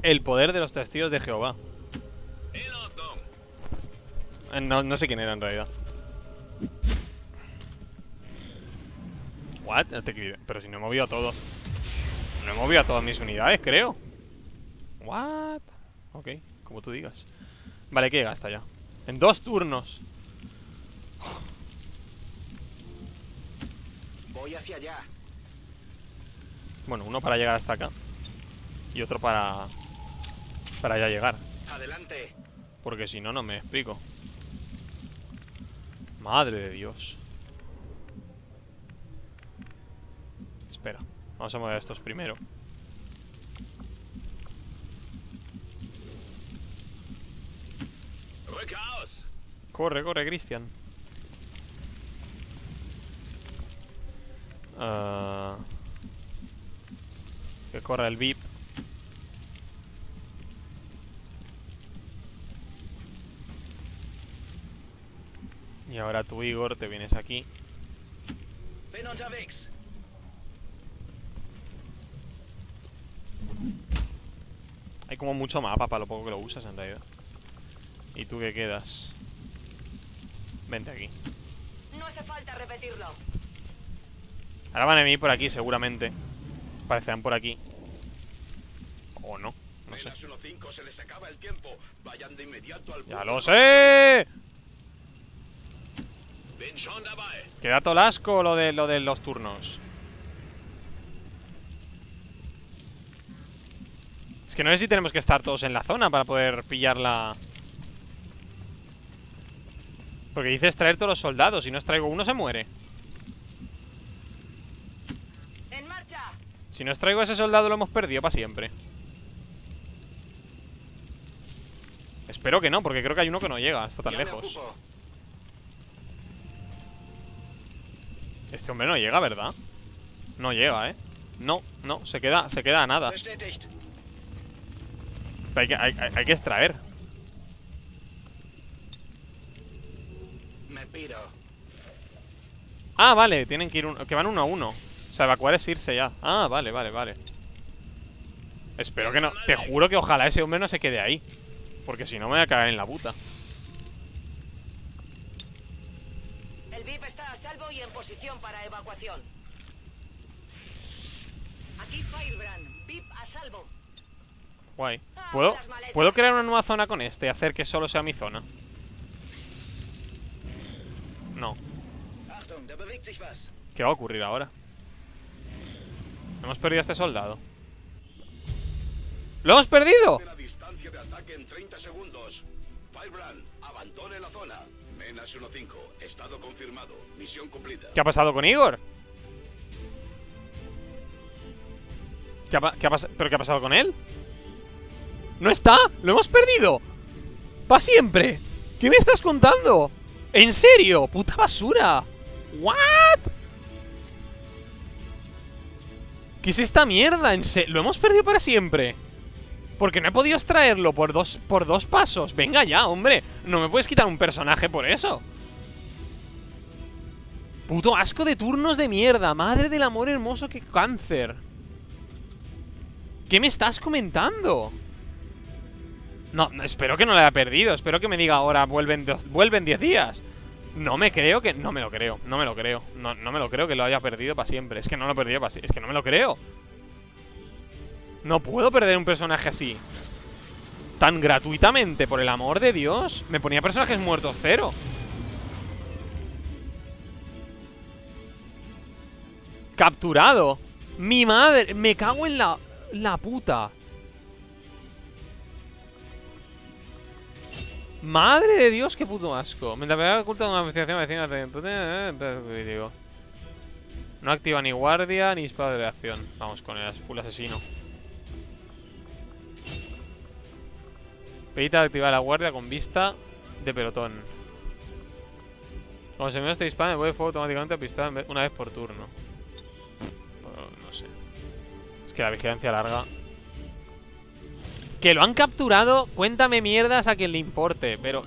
El poder de los testigos de Jehová. Eh, No, no sé quién era en realidad. What? No te quiero- Pero si no he movido a todos. No he movido a todas mis unidades, creo. What? Ok, como tú digas. Vale, que gasta ya. En dos turnos. Voy hacia allá. Bueno, uno para llegar hasta acá. Y otro para... Para ya llegar. Adelante. Porque si no, no me explico. Madre de Dios. Espera. Vamos a mover a estos primero. Corre, corre, Cristian. Ah, que corra el VIP. Y ahora tú, Igor, te vienes aquí. Bin unterwegs. Hay como mucho mapa para lo poco que lo usas en realidad. ¿Y tú qué quedas? Vente aquí. No hace falta repetirlo. Ahora van a venir por aquí, seguramente. Parecerán por aquí. O no, no sé. Menas 1-5 se Queda todo el asco lo de, lo de los turnos. Es que no sé si tenemos que estar todos en la zona para poder pillar la... Porque dices traer todos los soldados. Si no os traigo uno, se muere. ¡En marcha! Si no os traigo ese soldado, lo hemos perdido para siempre. Espero que no, porque creo que hay uno que no llega. Está tan lejos. Este hombre no llega, ¿verdad? No llega, ¿eh? No, no, se queda, se queda a nada. Hay que, hay, hay- hay que extraer. Me piro. Ah, vale, tienen que ir uno, que van uno a uno. O sea, evacuar es irse ya. Ah, vale, vale, vale. Espero que no. Te juro que ojalá ese hombre no se quede ahí. Porque si no me voy a caer en la puta. El VIP está a salvo y en posición para evacuación. Aquí Firebrand. VIP a salvo. Guay. ¿Puedo, ¿Puedo crear una nueva zona con este y hacer que solo sea mi zona? No. ¿Qué va a ocurrir ahora? Hemos perdido a este soldado. ¡Lo hemos perdido! Distancia de ataque en 30 segundos. Firebrand, abandone la zona. Menas 1-5. Estado confirmado. Misión cumplida. ¿Qué ha pasado con Igor? ¿Qué ha, qué ¿Pero qué ha pasado con él? ¡No está! ¡Lo hemos perdido! ¡Para siempre! ¿Qué me estás contando? ¿En serio? ¡Puta basura! ¿Qué es esta mierda? ¿En se- ¿Lo hemos perdido para siempre? Porque no he podido extraerlo por dos, por dos pasos. Venga ya, hombre. No me puedes quitar un personaje por eso. Puto asco de turnos de mierda. Madre del amor hermoso, que cáncer. ¿Qué me estás comentando? No, no, espero que no la haya perdido. Espero que me diga ahora vuelven dos- vuelven 10 días. No me creo que... No me lo creo. No me lo creo. No, no me lo creo que lo haya perdido para siempre. Es que no lo he perdido para siempre. Es que no me lo creo. No puedo perder un personaje así. Tan gratuitamente, por el amor de Dios. Me ponía personajes muertos cero. Capturado. Mi madre. Me cago en la... La puta. Madre de Dios, qué puto asco. Mientras me oculta una investigación vecina de... No activa ni guardia ni espada de reacción. Vamos con el full asesino. Pedita activar la guardia con vista de pelotón. Cuando se me este dispara, me vuelve fuego automáticamente a pistola una vez por turno. Que la vigilancia larga. Que lo han capturado, cuéntame mierdas a quien le importe, pero.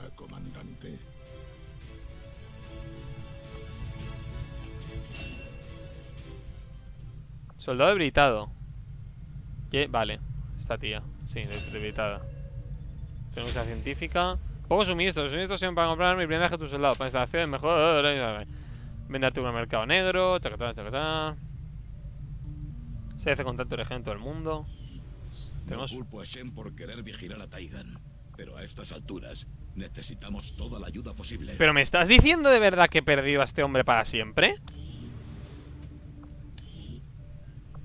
Soldado debilitado. Ye- Vale, esta tía. Sí, de- debilitada. Tenemos la científica. Pocos suministros. Los suministros para comprar mi blindaje a tus soldados. Para instalaciones mejor. Vende artículo en el mercado negro. Chacatá, chacatá. Se hace contacto de en todo el mundo. No Tenemos. culpo a Shen por querer vigilar a Taigan. Pero a estas alturas necesitamos toda la ayuda posible. ¿Pero me estás diciendo de verdad que he perdido a este hombre para siempre?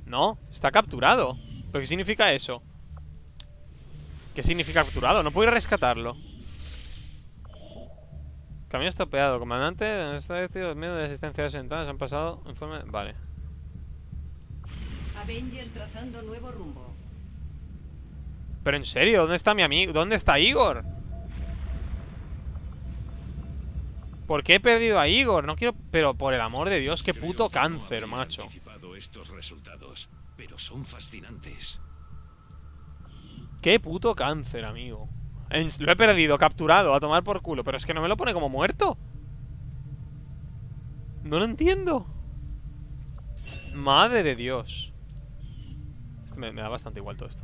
No, está capturado. ¿Pero qué significa eso? ¿Qué significa capturado? No puedo ir a rescatarlo. Camino estropeado. Comandante, está vestido miedo de asistencia de sentadas. Han pasado. Informe. Vale. Avenger trazando nuevo rumbo. Pero en serio, ¿dónde está mi amigo? ¿Dónde está Igor? ¿Por qué he perdido a Igor? No quiero... Pero por el amor de Dios, qué puto cáncer, macho. anticipado estos resultados, pero son fascinantes. Qué puto cáncer, amigo. En- Lo he perdido, capturado, a tomar por culo. Pero es que no me lo pone como muerto. No lo entiendo. Madre de Dios. Me da bastante igual todo esto.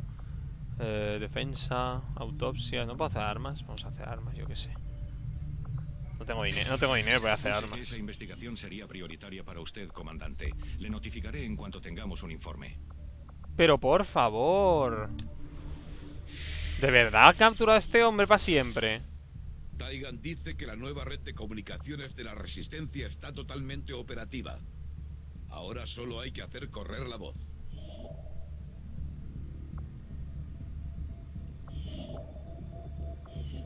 Eh, defensa, autopsia. ¿No puedo hacer armas? Vamos a hacer armas, yo qué sé. No tengo dinero, no tengo dinero para hacer armas. Esa investigación sería prioritaria para usted, comandante. Le notificaré en cuanto tengamos un informe. Pero por favor. ¿De verdad ha capturado a este hombre para siempre? Taigan dice que la nueva red de comunicaciones de la Resistencia está totalmente operativa. Ahora solo hay que hacer correr la voz.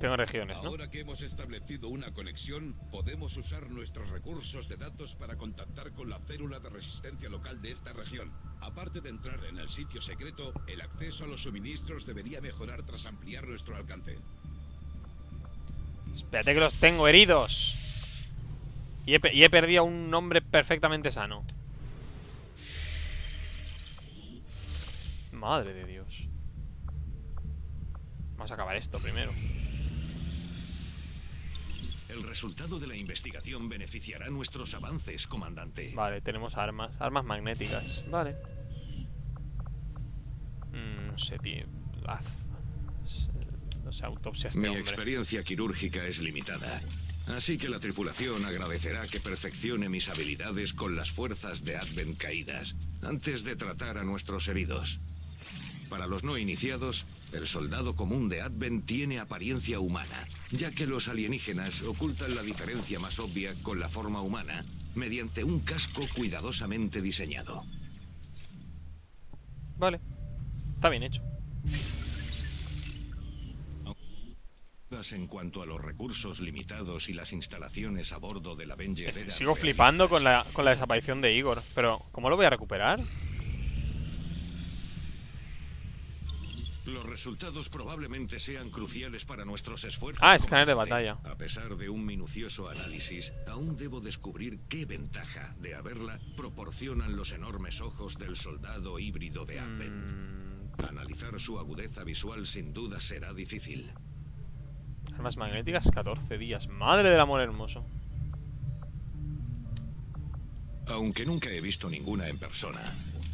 Tengo regiones, ¿no? Ahora que hemos establecido una conexión, podemos usar nuestros recursos de datos para contactar con la célula de resistencia local de esta región. Aparte de entrar en el sitio secreto, el acceso a los suministros debería mejorar tras ampliar nuestro alcance. Espérate que los tengo heridos. Y he, y he perdido a un hombre perfectamente sano. Madre de Dios. Vamos a acabar esto primero. El resultado de la investigación beneficiará nuestros avances, comandante. Vale, tenemos armas. Armas magnéticas. Vale. Mm, no sé, tío. No sé, autopsia este Mi hombre. experiencia quirúrgica es limitada. Así que la tripulación agradecerá que perfeccione mis habilidades con las fuerzas de Advent caídas, antes de tratar a nuestros heridos. Para los no iniciados, el soldado común de Advent tiene apariencia humana, ya que los alienígenas ocultan la diferencia más obvia con la forma humana mediante un casco cuidadosamente diseñado. Vale. Está bien hecho. En cuanto a los recursos limitados y las instalaciones a bordo del Avenger Es- eran Sigo flipando con la, con la desaparición de Igor. Pero, ¿cómo lo voy a recuperar? Los resultados probablemente sean cruciales para nuestros esfuerzos. Ah, escáner de batalla. A pesar de un minucioso análisis, aún debo descubrir qué ventaja de haberla proporcionan los enormes ojos del soldado híbrido de Advent. Analizar su agudeza visual sin duda será difícil. Armas magnéticas, 14 días. Madre del amor hermoso. Aunque nunca he visto ninguna en persona,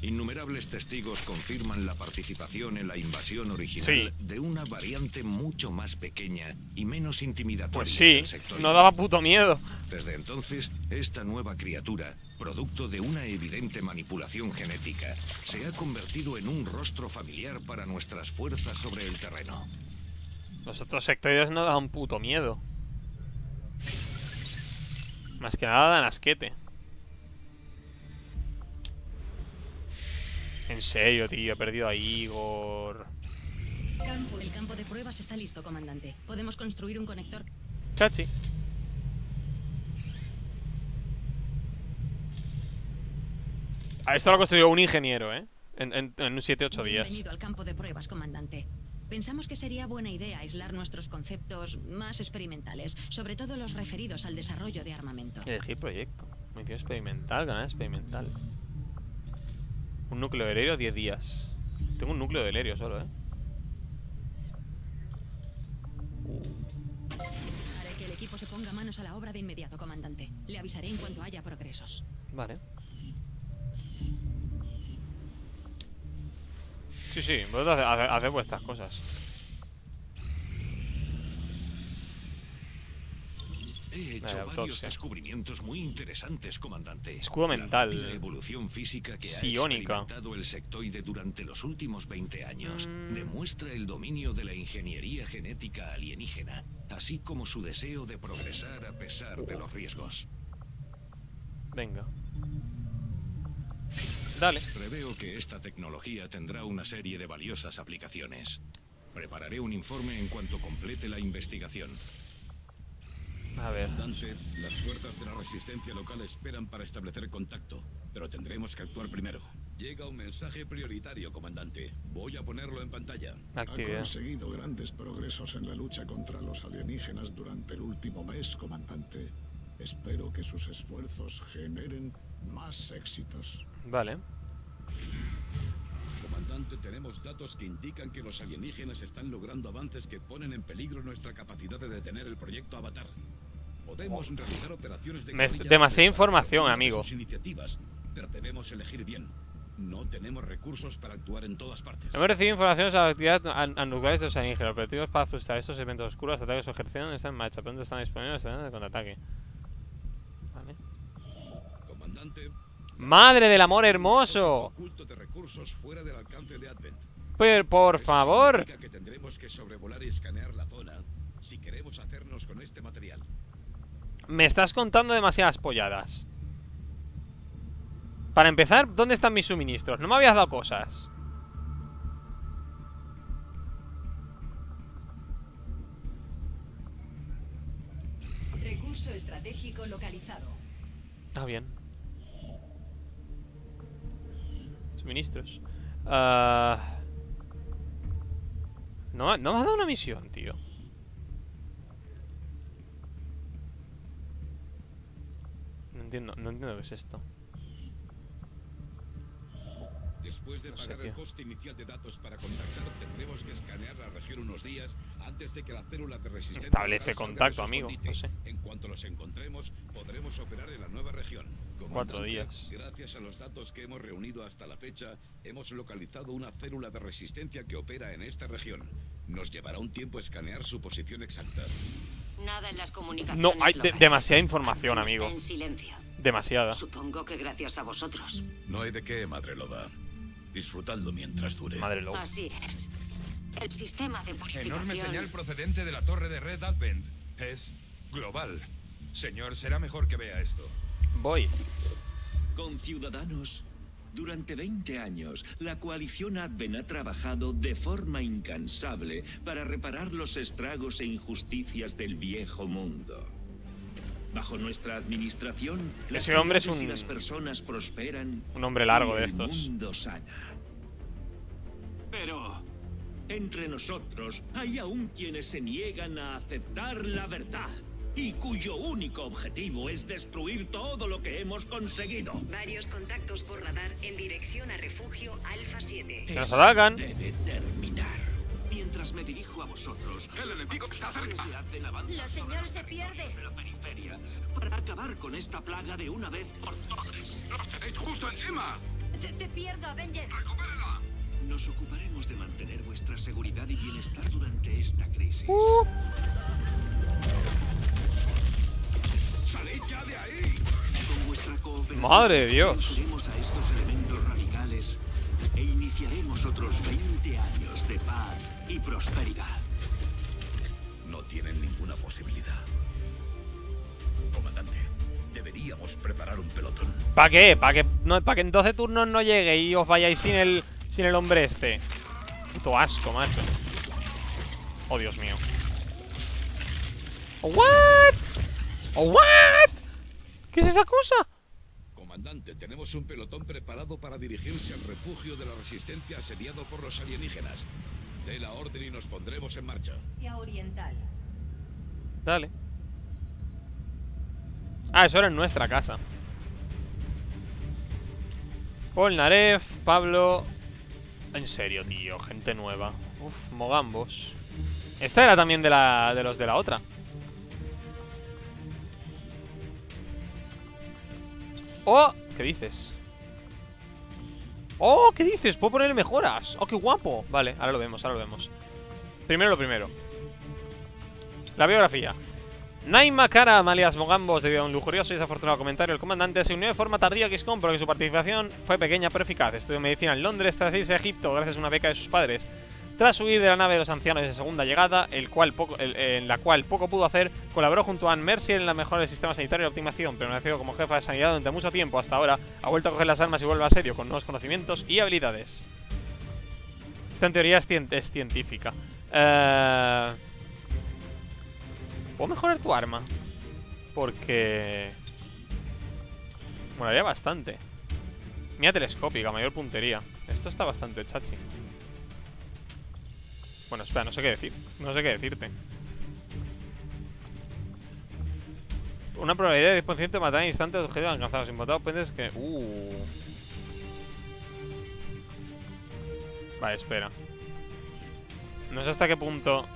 innumerables testigos confirman la participación en la invasión original de una variante mucho más pequeña y menos intimidatoria Pues sí, sector. no daba puto miedo. Desde entonces, esta nueva criatura, producto de una evidente manipulación genética, se ha convertido en un rostro familiar para nuestras fuerzas sobre el terreno. Los otros sectores no dan puto miedo. Más que nada dan asquete. En serio, tío, he perdido a Igor. Campo, el campo de pruebas está listo, comandante. Podemos construir un conector. Chachi. A esto lo ha construido un ingeniero, ¿eh? En, en, en un 7-8 días. Bienvenido al campo de pruebas, comandante. Pensamos que sería buena idea aislar nuestros conceptos más experimentales, sobre todo los referidos al desarrollo de armamento. Elegir proyecto. Munición experimental, ganar experimental. Un núcleo de helio, 10 días. Tengo un núcleo de helio solo, ¿eh? Haré que el equipo se ponga manos a la obra de inmediato, comandante. Le avisaré en cuanto haya progresos. Vale. Sí, sí, vosotros haced vuestras cosas. He hecho varios autopsia. descubrimientos muy interesantes, comandante. Escudo La mental. rápida evolución física que Psiónica. ha experimentado el sectoide durante los últimos 20 años Mm. demuestra el dominio de la ingeniería genética alienígena, así como su deseo de progresar a pesar de los riesgos. Venga. Dale. Preveo que esta tecnología tendrá una serie de valiosas aplicaciones. Prepararé un informe en cuanto complete la investigación. A ver. Dante, las fuerzas de la resistencia local esperan para establecer contacto, pero tendremos que actuar primero. Llega un mensaje prioritario, comandante. Voy a ponerlo en pantalla. Actividad. Ha conseguido grandes progresos en la lucha contra los alienígenas durante el último mes, comandante. Espero que sus esfuerzos generen más éxitos. Vale. Comandante, tenemos datos que indican que los alienígenas están logrando avances que ponen en peligro nuestra capacidad de detener el proyecto Avatar. Podemos realizar operaciones de demasiada información, amigo. sus iniciativas, pero debemos elegir bien. No tenemos recursos para actuar en todas partes. Hemos recibido información sobre la actividad an- anuales de los alienígenas. Operativos para frustrar estos eventos oscuros, ataques o ejercicios están en marcha. Pronto están disponibles de contraataque. Vale. Comandante, ¡Madre del amor hermoso! oculto de recursos fuera del alcance de Advent. Pero, por Eso favor. que tendremos que sobrevolar y escanear la zona si queremos hacernos con este material. Me estás contando demasiadas polladas. Para empezar, ¿dónde están mis suministros? No me habías dado cosas. Recurso estratégico localizado. Ah, bien. Suministros. Ah, No, no me has dado una misión, tío. No entiendo, no entiendo qué es esto. Después de No sé, pagar el tío. coste inicial de datos para contactar, tendremos que escanear la región unos días antes de que la célula de resistencia Establece contacto, amigo, no sé. En cuanto los encontremos, podremos operar en la nueva región. Cuatro días. Gracias a los datos que hemos reunido hasta la fecha, hemos localizado una célula de resistencia que opera en esta región. Nos llevará un tiempo escanear su posición exacta. Nada en las comunicaciones. No, hay de- demasiada información, amigo. En silencio. Demasiada. Supongo que gracias a vosotros. No hay de qué, Madre Loba. Disfrutadlo mientras dure. Madre Loba. Así es. El sistema de purificación... Enorme señal procedente de la torre de Red Advent. Es global. Señor, será mejor que vea esto. Voy. Conciudadanos, durante 20 años, la coalición Adven ha trabajado de forma incansable para reparar los estragos e injusticias del viejo mundo. Bajo nuestra administración, las Ese hombre es ciudades y las personas prosperan Un hombre largo y de el estos. mundo sana. Pero Entre nosotros hay aún quienes se niegan a aceptar la verdad y cuyo único objetivo es destruir todo lo que hemos conseguido. Varios contactos por radar en dirección a refugio Alfa 7. Que nos atacan. Debe terminar. Mientras me dirijo a vosotros, el enemigo que está cerca. La señal se pierde. la periferia para acabar con esta plaga de una vez por todas. ¡Los tenéis justo encima! Te, te pierdo, Avenger. Nos ocuparemos de mantener vuestra seguridad y bienestar durante esta crisis. ¡Salid ya de ahí! Con vuestra cooperación Madre de Dios. a estos elementos radicales e iniciaremos otros 20 años de paz y prosperidad. No tienen ninguna posibilidad. Comandante, deberíamos preparar un pelotón. ¿Para qué? ¿Para que, no, pa' que en 12 turnos no llegue y os vayáis sin el, sin el hombre este? Puto asco, macho. Oh, Dios mío. ¿What? ¿What? ¿Qué es esa cosa? Comandante, tenemos un pelotón preparado para dirigirse al refugio de la resistencia asediado por los alienígenas. Dé la orden y nos pondremos en marcha. Oriental. Dale. Ah, eso era en nuestra casa. Polnareff, Pablo. En serio, tío, gente nueva. Uf, Mogambos. Esta era también de, la, de los de la otra. ¡Oh! ¿Qué dices? ¡Oh! ¿Qué dices? ¿Puedo ponerle mejoras? ¡Oh, qué guapo! Vale, ahora lo vemos, ahora lo vemos. Primero lo primero. La biografía. Naima Kara, alias Mogambos, debido a un lujurioso y desafortunado comentario del comandante, se unió de forma tardía a XCOM, por lo que su participación fue pequeña pero eficaz. Estudió medicina en Londres tras irse a Egipto gracias a una beca de sus padres. Tras huir de la nave de los ancianos de segunda llegada, el cual en la cual poco pudo hacer, colaboró junto a Anne Mercier en la mejora del sistema sanitario y optimización, permaneció como jefa de sanidad durante mucho tiempo. Hasta ahora ha vuelto a coger las armas y vuelve a serio, con nuevos conocimientos y habilidades. Esta en teoría es científica. Eh... ¿Puedo mejorar tu arma? Porque... Molaría bastante. Mira telescópica, mayor puntería. Esto está bastante chachi. Bueno, espera, no sé qué decir. No sé qué decirte. Una probabilidad de 10% de matar en instante de objetivos alcanzados. Importados puentes que... Uh. Vale, espera. No sé hasta qué punto...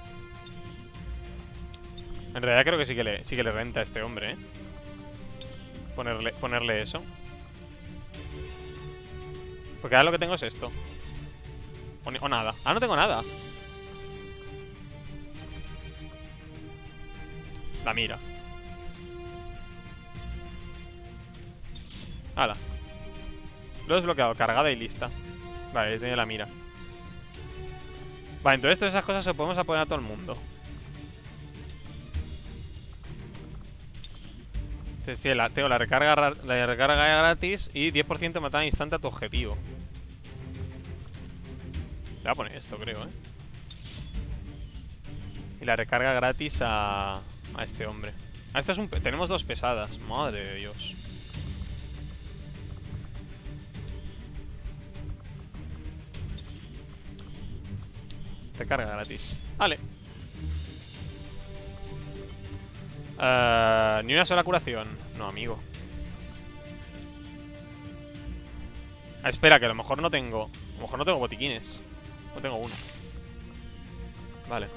En realidad creo que sí que le, sí que le renta a este hombre, ¿eh? Ponerle, ponerle eso. Porque ahora lo que tengo es esto. O nada. Ah, no tengo nada. La mira. Hala. Lo he desbloqueado, cargada y lista. Vale, ahí tiene la mira. Vale, entonces todas esas cosas se podemos poner a todo el mundo. Sí, la- tengo la recarga, la recarga gratis y 10% de matar instante a tu objetivo. Le voy a poner esto, creo, ¿eh? Y la recarga gratis a, a este hombre. Ah, este es un... Tenemos dos pesadas. Madre de Dios. Recarga gratis. Vale. Eh, ni una sola curación. No, amigo. Ah, espera, que a lo mejor no tengo. A lo mejor no tengo botiquines. No tengo uno. Vale.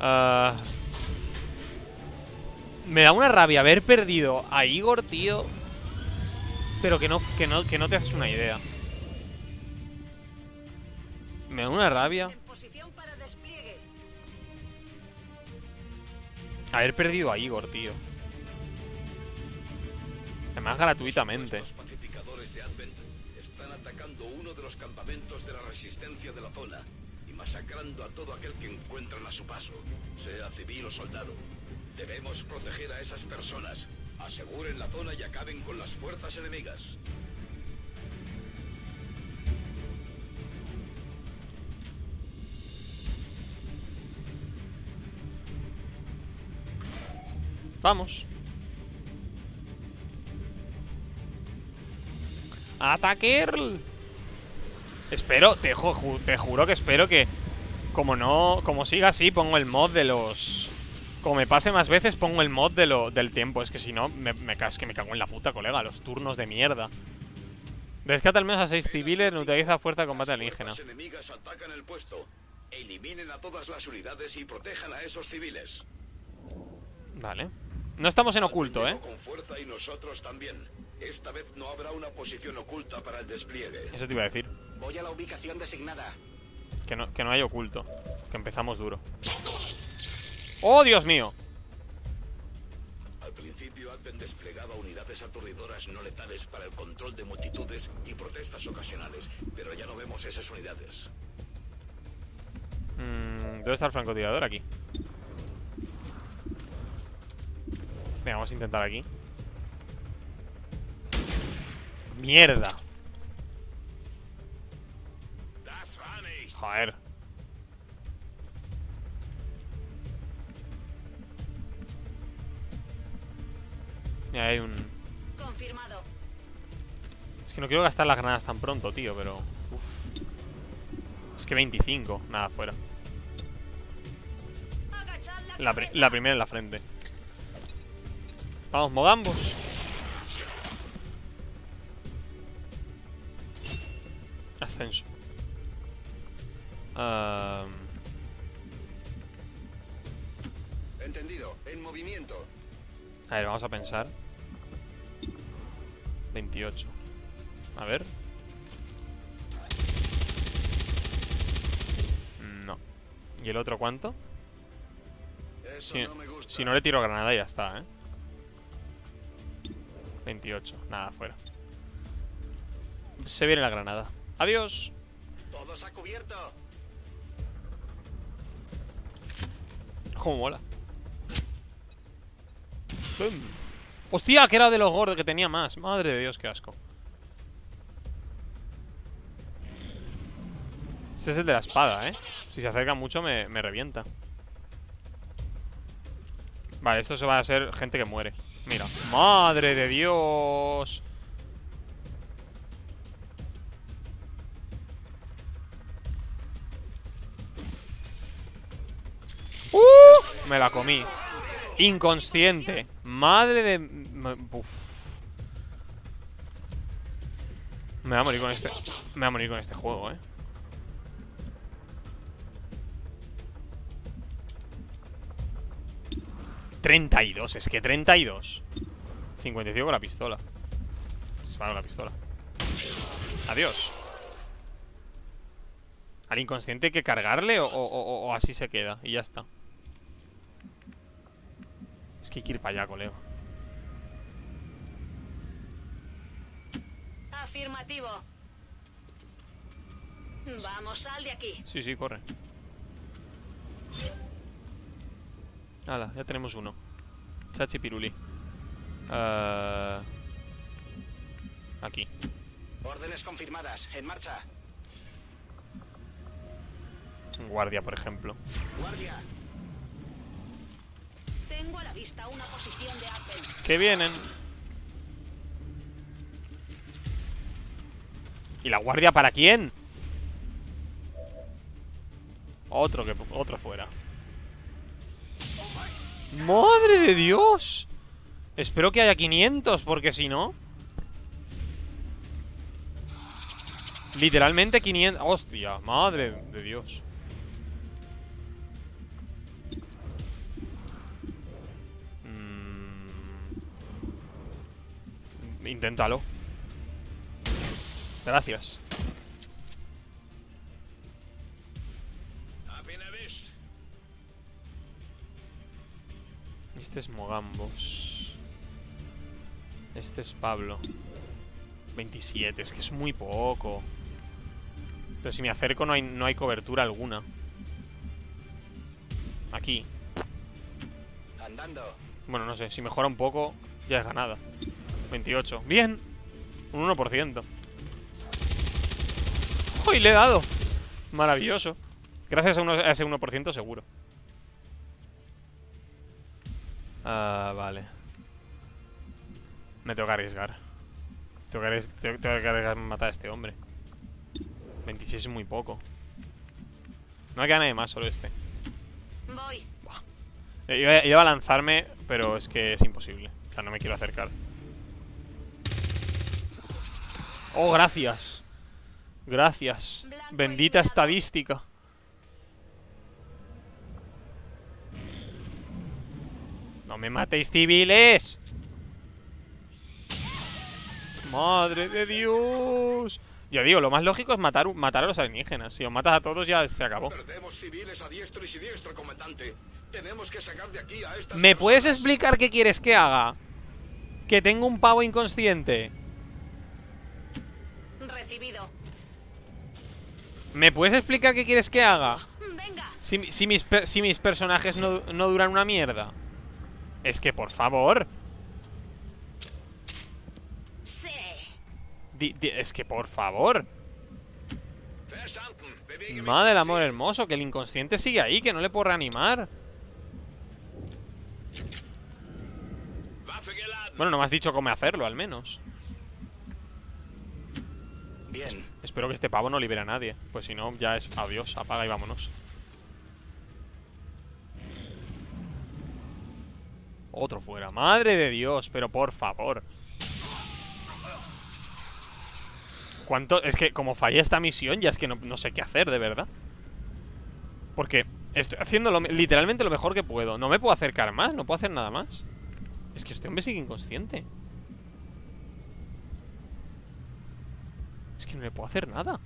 Ah, me da una rabia haber perdido a Igor, tío. Pero que no, que no, que no te haces una idea. Me da una rabia. Haber perdido a Igor, tío. Además gratuitamente. Los pacificadores de Advent están atacando uno de los campamentos de la resistencia de la zona y masacrando a todo aquel que encuentran a su paso, sea civil o soldado. Debemos proteger a esas personas. Aseguren la zona y acaben con las fuerzas enemigas. Vamos. ¡Ataquer! Espero, te, te juro que espero que Como no, como siga así Pongo el mod de los Como me pase más veces pongo el mod de lo, del tiempo Es que si no, me, me, es que me cago en la puta, colega Los turnos de mierda Rescata al menos a 6 civiles, utiliza fuerza de combate alienígena. Las enemigas atacan el puesto. Eliminen a todas las unidades y protejan a esos civiles. Vale. No estamos en oculto, ¿eh? Con fuerza y nosotros también. Esta vez no habrá una posición oculta para el despliegue. Eso te iba a decir. Voy a la ubicación designada. Que no, que no hay oculto. Que empezamos duro. ¡Oh, Dios mío! Al principio Advent desplegaba unidades aturdidoras no letales para el control de multitudes y protestas ocasionales, pero ya no vemos esas unidades. Mm, ¿Dónde está el francotirador? Aquí. Venga, vamos a intentar aquí. ¡Mierda! Joder. Hay un... Confirmado. Es que no quiero gastar las granadas tan pronto, tío, pero... Uf. Es que 25. Nada, fuera. La, pri la primera en la frente. Vamos, mogambos. Ascenso. Um... Entendido. En movimiento. A ver, vamos a pensar 28 A ver. No. ¿Y el otro cuánto? Si no, si no le tiro granada ya está, ¿eh? 28 Nada, fuera. Se viene la granada. Adiós. Todos a cubierto. Cómo mola ¡Hostia! Que era de los gordos, que tenía más Madre de Dios, qué asco Este es el de la espada, ¿eh? Si se acerca mucho me, revienta Vale, esto se va a ser gente que muere Mira, ¡madre de Dios! ¡Uh! Me la comí Inconsciente. Madre de... Me va a morir con este... Me va a morir con este juego, eh. 32, es que 32 55 con la pistola. Se va la pistola. Adiós. ¿Al inconsciente hay que cargarle o así se queda? Y ya está es que hay que ir para allá, colega. Afirmativo. Vamos, sal de aquí. Sí, sí, corre. Hala, ya tenemos uno. Chachi Piruli. Uh... Aquí. Órdenes confirmadas. En marcha. Guardia, por ejemplo. Guardia. Tengo a la vista una posición de Apple. ¿Qué vienen? ¿Y la guardia para quién? Otro que otro fuera. ¡Madre de Dios! Espero que haya 500, porque si no... Literalmente 500... ¡Hostia! ¡Madre de Dios! Inténtalo. Gracias. Este es Mogambos. Este es Pablo. 27, es que es muy poco. Pero si me acerco no hay, no hay cobertura alguna. Aquí. Andando. Bueno, no sé, si mejora un poco, ya es ganada. 28. Bien. Un 1%. ¡Uy, le he dado! Maravilloso. Gracias a, ese 1% seguro. Ah, vale. Me tengo que arriesgar. Tengo que, arriesgar, tengo que arriesgar matar a este hombre. 26 es muy poco. No me queda nadie más, solo este. Voy. Iba, iba a lanzarme, pero es que es imposible. O sea, no me quiero acercar. Oh, gracias. Gracias. Bendita estadística. No me matéis civiles. Madre de Dios. Yo digo, lo más lógico es matar, matar a los alienígenas. Si os matas a todos ya se acabó. Civiles a diestro y siniestro, comandante. Tenemos que sacar de aquí a ¿Me puedes explicar qué quieres que haga? Que tengo un pavo inconsciente. ¿Me puedes explicar qué quieres que haga? Venga. Si, si mis, per- si mis personajes no, no duran una mierda. Es que, por favor. Di- di- es que, por favor. Madre del amor hermoso, que el inconsciente sigue ahí, que no le puedo reanimar. Bueno, no me has dicho cómo hacerlo, al menos. Espero que este pavo no libere a nadie. Pues si no, ya es adiós, apaga y vámonos. Otro fuera. Madre de Dios, pero por favor. ¿Cuánto? Es que como fallé esta misión, ya es que no, sé qué hacer, de verdad. Porque estoy haciendo literalmente lo mejor que puedo. No me puedo acercar más, no puedo hacer nada más. Es que este hombre sigue inconsciente. Que no le puedo hacer nada.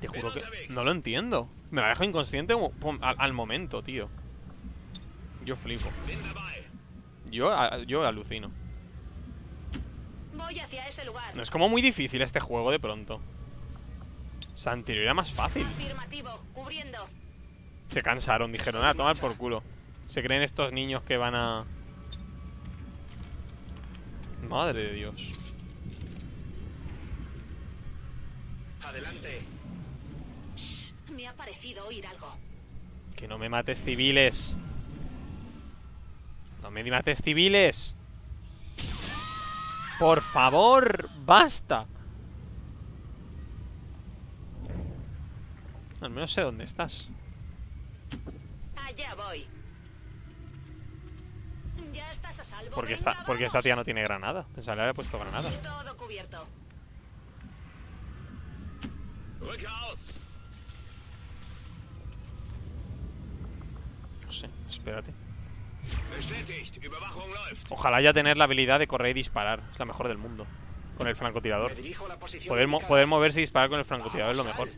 Te juro que no lo entiendo. Me la dejo inconsciente al, al momento, tío. Yo flipo. Yo, a- yo alucino. Voy hacia ese lugar. No es como muy difícil este juego de pronto. O sea, anterior era más fácil. Se cansaron, dijeron, a tomar por culo. Se creen estos niños que van a... Madre de Dios. Adelante. Me ha parecido oír algo. Que no me mates civiles. No me mates civiles. Por favor, basta. Al menos sé dónde estás. Allá voy. Ya estás a salvo. Porque esta, porque esta tía no tiene granada. Pensaba le había puesto granada. Todo cubierto. No sé, espérate. Ojalá ya tener la habilidad de correr y disparar. Es la mejor del mundo. Con el francotirador. Poder, mo- poder moverse y disparar con el francotirador es lo mejor.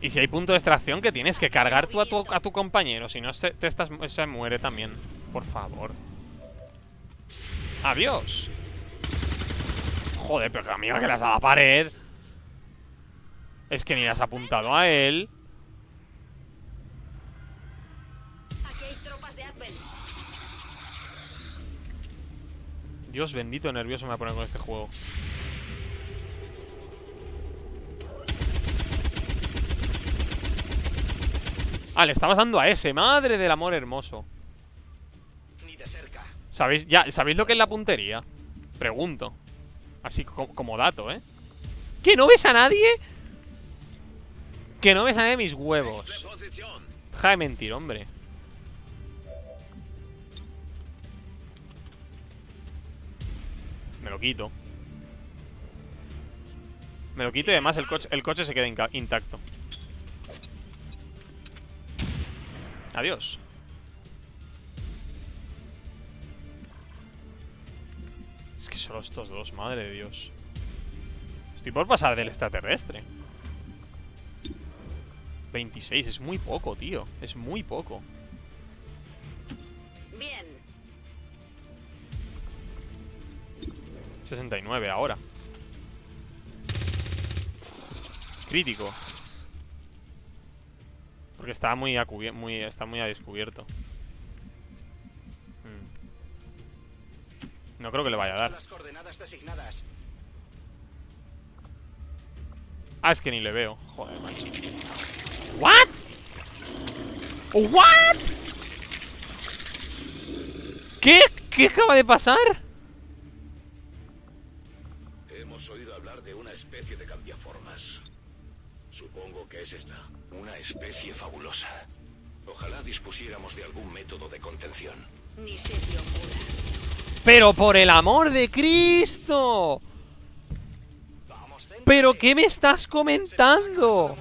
Y si hay punto de extracción que tienes que cargar tú a tu, a tu compañero, si no se, te estás, se muere también. Por favor. Adiós. Joder, pero que amiga que le has dado a la pared. Es que ni le has apuntado a él. Aquí hay tropas de Advent. Dios bendito, nervioso me voy a poner con este juego. Ah, le estabas dando a ese. Madre del amor hermoso. Ni de cerca. ¿Sabéis, ya, ¿Sabéis lo que es la puntería? Pregunto. Así co- como dato, ¿eh? ¿Que no ves a nadie? Que no ves a nadie mis huevos. Deja de mentir, hombre. Me lo quito. Me lo quito y además el coche, el coche se queda intacto. Adiós. Es que solo estos dos, madre de Dios. Estoy por pasar del extraterrestre. 26, es muy poco, tío. Es muy poco. Bien. 69 ahora. Crítico. Porque está muy a, muy, está muy a descubierto. Hmm. No creo que le vaya a dar. Ah, es que ni le veo. Joder, macho. ¿What? ¿What? ¿Qué? ¿Qué acaba de pasar? Hemos oído hablar de una especie de cambiaformas. Supongo que es esta. Una especie fabulosa. Ojalá dispusiéramos de algún método de contención. Ni se te ocurra. ¡Pero por el amor de Cristo! ¿Pero qué me estás comentando?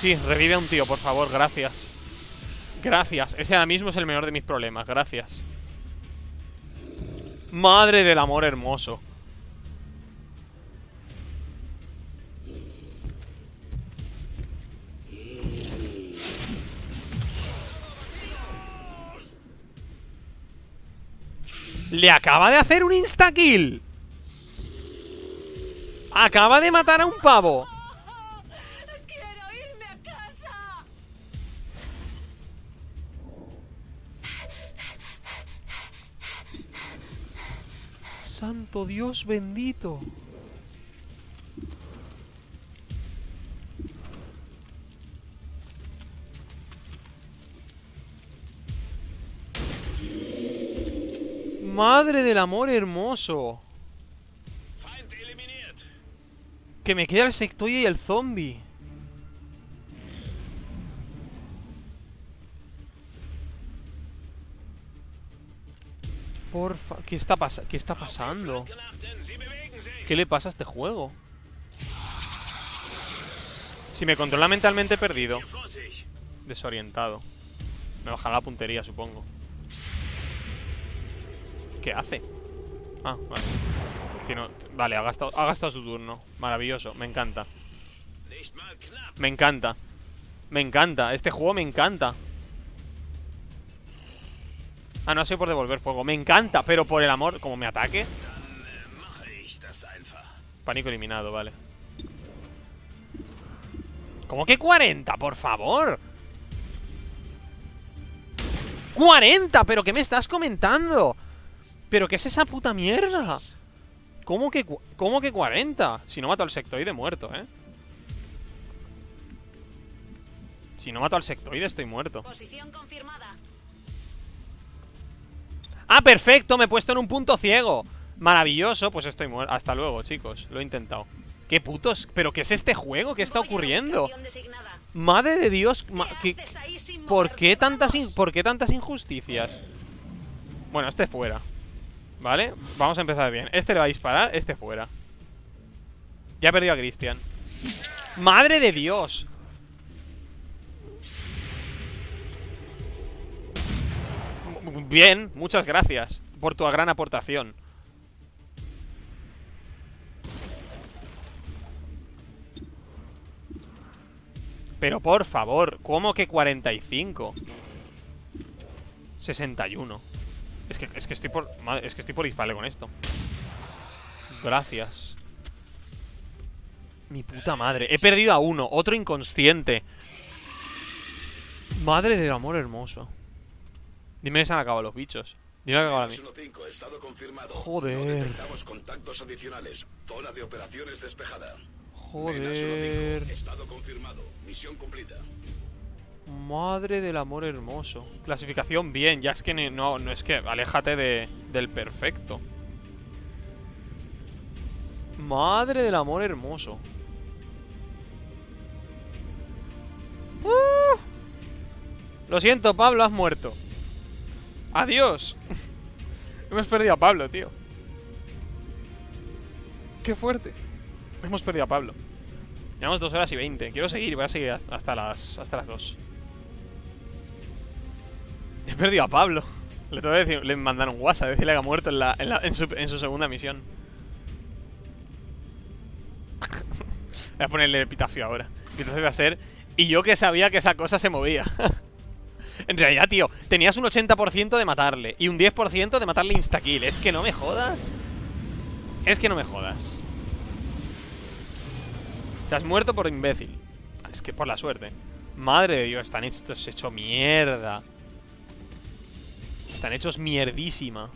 Sí, revive a un tío, por favor, gracias. Gracias. Ese ahora mismo es el menor de mis problemas, gracias. Madre del amor hermoso. Le acaba de hacer un insta-kill. Acaba de matar a un pavo. Santo Dios bendito. Madre del amor hermoso. Que me queda el sectoide y el zombie. Porfa, ¿qué está, pasa ¿qué está pasando? ¿Qué le pasa a este juego? Si me controla mentalmente perdido. Desorientado. Me baja la puntería, supongo. ¿Qué hace? Ah, vale. Tiene- vale, ha gastado su turno. Maravilloso, me encanta. Me encanta. Me encanta, este juego me encanta. Ah, no sé por devolver fuego. Me encanta, pero por el amor, como me ataque. Pánico eliminado, vale. ¿Cómo que 40? Por favor. 40, pero ¿qué me estás comentando? ¿Pero qué es esa puta mierda? ¿Cómo que, ¿Cómo que 40? Si no mato al sectoide muerto, ¿eh? Si no mato al sectoide estoy muerto. Posición confirmada. ¡Ah, perfecto! Me he puesto en un punto ciego. Maravilloso, pues estoy muerto. Hasta luego, chicos. Lo he intentado. ¿Qué putos? ¿Pero qué es este juego? ¿Qué está ocurriendo? Madre de Dios, ma- ¿qué- ¿por qué tantas por qué tantas injusticias? Bueno, este fuera. ¿Vale? Vamos a empezar bien. Este le va a disparar, este fuera. Ya he perdido a Cristian. ¡Madre de Dios! Bien, muchas gracias por tu gran aportación. Pero por favor, ¿cómo que 45? 61. Es que, es que estoy por. madre, Es que estoy por con esto. Gracias. Mi puta madre. He perdido a uno. Otro inconsciente. Madre del amor hermoso. Dime que se han acabado los bichos. Dime que acaba la mi- 1-5, estado confirmado. Joder. Joder. Madre del amor hermoso. Clasificación bien, ya es que ni- no, no es que aléjate de, del perfecto. Madre del amor hermoso. ¡Uh! Lo siento, Pablo, has muerto. Adiós. Hemos perdido a Pablo, tío. Qué fuerte. Hemos perdido a Pablo. Llevamos dos horas y veinte. Quiero seguir, voy a seguir hasta- las, hasta las dos. He perdido a Pablo. Le tengo que decir, le mandaron un WhatsApp, decirle que ha muerto en, la, en, la- en su, segunda misión. Voy a ponerle epitafio ahora. Entonces va a ser. Y yo que sabía que esa cosa se movía. en realidad, tío, tenías un 80% de matarle y un 10% de matarle instakill. Es que no me jodas. Es que no me jodas. Te has muerto por imbécil. Es que por la suerte. Madre de Dios, están hechos hecho mierda. Están hechos mierdísima.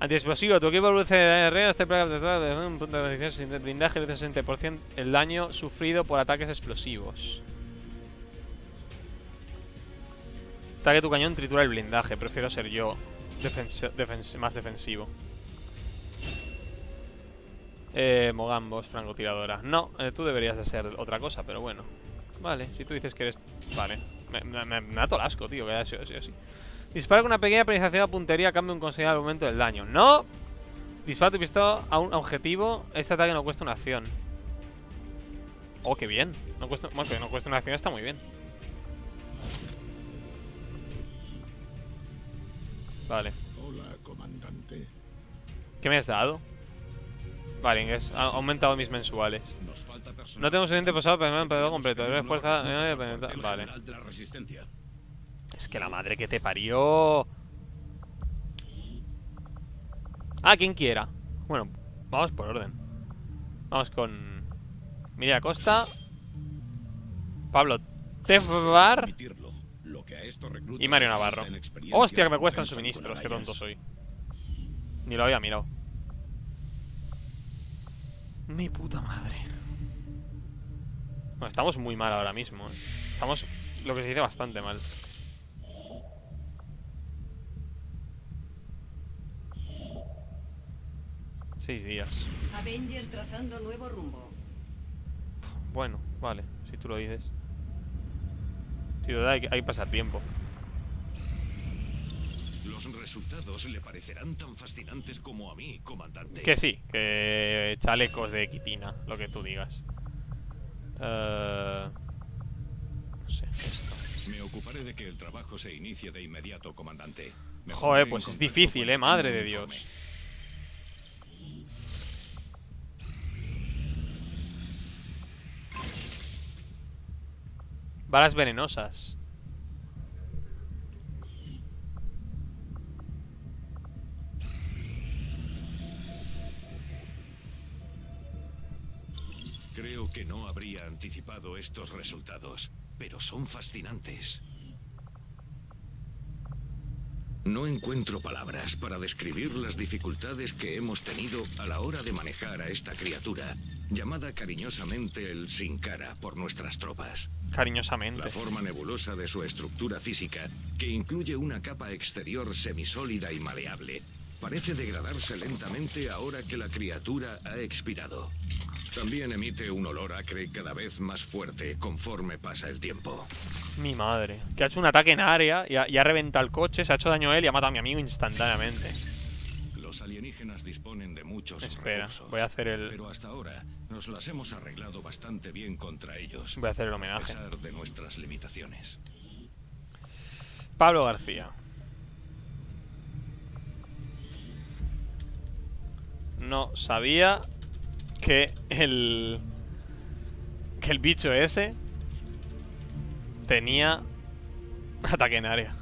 Antiexplosivo, tu equipo produce diarrea, este plaga de de un punto de sin blindaje de 60% el daño sufrido por ataques explosivos. Ataque tu cañón, tritura el blindaje. Prefiero ser yo más defensivo. Eh, Mogambos, francotiradora. No, eh, tú deberías de ser otra cosa, pero bueno. Vale, si tú dices que eres... Vale. Me, me, asco, tío, que haya sido así. Dispara con una pequeña penalización a puntería, cambia un considerable aumento del daño. ¡No! Dispara tu pistola a un objetivo. Este ataque no cuesta una acción. Oh, qué bien. No cuesta, bueno, no cuesta una acción está muy bien. Vale. Hola, comandante. ¿Qué me has dado? Vale, inglés. Ha aumentado mis mensuales. No tengo suficiente pasado para un pedo completo. Debe fuerza. Vale. Es que la madre que te parió. Ah, quien quiera. Bueno, vamos por orden. Vamos con. Miriam Costa. Pablo Tefbar. Permitirlo. Lo que a estos reclutas Y Mario Navarro. Hostia, que me cuestan suministros. Qué tonto soy. Ni lo había mirado. Mi puta madre. Bueno, estamos muy mal ahora mismo. eh. Estamos, lo que se dice, bastante mal. Seis días. Avenger trazando nuevo rumbo. Bueno, vale, si tú lo dices. Sí, de verdad, hay hay que pasar tiempo. Los resultados le parecerán tan fascinantes como a mí, comandante. Que sí, que chalecos de quitina, lo que tú digas. Eh, no sé, esto. Me ocuparé de que el trabajo se inicie de inmediato, comandante. Me Joder, pues es difícil, eh, madre de Dios. Balas venenosas. Creo que no habría anticipado estos resultados, pero son fascinantes. No encuentro palabras para describir las dificultades que hemos tenido a la hora de manejar a esta criatura, llamada cariñosamente el Sin Cara por nuestras tropas. Cariñosamente. La forma nebulosa de su estructura física, que incluye una capa exterior semisólida y maleable, parece degradarse lentamente ahora que la criatura ha expirado. También emite un olor acre cada vez más fuerte conforme pasa el tiempo. Mi madre. Que ha hecho un ataque en área y ha, y ha reventado el coche, se ha hecho daño a él y ha matado a mi amigo instantáneamente. Los alienígenas disponen de muchos Espera, recursos, voy a hacer el- Pero hasta ahora nos las hemos arreglado bastante bien contra ellos. Voy a hacer el A homenaje. pesar de nuestras limitaciones. Pablo García. No sabía que el. que el bicho ese tenía ataque en área.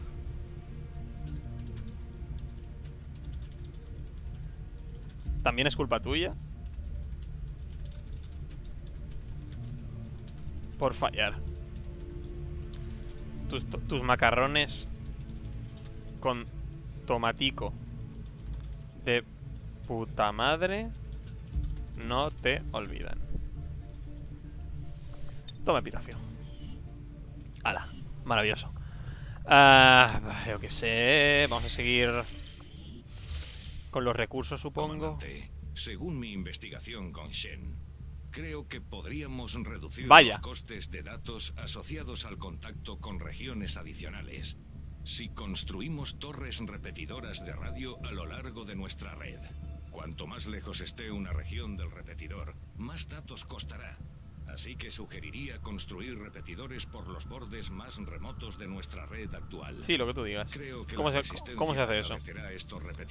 ¿También es culpa tuya? Por fallar. Tus, tus macarrones con tomatico de puta madre no te olvidan. Toma epitafio. Ala, maravilloso. Ah, yo qué sé, vamos a seguir con los recursos, supongo. Comandante, según mi investigación con Shen, creo que podríamos reducir Vaya. los costes de datos asociados al contacto con regiones adicionales si construimos torres repetidoras de radio a lo largo de nuestra red. Cuanto más lejos esté una región del repetidor, más datos costará. Así que sugeriría construir repetidores por los bordes más remotos de nuestra red actual. Sí, lo que tú digas. Creo que ¿Cómo la se, ¿Cómo se hace eso?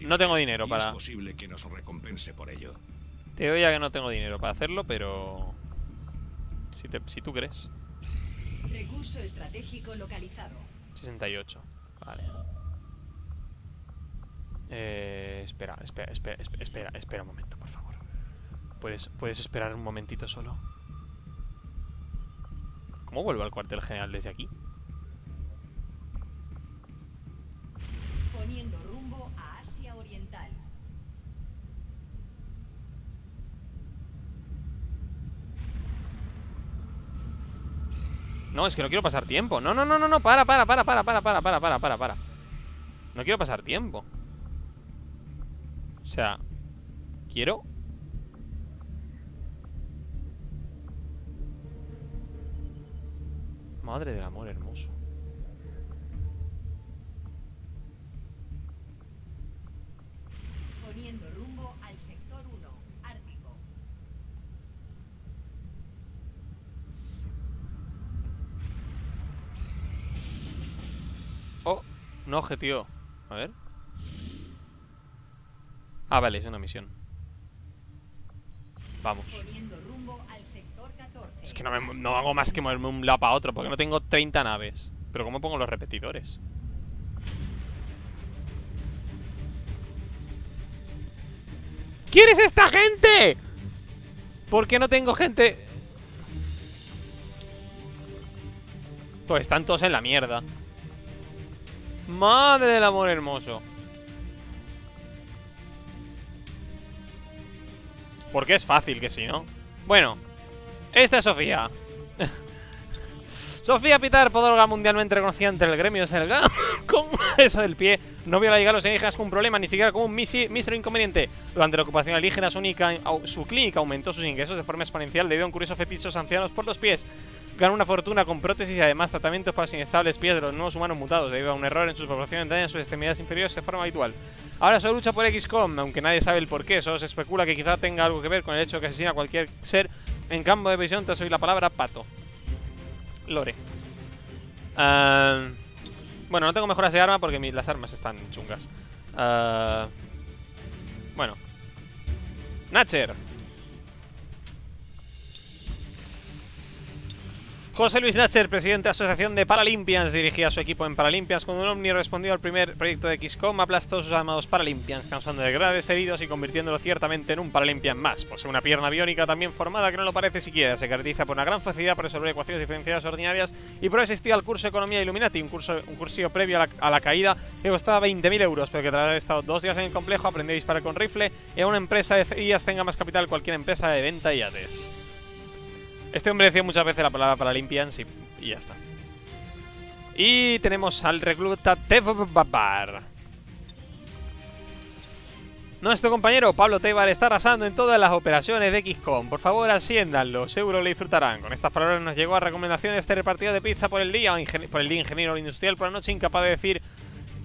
No tengo dinero para... Es posible que nos recompense por ello. Te digo ya que no tengo dinero para hacerlo, pero... Si, te- si tú crees. Recurso estratégico localizado. 68. Vale. Eh, espera, espera, espera, espera, espera, espera un momento, por favor. ¿Puedes, ¿Puedes esperar un momentito solo? ¿Cómo vuelvo al cuartel general desde aquí? Poniendo rumbo a Asia Oriental. No, es que no quiero pasar tiempo. No, no, no, no, no. Para, para, para, para, para, para, para, para, para, para. No quiero pasar tiempo. O sea, quiero. Madre del amor hermoso. Poniendo rumbo al sector 1, Ártico. Oh, un objetivo. A ver. Ah, vale, es una misión. Vamos. Poniendo rumbo al sector 14. Es que no, me- no hago más que moverme un lado para otro porque no tengo 30 naves. Pero ¿cómo pongo los repetidores? ¿Quién es esta gente? ¿Por qué no tengo gente? Pues están todos en la mierda. Madre del amor hermoso. Porque es fácil que si no. Bueno, esta es Sofía. Sofía Pitar, podóloga mundialmente reconocida entre el gremio Selga, con eso del pie, no vio la llegada de los alienígenas como un problema, ni siquiera como un mísero inconveniente. Durante la ocupación alienígena, su, su clínica aumentó sus ingresos de forma exponencial debido a un curioso fetiche de ancianos por los pies. Ganó una fortuna con prótesis y además tratamientos para los inestables pies de los nuevos humanos mutados, debido a un error en sus proporciones dañan sus extremidades inferiores de forma habitual. Ahora solo lucha por XCOM, aunque nadie sabe el por qué, solo se especula que quizá tenga algo que ver con el hecho de que asesina a cualquier ser en campo de visión tras oír la palabra pato. Lore. Ah, bueno, no tengo mejoras de arma porque mi- las armas están chungas. Ah, bueno. Natcher. José Luis Natcher, presidente de la Asociación de Paralimpians, dirigía a su equipo en Paralimpians cuando un ovni respondió al primer proyecto de XCOM, aplastó a sus amados Paralimpians, causando de graves heridos y convirtiéndolo ciertamente en un Paralimpian más. Posee una pierna biónica también formada que no lo parece siquiera, se caracteriza por una gran facilidad para resolver ecuaciones diferenciadas ordinarias y por asistir al curso Economía Illuminati, un curso un cursillo previo a la, a la caída que costaba 20.000 euros, pero que tras haber estado dos días en el complejo aprendió a disparar con rifle y a una empresa de cerillas tenga más capital que cualquier empresa de venta de yates. Este hombre decía muchas veces la palabra Paralimpians y, y ya está. Y tenemos al recluta Babar. Nuestro compañero Pablo Tebar está arrasando en todas las operaciones de XCOM. Por favor, asciéndanlo, seguro le disfrutarán. Con estas palabras nos llegó a recomendación este repartido de pizza por el día, por el día ingeniero industrial por la noche, incapaz de decir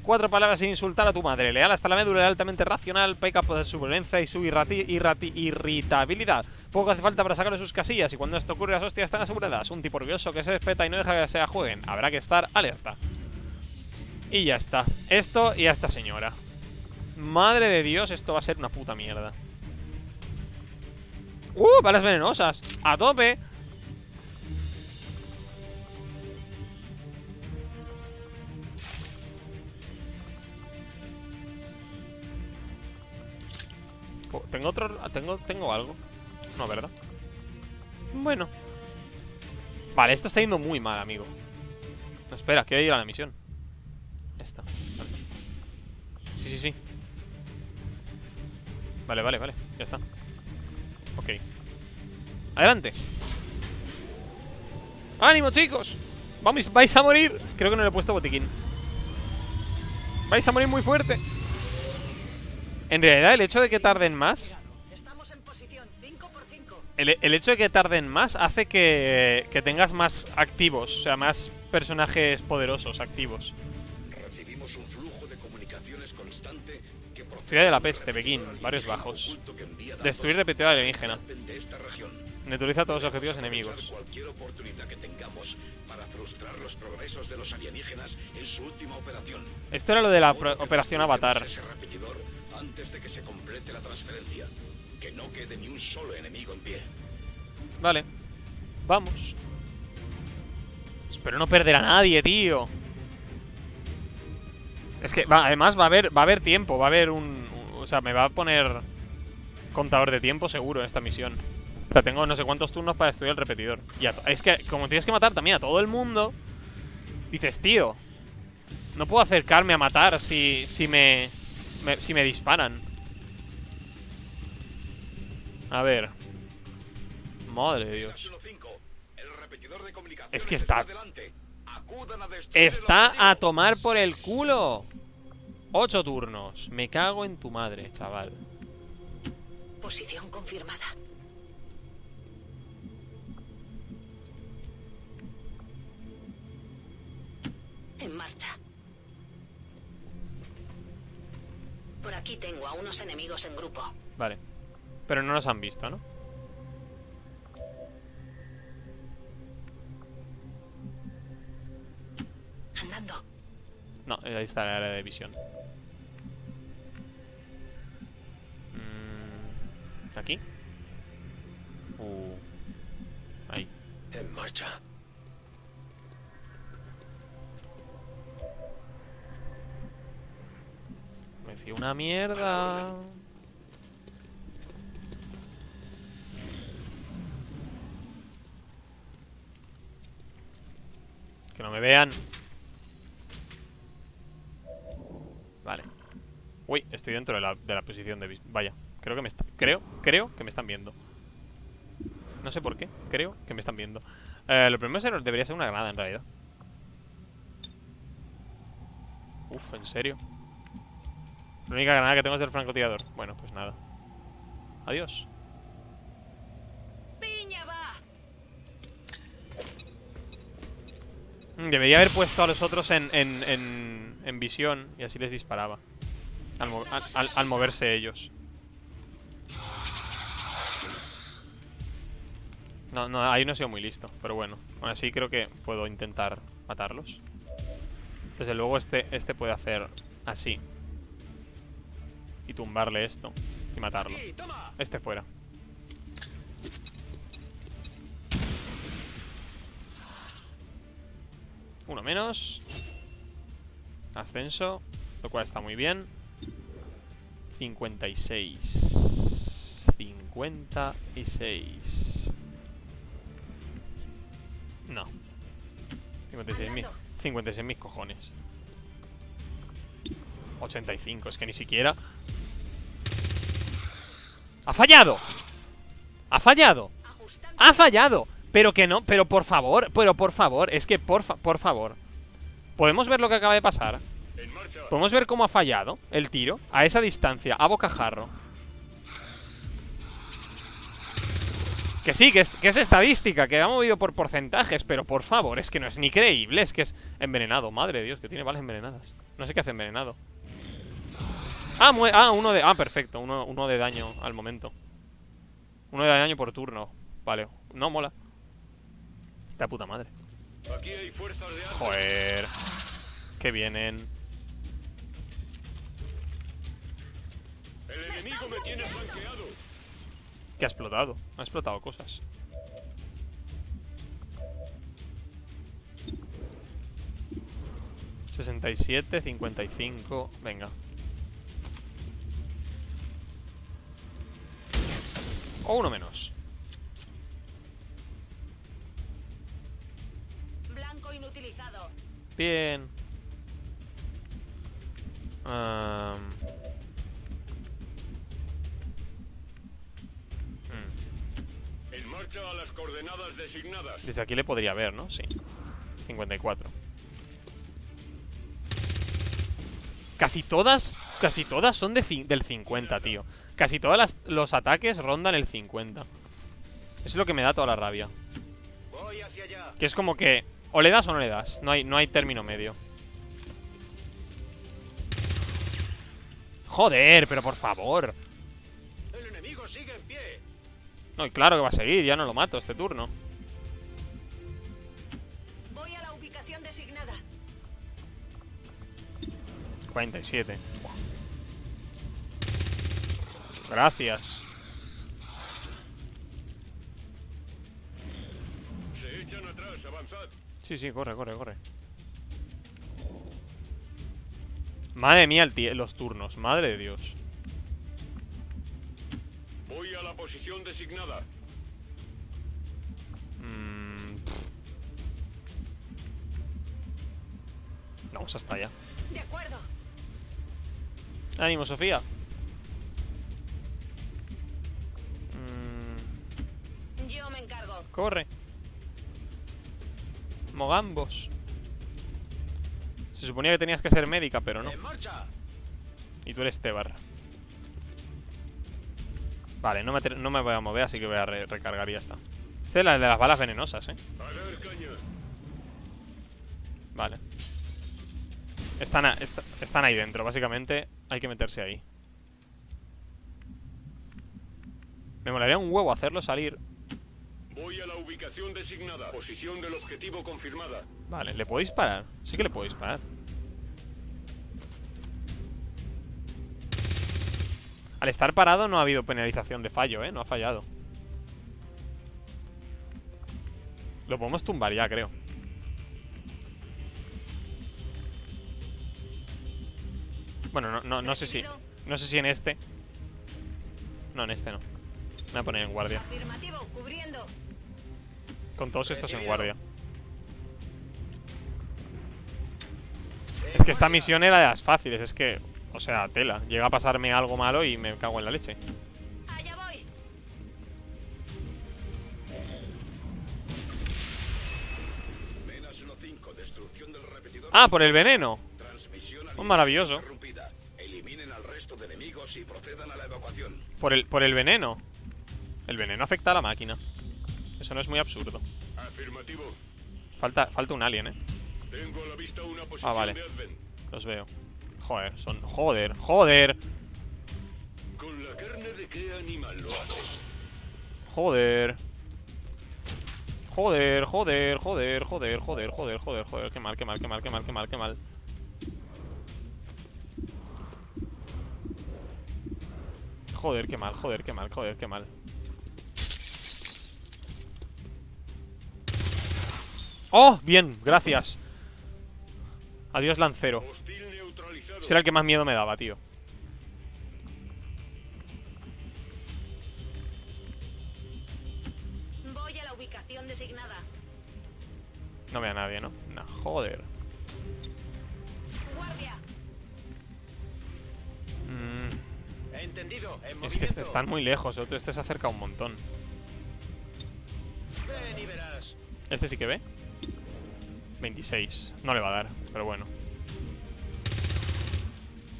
cuatro palabras sin insultar a tu madre. Leal hasta la médula, altamente racional, peca por su violencia y su irritabilidad. Poco hace falta para sacarle sus casillas y cuando esto ocurre las hostias están aseguradas. Un tipo orgulloso que se respeta y no deja que se la jueguen. Habrá que estar alerta. Y ya está. Esto y a esta señora. Madre de Dios, esto va a ser una puta mierda. ¡Uh! Balas venenosas. ¡A tope! Tengo otro... Tengo, tengo algo. No, ¿verdad? Bueno. Vale, esto está yendo muy mal, amigo. No, espera, quiero ir a la misión. Esta. Vale. Sí, sí, sí. Vale, vale, vale. Ya está. Ok. Adelante. ¡Ánimo, chicos! Vamos, vais a morir. Creo que no le he puesto botiquín. Vais a morir muy fuerte. En realidad, el hecho de que tarden más. El, el hecho de que tarden más hace que, que tengas más activos, o sea, más personajes poderosos activos. Recibimos un flujo de comunicaciones constante que procede Ciudad de la peste, Pekín, varios bajos. Destruir repetidor alienígena. Neutraliza todos los objetivos enemigos. Cualquier oportunidad que tengamos para frustrar los progresos de los alienígenas en su última operación. Esto era lo de la operación Avatar. Ese repetidor antes de que se complete la transferencia. Que no quede ni un solo enemigo en pie. Vale. Vamos. Espero no perder a nadie, tío. Es que además va a haber va a haber tiempo, va a haber un, o sea, me va a poner contador de tiempo seguro en esta misión. O sea, tengo no sé cuántos turnos para estudiar el repetidor. Y es que como tienes que matar también a todo el mundo, dices, tío, no puedo acercarme a matar si si me- si me disparan. A ver. Madre de Dios. Es que está... Está a tomar por el culo. Ocho turnos. Me cago en tu madre, chaval. Posición confirmada. En marcha. Por aquí tengo a unos enemigos en grupo. Vale. Pero no nos han visto, ¿no? Andando. No, ahí está el área de visión. Mm, ¿Aquí? Uh, ahí. En marcha. Me fío una mierda. Que no me vean. Vale. Uy, estoy dentro de la, de la posición de... Vaya, creo que me. Creo, creo que me están viendo. No sé por qué, creo que me están viendo. Eh, lo primero ser- debería ser una granada, en realidad. Uf, ¿en serio? La única granada que tengo es del francotirador. Bueno, pues nada. Adiós. Mm, Debería haber puesto a los otros en, en, en, en visión y así les disparaba. Al, mo- al- al- al moverse ellos. No, no, ahí no he sido muy listo, pero bueno. Aún así creo que puedo intentar matarlos. Desde luego este, este puede hacer así. Y tumbarle esto. Y matarlo. Este fuera. Uno menos. Ascenso. Lo cual está muy bien. 56. 56. No. 56 mil. 56 mis cojones. 85. Es que ni siquiera... ¡Ha fallado! ¡Ha fallado! ¡Ha fallado! Pero que no, pero por favor, pero por favor, es que por, por favor. ¿Podemos ver lo que acaba de pasar? ¿Podemos ver cómo ha fallado el tiro? A esa distancia, a bocajarro. Que sí, que es, que es estadística, que ha movido por porcentajes, pero por favor, es que no es ni creíble, es que es envenenado. Madre de Dios, que tiene balas envenenadas. No sé qué hace envenenado. Ah, ah, uno de. Ah, perfecto. Uno, uno de daño al momento. Uno de daño por turno. Vale. No mola. De puta madre. Aquí hay fuerzas de. Joder. Que vienen. El enemigo me tiene flanqueado. Que ha explotado. Ha explotado cosas. ...67, 55... Venga. O uno menos. Bien. Mm. En marcha a las coordenadas designadas. Desde aquí le podría ver, ¿no? Sí. 54. Casi todas, casi todas son de del 50, tío. Casi todos los ataques rondan el 50. Eso es lo que me da toda la rabia. Voy hacia allá. Que es como que o le das o no le das. No hay, no hay término medio. Joder, pero por favor. El enemigo sigue en pie. No, y claro que va a seguir, ya no lo mato este turno. Voy a la ubicación designada. 47. Buah. Gracias. Sí, sí, corre, corre, corre. Madre mía, el los turnos. Madre de Dios. Voy a la posición designada. Mm. Vamos hasta allá. De acuerdo. Ánimo, Sofía. Mm, Yo me encargo. corre. Mogambos. Se suponía que tenías que ser médica, pero no. Y tú eres Tebar. Vale, no me, no me voy a mover, así que voy a re- recargar y ya está. Este es la de las balas venenosas, ¿eh? Vale. Están, est- están ahí dentro, básicamente hay que meterse ahí. Me molaría un huevo hacerlo salir. Voy a la ubicación designada. Posición del objetivo confirmada. Vale, ¿le puedo disparar? Sí que le puedo disparar. Al estar parado no ha habido penalización de fallo, ¿eh? No ha fallado. Lo podemos tumbar ya, creo. Bueno, no, no, no sé si... No sé si en este... No, en este no. Me voy a poner en guardia. Afirmativo, cubriendo. Con todos estos en guardia. Es que esta misión era de las fáciles, es que... O sea, tela. Llega a pasarme algo malo y me cago en la leche. Allá voy. Menas 1-5, destrucción del repetidor. Ah, por el veneno. Oh, maravilloso. Por el, por el veneno. El veneno afecta a la máquina. Eso no es muy absurdo. Afirmativo. Falta, falta un alien, eh. Tengo a la vista una posición Ah, vale. Los veo. Joder, son... Joder, joder. ¿Con la carne de qué animal lo? Joder. Joder, joder, joder, joder, joder, joder, joder, joder. Qué mal, qué mal, qué mal, qué mal, qué mal, qué mal. Joder, qué mal, joder, qué mal, joder, qué mal. ¡Oh! Bien, gracias. Adiós, lancero. Será el que más miedo me daba, tío. Voy a la ubicación designada. No ve a nadie, ¿no? No, joder. Guardia. Mm, Entendido. En es que est- están muy lejos, el otro este se acerca un montón. Ven y verás. Este sí que ve. 26. No le va a dar, pero bueno.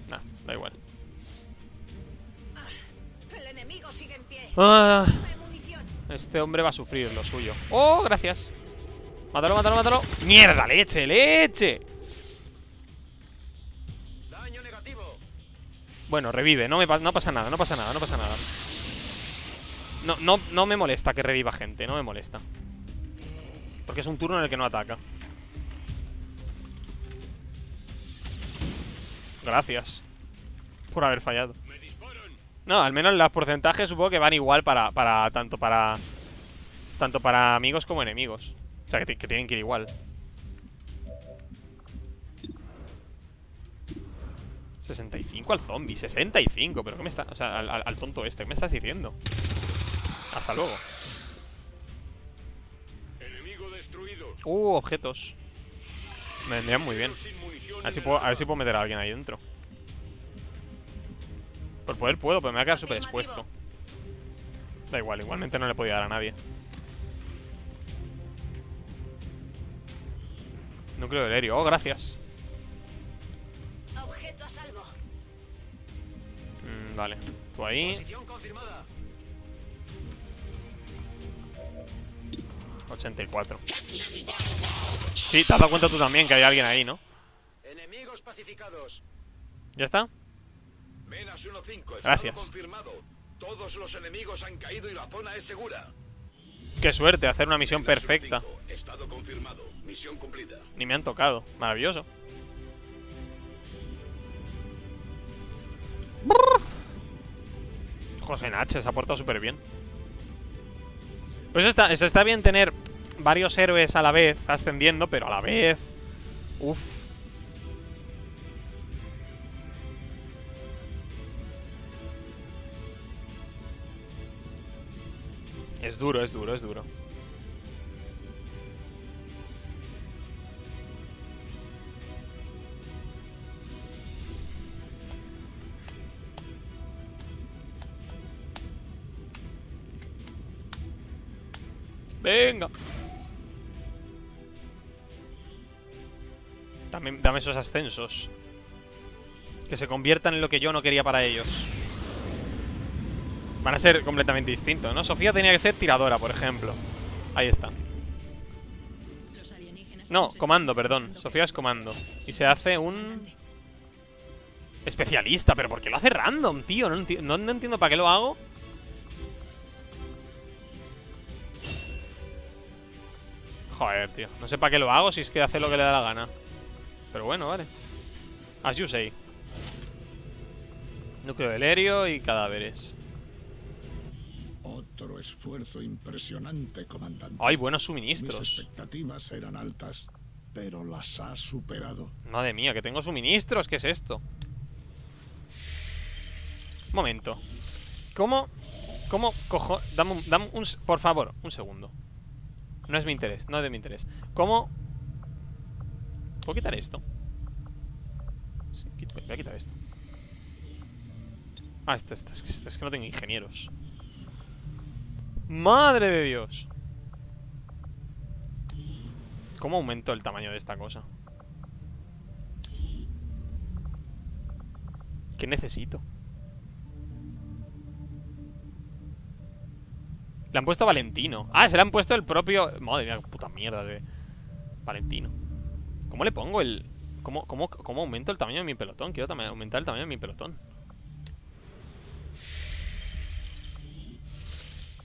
Nah, da igual. El enemigo sigue en pie. Ah, munición. este hombre va a sufrir lo suyo. ¡Oh, gracias! Mátalo, mátalo, mátalo. ¡Mierda, leche, leche! Daño negativo. Bueno, revive, no, me pa- no pasa nada, no pasa nada, no pasa nada. No, no, no me molesta que reviva gente, no me molesta. Porque es un turno en el que no ataca. Gracias. Por haber fallado. No, al menos los porcentajes supongo que van igual para, para tanto para tanto para amigos como enemigos. O sea, que, ti- que tienen que ir igual. 65 al zombie, 65, pero ¿qué me está...? O sea, al tonto este, ¿qué me estás diciendo? Hasta luego. Enemigo destruido. Uh, objetos. Me vendrían muy bien. A ver si puedo, a ver si puedo meter a alguien ahí dentro. Por poder puedo, pero me va a quedar súper expuesto. Da igual, igualmente no le podía dar a nadie. Núcleo del aéreo. Oh, gracias. Objeto a salvo. Mm, vale. Tú ahí. Posición confirmada. 84. Sí, te has dado cuenta tú también que hay alguien ahí, ¿no? Enemigos pacificados. ¿Ya está? Menas 1-5. estado Gracias. confirmado. Todos los enemigos han caído y la zona es segura. Qué suerte, hacer una misión Menas perfecta. 1-5, Estado confirmado. Misión cumplida. Ni me han tocado. Maravilloso. José Nache se ha portado súper bien. Pues está, está bien tener varios héroes a la vez ascendiendo, pero a la vez. Uf. Es duro, es duro, es duro. Venga. Dame, esos ascensos. Que se conviertan en lo que yo no quería para ellos. Van a ser completamente distintos, ¿no? Sofía tenía que ser tiradora, por ejemplo. Ahí está. No, comando, perdón. Sofía es comando. Y se hace un... Especialista, pero ¿por qué lo hace random, tío? No- no entiendo para qué lo hago. Joder, tío. No sé para qué lo hago si es que hace lo que le da la gana. Pero bueno, vale. As you say. Núcleo del Helio y cadáveres. Otro esfuerzo impresionante, comandante. Ay, buenos Mis suministros. expectativas eran altas, pero las ha superado. Madre mía, que tengo suministros. ¿Qué es esto? Momento. ¿Cómo? ¿Cómo cojo? Dame un, dame un Por favor, un segundo. No es mi interés, no es de mi interés. ¿Cómo? ¿Puedo quitar esto? Sí, voy a quitar esto. Ah, esto, esto, es, que, esto es que no tengo ingenieros. ¡Madre de Dios! ¿Cómo aumento el tamaño de esta cosa? ¿Qué necesito? Le han puesto Valentino. Ah, se le han puesto el propio... Madre mía, puta mierda de... Valentino. ¿Cómo le pongo el...? ¿Cómo, cómo, cómo aumento el tamaño de mi pelotón? Quiero aumentar el tamaño de mi pelotón.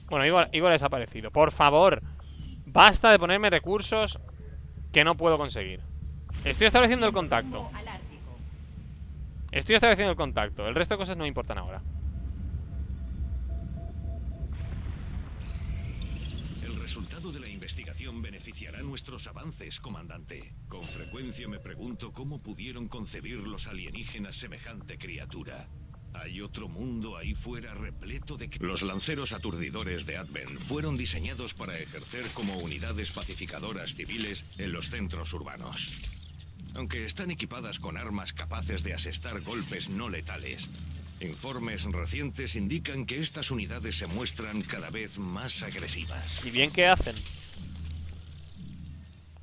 Bueno, Igor, Igor ha desaparecido. Por favor, basta de ponerme recursos que no puedo conseguir. Estoy estableciendo el contacto. Estoy estableciendo el contacto. El resto de cosas no me importan ahora. Nuestros avances, comandante. Con frecuencia me pregunto cómo pudieron concebir los alienígenas semejante criatura. Hay otro mundo ahí fuera repleto de... Los lanceros aturdidores de Advent fueron diseñados para ejercer como unidades pacificadoras civiles en los centros urbanos. Aunque están equipadas con armas capaces de asestar golpes no letales, informes recientes indican que estas unidades se muestran cada vez más agresivas. ¿Y bien qué hacen?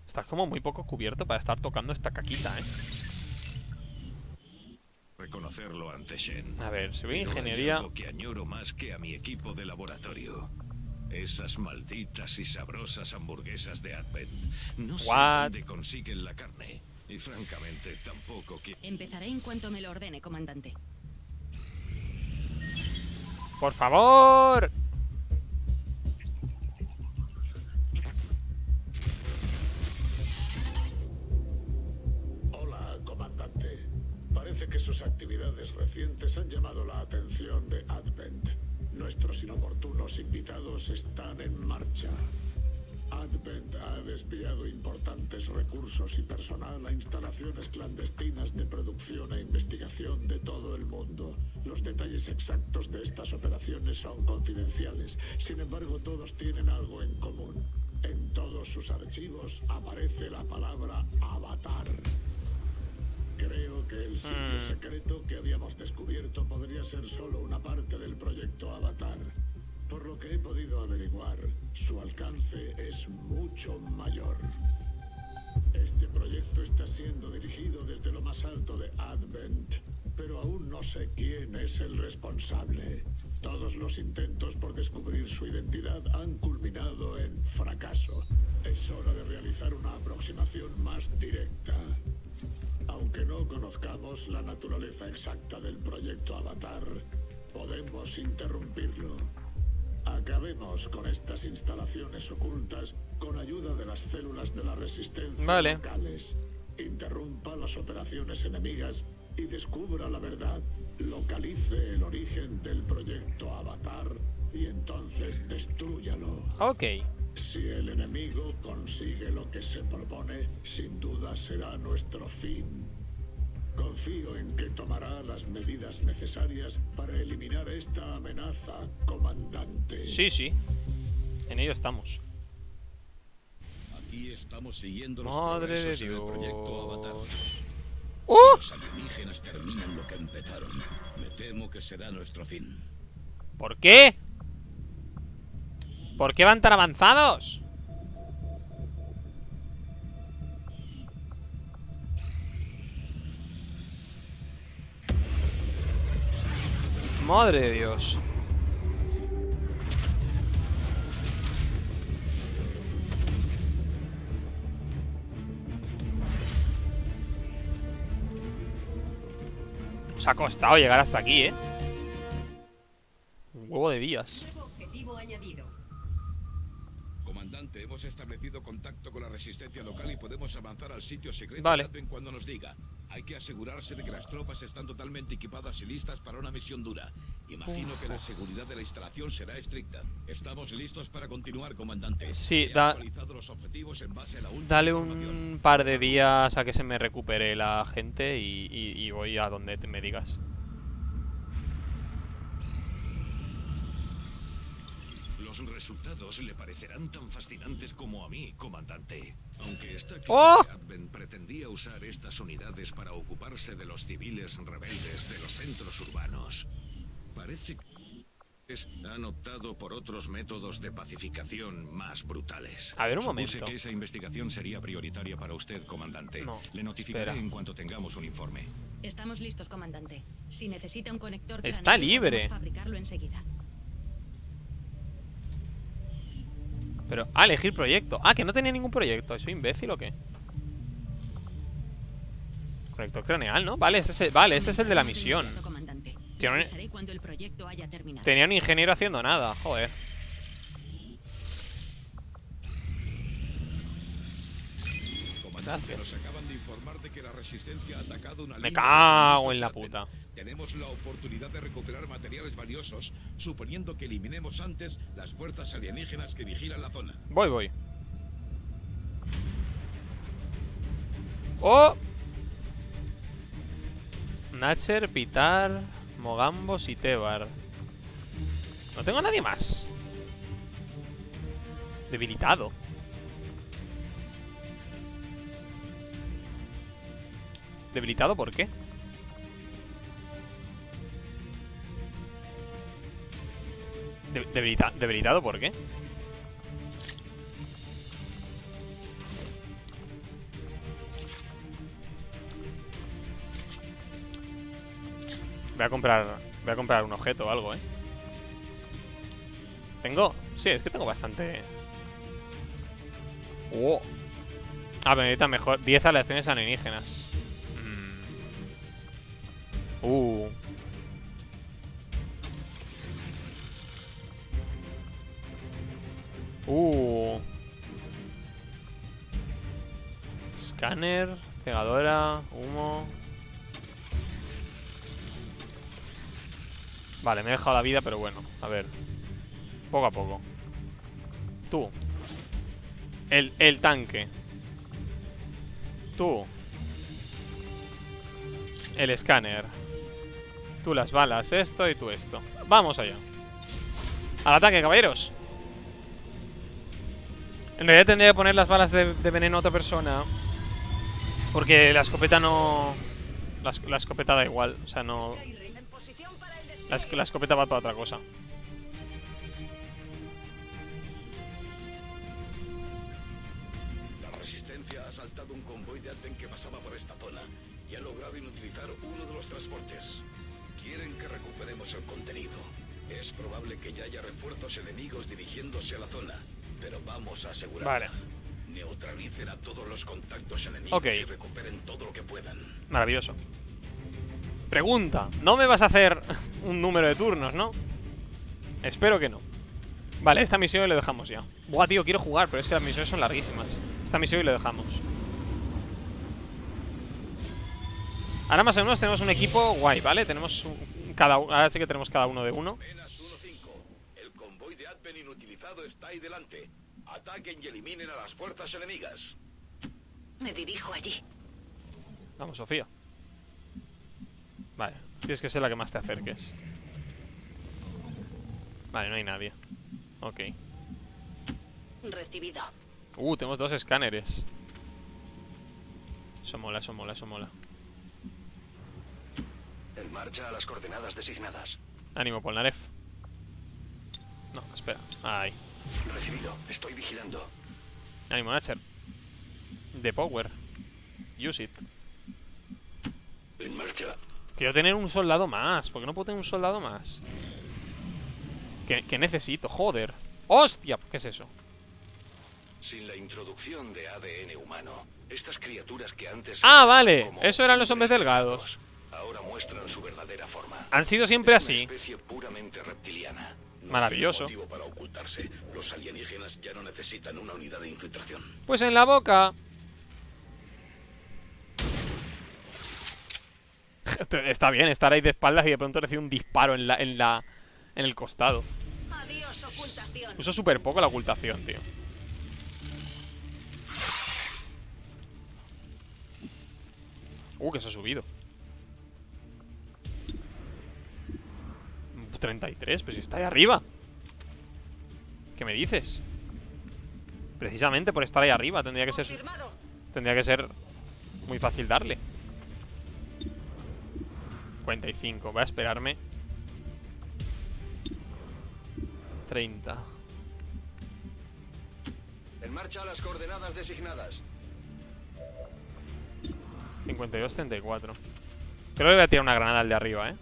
Estás como muy poco cubierto para estar tocando esta caquita, ¿eh? Reconocerlo ante Shen. A ver, si voy a ingeniería... algo que añoro más que a mi equipo de laboratorio. Esas malditas y sabrosas hamburguesas de Advent. No sé What? dónde consiguen la carne. Y francamente tampoco quiero... Empezaré en cuanto me lo ordene, comandante. ¡Por favor! Que sus actividades recientes han llamado la atención de Advent. Nuestros inoportunos invitados están en marcha. Advent ha desviado importantes recursos y personal a instalaciones clandestinas de producción e investigación de todo el mundo. Los detalles exactos de estas operaciones son confidenciales. Sin embargo, todos tienen algo en común. En todos sus archivos aparece la palabra avatar. Creo que el sitio Mm. secreto que habíamos descubierto podría ser solo una parte del proyecto Avatar. Por lo que he podido averiguar, su alcance es mucho mayor. Este proyecto está siendo dirigido desde lo más alto de Advent, pero aún no sé quién es el responsable. Todos los intentos por descubrir su identidad han culminado en fracaso. Es hora de realizar una aproximación más directa. Aunque no conozcamos la naturaleza exacta del proyecto Avatar, podemos interrumpirlo. Acabemos con estas instalaciones ocultas con ayuda de las células de la resistencia Vale. locales. Interrumpa las operaciones enemigas y descubra la verdad. Localice el origen del proyecto Avatar y entonces destrúyalo. Ok. Si el enemigo consigue lo que se propone, sin duda será nuestro fin. Confío en que tomará las medidas necesarias para eliminar esta amenaza, comandante. Sí, sí. En ello estamos. Aquí estamos siguiendo los Madre de progresos en el proyecto Avatar. ¡Oh! Los alienígenas terminan lo que empezaron. Me temo que será nuestro fin. ¿Por qué? ¿Por qué van tan avanzados? Madre de Dios Os ha costado llegar hasta aquí, ¿eh? Un huevo de días hemos establecido contacto con la resistencia local y podemos avanzar al sitio secreto Vale. Advent cuando nos diga. Hay que asegurarse de que las tropas están totalmente equipadas y listas para una misión dura. Imagino Uf, que la seguridad de la instalación será estricta. Estamos listos para continuar, comandante. Sí, da- los objetivos en base a la Dale un par de días a que se me recupere la gente y, y- y voy a donde te me digas. Los resultados le parecerán tan fascinantes como a mí, comandante. Aunque está claro ¡Oh! que pretendía usar estas unidades para ocuparse de los civiles rebeldes de los centros urbanos. Parece que han optado por otros métodos de pacificación más brutales. A ver, un Supuse momento. que esa investigación sería prioritaria para usted, comandante. No, Le notificaré espera. en cuanto tengamos un informe. Estamos listos, comandante. Si necesita un conector Está libre. podemos fabricarlo enseguida. Pero, ah, elegir proyecto. Ah, que no tenía ningún proyecto. ¿Soy imbécil o qué? Conector craneal, ¿no? Vale, este es el, vale, este es el de la misión. Proyecto. Tenía un ingeniero haciendo nada, joder. Gracias. Me cago en la puta. Tenemos la oportunidad de recuperar materiales valiosos, suponiendo que eliminemos antes las fuerzas alienígenas que vigilan la zona. Voy, voy. ¡Oh! Natcher, Pitar, Mogambos y Tebar. No tengo a nadie más. Debilitado. ¿Debilitado por qué? De- debilita- ¿Debilitado por qué? Voy a comprar. Voy a comprar un objeto o algo, eh. Tengo. Sí, es que tengo bastante. Oh. Ah, pero mejor. 10 aleaciones alienígenas. Mm. Uh. Uh. Escáner, cegadora, humo. Vale, me he dejado la vida, pero bueno, a ver. Poco a poco. Tú. El, el tanque. Tú. El escáner. Tú las balas, esto y tú esto. Vamos allá. Al ataque, caballeros. En realidad tendría que poner las balas de, veneno a otra persona. Porque la escopeta no... La, es- la escopeta da igual. O sea, no... La, la escopeta va para otra cosa. Vale. Neutralicen a todos los contactos enemigos Ok. y recuperen todo lo que puedan. Maravilloso. Pregunta. No me vas a hacer un número de turnos, ¿no? Espero que no. Vale, esta misión le dejamos ya. Buah, tío, quiero jugar, pero es que las misiones son larguísimas. Esta misión y le dejamos. Ahora más o menos tenemos un equipo guay, ¿vale? Tenemos un- cada Ahora sí que tenemos cada uno de uno. Menas 1-5. El convoy de Advent inutilizado está ahí delante. Ataquen y eliminen a las fuerzas enemigas. Me dirijo allí. Vamos, Sofía. Vale, tienes que ser la que más te acerques. Vale, no hay nadie. Ok. Recibido. Uh, tenemos dos escáneres. Eso mola, eso mola, eso mola. En marcha a las coordenadas designadas. Ánimo, Polnareff. No, espera. Ahí. Recibido. Estoy vigilando. Ánimo, Natcher. The power. Use it. En marcha. Quiero tener un soldado más. ¿Por qué no puedo tener un soldado más? ¿Qué, qué necesito? Joder. ¡Hostia! ¿Qué es eso? Sin la introducción de ADN humano, estas criaturas que antes Ah, vale. Eso eran los hombres delgados. ahora muestran su verdadera forma. Han sido siempre Es una así. especie puramente reptiliana. Maravilloso. tiene motivo para ocultarse. Los alienígenas ya no necesitan una unidad de infiltración. Pues en la boca. Está bien estar ahí de espaldas y de pronto recibe un disparo en la, en la, en el costado. Adiós, ocultación. Uso súper poco la ocultación, tío. Uh, que se ha subido. 33, pues si está ahí arriba. ¿Qué me dices? Precisamente por estar ahí arriba tendría que ser... Tendría que ser muy fácil darle. 45, voy a esperarme. 30. En marcha a las coordenadas designadas. 52, 34. Creo que voy a tirar una granada al de arriba, ¿eh?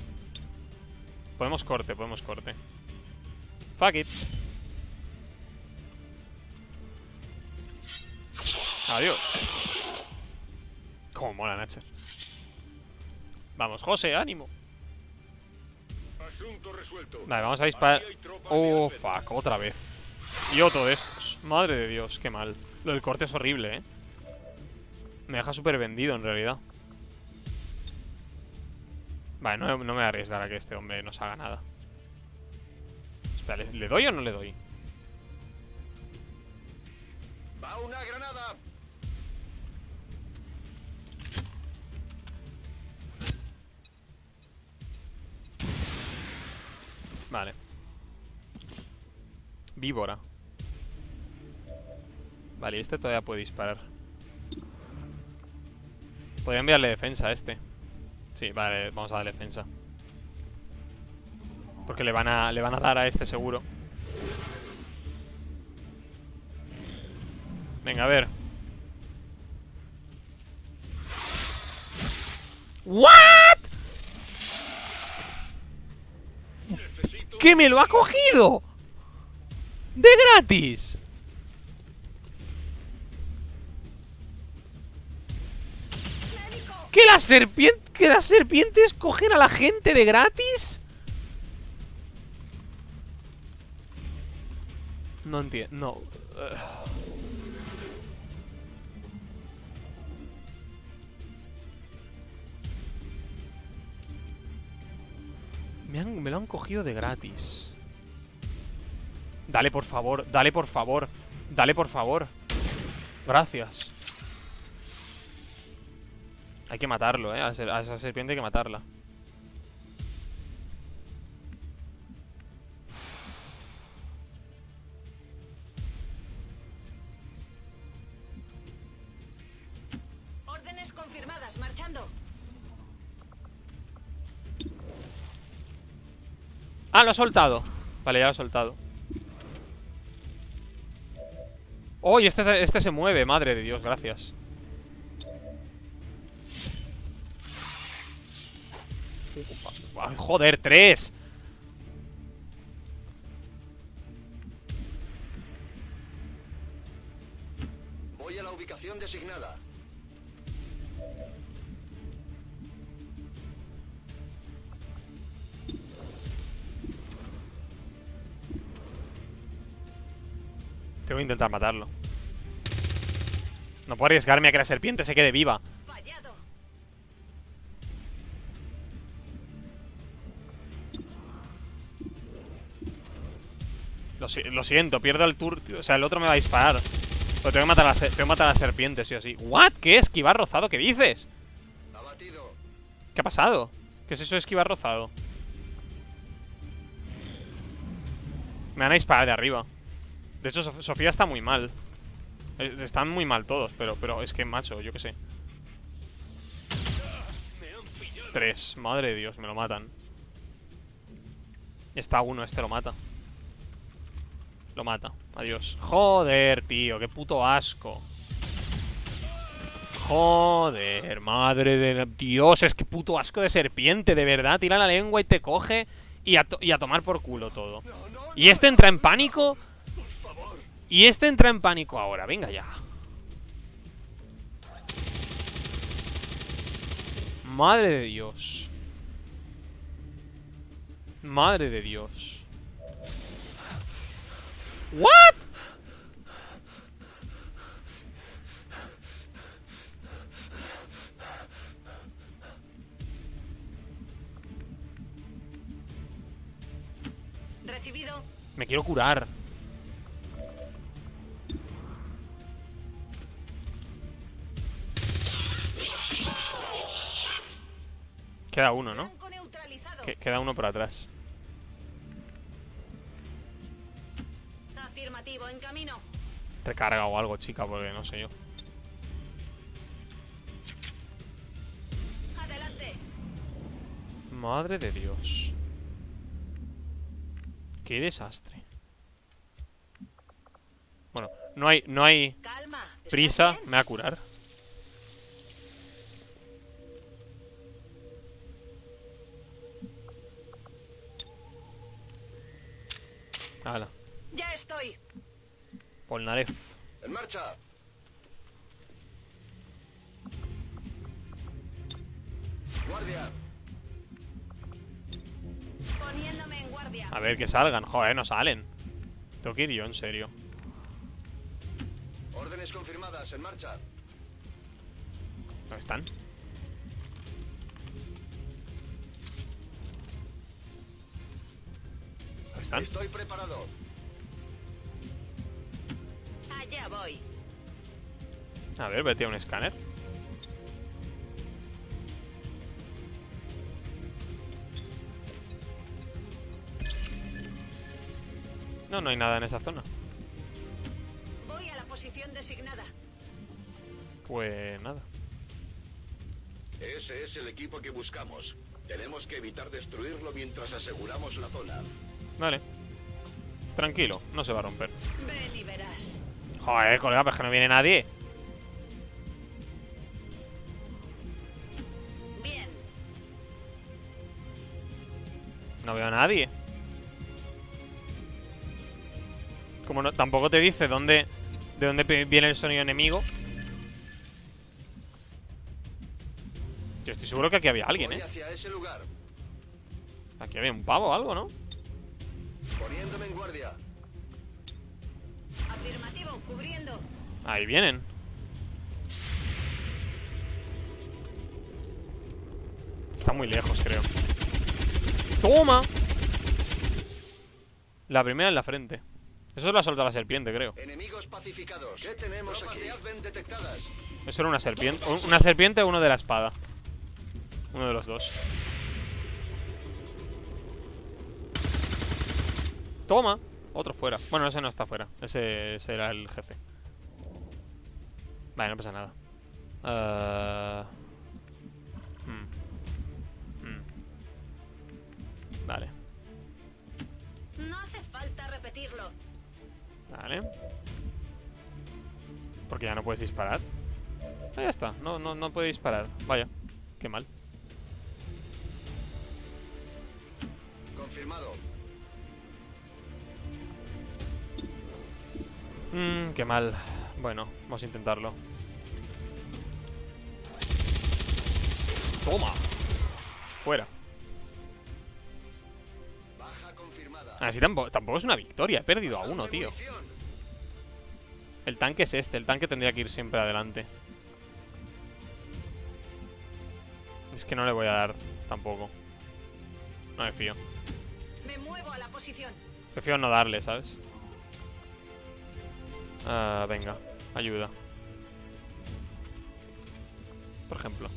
Podemos corte, podemos corte. Fuck it. Adiós. Como mola, Nacher. Vamos, José, ánimo. Asunto resuelto. Vale, vamos a disparar. Oh, fuck, otra vez. Y otro de estos. Madre de Dios, qué mal. Lo del corte es horrible, ¿eh? Me deja súper vendido, en realidad. Vale, no, no me voy a arriesgar a que este hombre nos haga nada. Espera, ¿le, le doy o no le doy? Va una granada. Vale. Víbora. Vale, y este todavía puede disparar. Podría enviarle defensa a este. Sí, vale, vamos a darle defensa. Porque le van a, le van a dar a este seguro. Venga, a ver. ¿What? ¡Que me lo ha cogido! ¡De gratis! Las serpientes que las serpientes cogen a la gente de gratis? No entiendo, no. Me, lo han cogido de gratis. Dale, por favor, dale, por favor. Dale, por favor. Gracias. Hay que matarlo, eh. A, esa serpiente hay que matarla. Órdenes confirmadas, marchando. Ah, lo ha soltado. Vale, ya lo ha soltado. Oh, y este, este se mueve, madre de Dios, gracias. Ay, joder, tres. Voy a la ubicación designada. Tengo que intentar matarlo. No puedo arriesgarme a que la serpiente se quede viva. Lo, si- lo siento, pierdo el tour. O sea, el otro me va a disparar. Pero tengo que matar a la, tengo que matar a la serpiente, sí o sí. ¿What? ¿Qué? ¿Esquivar rozado? ¿Qué dices? ¿Qué ha pasado? ¿Qué es eso de esquivar rozado? Me van a disparar de arriba. De hecho, Sof- Sofía está muy mal. Eh, Están muy mal todos, pero, pero es que, macho, yo qué sé. Tres. Madre de Dios, me lo matan. Está uno, este lo mata. Lo mata. Adiós. Joder, tío, qué puto asco. Joder, madre de Dios, es que puto asco de serpiente, de verdad. Tira la lengua y te coge y a, to- y a tomar por culo todo. Y este entra en pánico. Y este entra en pánico ahora, venga ya. Madre de Dios. Madre de Dios. ¿What? Recibido. Me quiero curar. Queda uno, ¿no? Queda uno por atrás. En camino. Recarga o algo, chica, porque no sé yo. Adelante. Madre de Dios. Qué desastre. Bueno, no hay, no hay Calma. ¿estás prisa. Me va a curar. Hala, Ya estoy. Polnareff. En marcha. Guardia. Poniéndome en guardia. A ver que salgan. Joder, no salen. Tengo que ir yo, en serio. Órdenes confirmadas. En marcha. ¿Dónde están? ¿Dónde están? Estoy preparado. Allá voy. A ver, vete a un escáner. No, no hay nada en esa zona. Voy a la posición designada. Pues nada. Ese es el equipo que buscamos. Tenemos que evitar destruirlo mientras aseguramos la zona. Vale. Tranquilo, no se va a romper. Ven y verás. Joder, colega, pues que no viene nadie. Bien. No veo a nadie. Como no, tampoco te dice dónde, de dónde viene el sonido enemigo. Yo estoy seguro que aquí había alguien, ¿eh? hacia ese lugar. Aquí había un pavo o algo, ¿no? Poniéndome en guardia. Afirmativo, cubriendo. Ahí vienen. Está muy lejos, creo. ¡Toma! La primera en la frente. Eso lo ha soltado la serpiente, creo. Enemigos pacificados. ¿Qué tenemos aquí? detectadas. Eso era una serpiente. un- Una serpiente o uno de la espada. Uno de los dos. Toma. Otro fuera. Bueno, ese no está fuera. Ese, ese era el jefe. Vale, no pasa nada. Ah, hmm. Hmm. Vale, No hace falta repetirlo. vale. Porque ya no puedes disparar. Ah, ya está. No, no, no puede disparar. Vaya. Qué mal. Confirmado. Mmm, qué mal. Bueno, vamos a intentarlo. Toma. Fuera. Baja confirmada. Así tampoco, tampoco es una victoria. He perdido a uno, tío. El tanque es este. El tanque tendría que ir siempre adelante. Es que no le voy a dar tampoco. No me fío. Me muevo a la posición. Prefiero no darle, ¿sabes? Ah, venga, ayuda. Por ejemplo.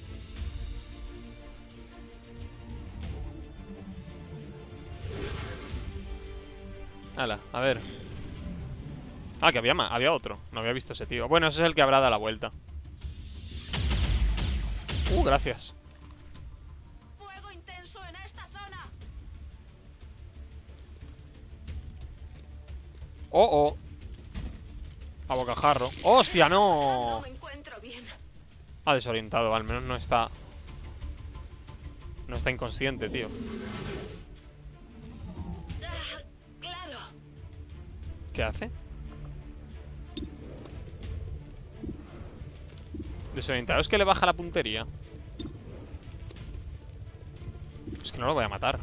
Hala, a ver. Ah, que había, ma- había otro. No había visto ese tío. Bueno, ese es el que habrá dado la vuelta. Uh, gracias. Fuego intenso en esta zona. Oh, oh. A bocajarro. ¡Hostia, no! Ah, desorientado, al menos no está... No está inconsciente, tío. ¿Qué hace? Desorientado es que le baja la puntería. Es que no lo voy a matar.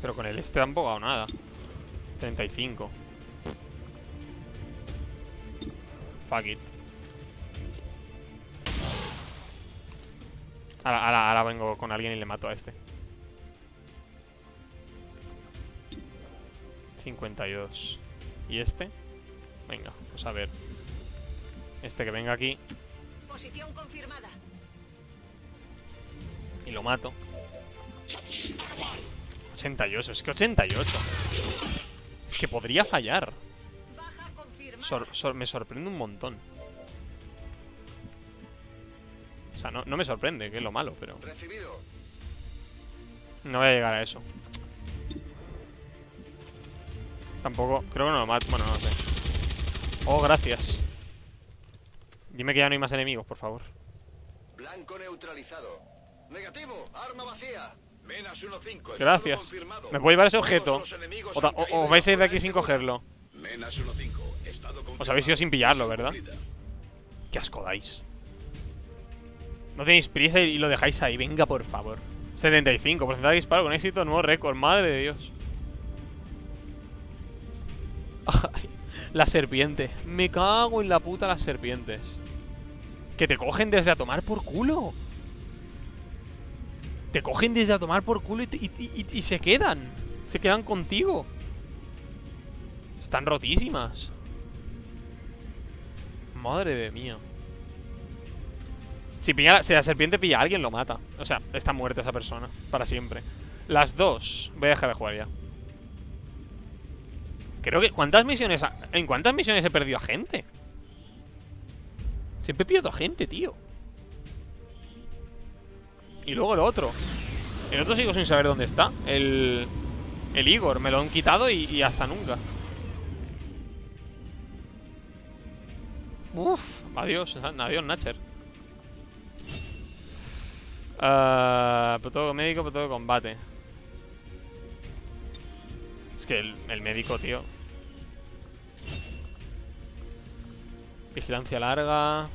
Pero con el este tampoco hago nada. 35. Fuck it. Ahora, ahora, ahora vengo con alguien y le mato a este. 52. ¿Y este? Venga, pues a ver. Este que venga aquí Posición confirmada. y lo mato. 88, es que 88. Es que podría fallar. Sor- sor- me sorprende un montón. O sea, no, no me sorprende, que es lo malo, pero... No voy a llegar a eso. Tampoco, creo que no lo mato. Bueno, no sé. Oh, gracias. Dime que ya no hay más enemigos, por favor. Blanco neutralizado. Negativo. Arma vacía. Menas 1-5. Gracias. ¿Me puedo llevar ese objeto? O, ta- o- o os vais a ir de aquí sin cogerlo. Menas 1-5. Estado Os habéis ido sin pillarlo, ¿verdad? Qué asco dais. No tenéis prisa y lo dejáis ahí. Venga, por favor. 75. Porcentaje de disparo con éxito. Nuevo récord. Madre de Dios. Ay, la serpiente. Me cago en la puta las serpientes. Que te cogen desde a tomar por culo. Te cogen desde a tomar por culo y, se quedan. Se quedan contigo. Están rotísimas. Madre de mía. Si, pilla, si la serpiente pilla a alguien, lo mata. O sea, está muerta esa persona. Para siempre. Las dos. Voy a dejar de jugar ya. Creo que... ¿Cuántas misiones... ha- ¿En cuántas misiones he perdido a gente? Siempre pierdo a gente, tío. Y luego el otro. El otro sigo sin saber dónde está. El... El Igor. Me lo han quitado y, hasta nunca. Uf, adiós, adiós, Natcher. Ah, protocolo médico, protocolo combate. Es que el, el médico, tío. Vigilancia larga.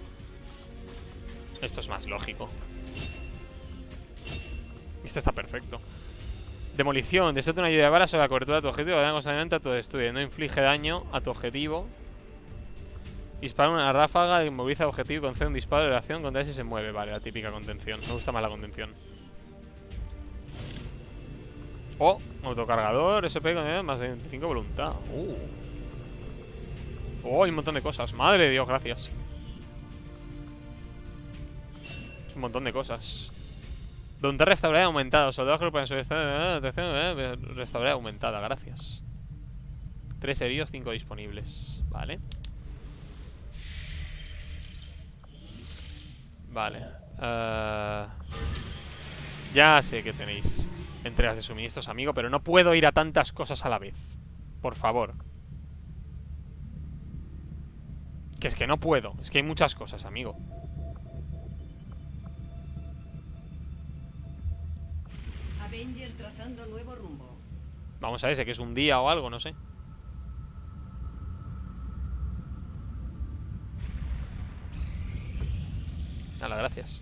Esto es más lógico. Este está perfecto. Demolición. Desata una lluvia de balas sobre la cobertura de tu objetivo. Daño constantemente a tu estudio. No inflige daño a tu objetivo. Dispara una ráfaga, inmoviliza objetivo concede un disparo de reacción contra él si se mueve. Vale, la típica contención. Me gusta más la contención. Oh, autocargador, SP con más de 25 voluntad. Uh. Oh, hay un montón de cosas. Madre de Dios, gracias. Es un montón de cosas. Voluntad restaurada aumentada. Soldados eh, restaurada aumentada. Gracias. Tres heridos, cinco disponibles. Vale. Vale. eh, ya sé que tenéis entregas de suministros, amigo, pero no puedo ir a tantas cosas a la vez. Por favor. Que es que no puedo. Es que hay muchas cosas, amigo. Avenger trazando nuevo rumbo. Vamos a ver, sé que es un día o algo, no sé. Nada, gracias.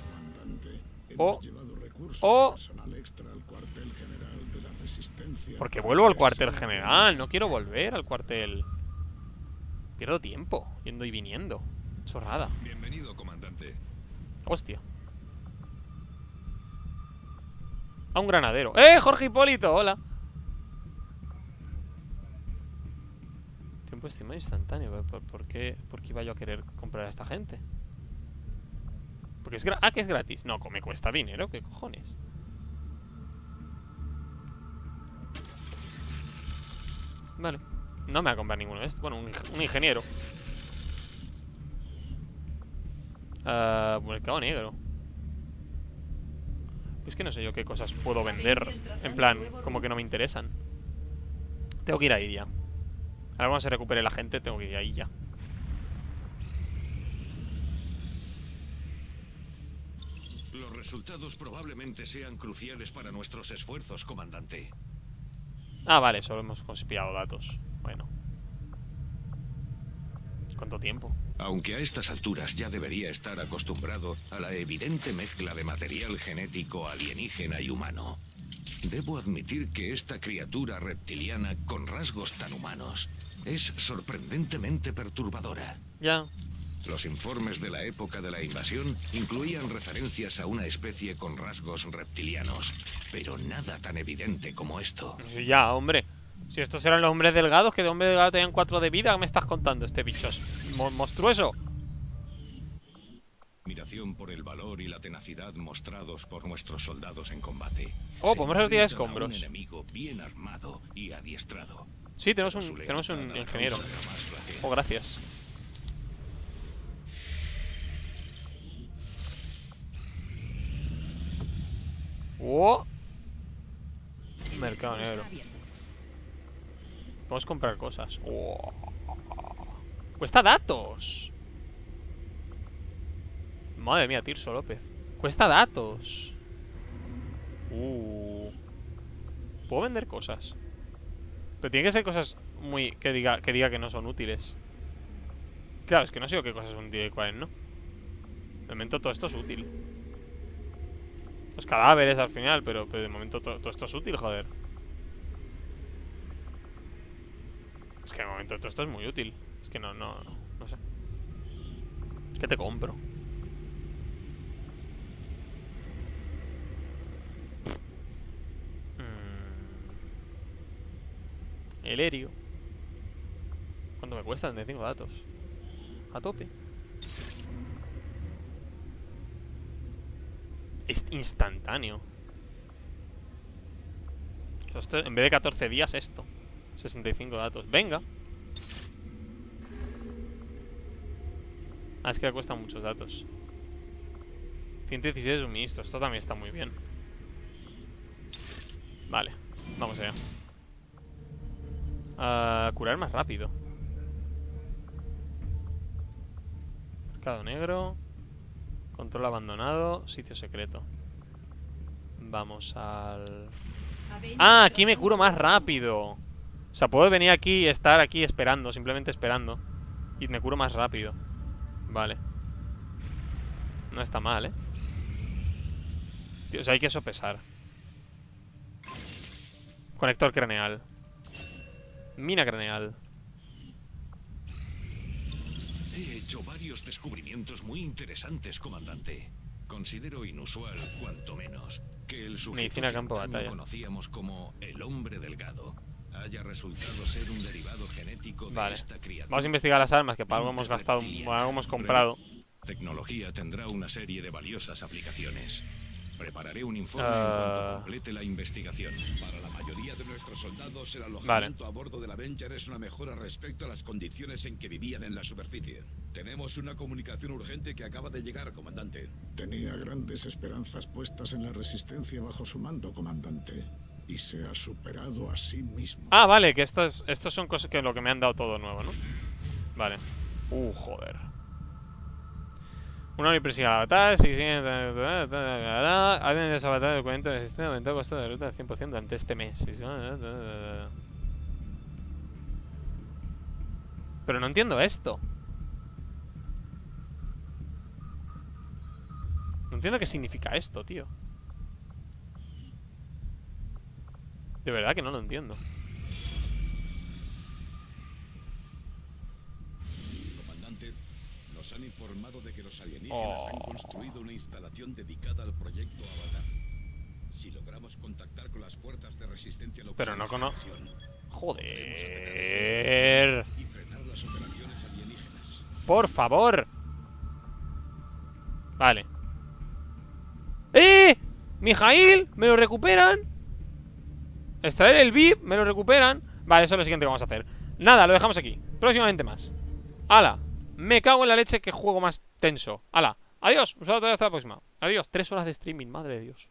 Comandante, Oh. hemos llevado recursos Oh. y personal extra al cuartel general de la Resistencia. Porque vuelvo al cuartel general, no quiero volver al cuartel. Pierdo tiempo, yendo y viniendo. Chorrada. Bienvenido, comandante. Hostia. A un granadero. ¡Eh, Jorge Hipólito! Hola. Tiempo estimado instantáneo. ¿Por, qué, ¿Por qué iba yo a querer comprar a esta gente? Porque es Ah, que es gratis. No, me cuesta dinero. ¿Qué cojones? Vale. No me va a comprar ninguno de estos. Bueno, un, ing- un ingeniero. Ah, mercado negro. Es que no sé yo qué cosas puedo vender. En plan, como que no me interesan. Tengo que ir ahí ya. Ahora cuando se recupere la gente, tengo que ir ahí ya. Los resultados probablemente sean cruciales para nuestros esfuerzos, comandante. Ah, vale, solo hemos conspiado datos. Bueno. ¿Cuánto tiempo? Aunque a estas alturas ya debería estar acostumbrado a la evidente mezcla de material genético alienígena y humano. Debo admitir que esta criatura reptiliana con rasgos tan humanos es sorprendentemente perturbadora. Ya. Los informes de la época de la invasión incluían referencias a una especie con rasgos reptilianos, pero nada tan evidente como esto. Ya, hombre. Si estos eran los hombres delgados, que de hombre delgado tenían cuatro de vida, ¿qué me estás contando? Este bicho es mo- monstruoso. Admiración por el valor y la tenacidad mostrados por nuestros soldados en combate. Oh, podemos retirar enfrentan a escombros. Un enemigo bien armado y adiestrado. Sí, tenemos un, tenemos un ingeniero. Oh, gracias. Oh. Mercado negro. Podemos comprar cosas. Oh. Cuesta datos. Madre mía, Tirso López. Cuesta datos. Uh. Puedo vender cosas. Pero tiene que ser cosas muy. que diga que, diga que no son útiles. Claro, es que no sé qué cosas son útiles y cuáles no. De momento todo esto es útil. Los cadáveres al final, pero, de momento to- todo esto es útil, joder. Es que de momento todo esto es muy útil. Es que no, no, no, sé. Es que te compro. Mm. El Erio. ¿Cuánto me cuesta? 35 datos. A tope. Es instantáneo. Esto, en vez de 14 días, esto. 65 datos. Venga. Ah, es que le cuestan muchos datos. 116 suministros. Esto también está muy bien. Vale. Vamos allá. Ah, curar más rápido. Mercado negro. Control abandonado. Sitio secreto. Vamos al... Ah, aquí me curo más rápido. O sea, puedo venir aquí y estar aquí esperando, simplemente esperando. Y me curo más rápido. Vale. No está mal, ¿eh? Tío, o sea, hay que sopesar. Conector craneal. Mina craneal. He hecho varios descubrimientos muy interesantes, comandante. Considero inusual, cuanto menos, que el sujeto Medicina campo batalla. conocíamos como el hombre delgado haya resultado ser un derivado genético de Vale. esta criatura. Vamos a investigar las armas, que para algo hemos gastado, para algo hemos comprado. Tecnología tendrá una serie de valiosas aplicaciones. Prepararé un informe en Ah. cuanto complete la investigación. Para la mayoría de nuestros soldados, el Vale. alojamiento a bordo del Avenger es una mejora respecto a las condiciones en que vivían en la superficie. Tenemos una comunicación urgente que acaba de llegar, comandante. Tenía grandes esperanzas puestas en la resistencia bajo su mando, comandante. Y se ha superado a sí mismo. Ah, vale, que estos, estos son cosas que lo que me han dado todo nuevo, ¿no? Vale. Uh, joder. Una unipresidad a la batalla, si siguen... Alguien de batalla del 40 del sistema aumentó el costo de ruta del 100% durante este mes. Pero no entiendo esto. No entiendo qué significa esto, tío. De verdad que no lo entiendo. Comandante, nos han informado de que los alienígenas Oh. han construido una instalación dedicada al proyecto Avatar. Si logramos contactar con las fuerzas de resistencia local Pero no en cono... la región, Joder. y frenar las operaciones alienígenas. Por favor. Vale. ¡Eh! ¡Mijail! ¿Me lo recuperan? Extraer el VIP, me lo recuperan. Vale, eso es lo siguiente que vamos a hacer. Nada, lo dejamos aquí. Próximamente más. ¡Hala! Me cago en la leche que juego más tenso. ¡Hala! Adiós. Un saludo hasta la próxima. Adiós. Tres horas de streaming, madre de Dios.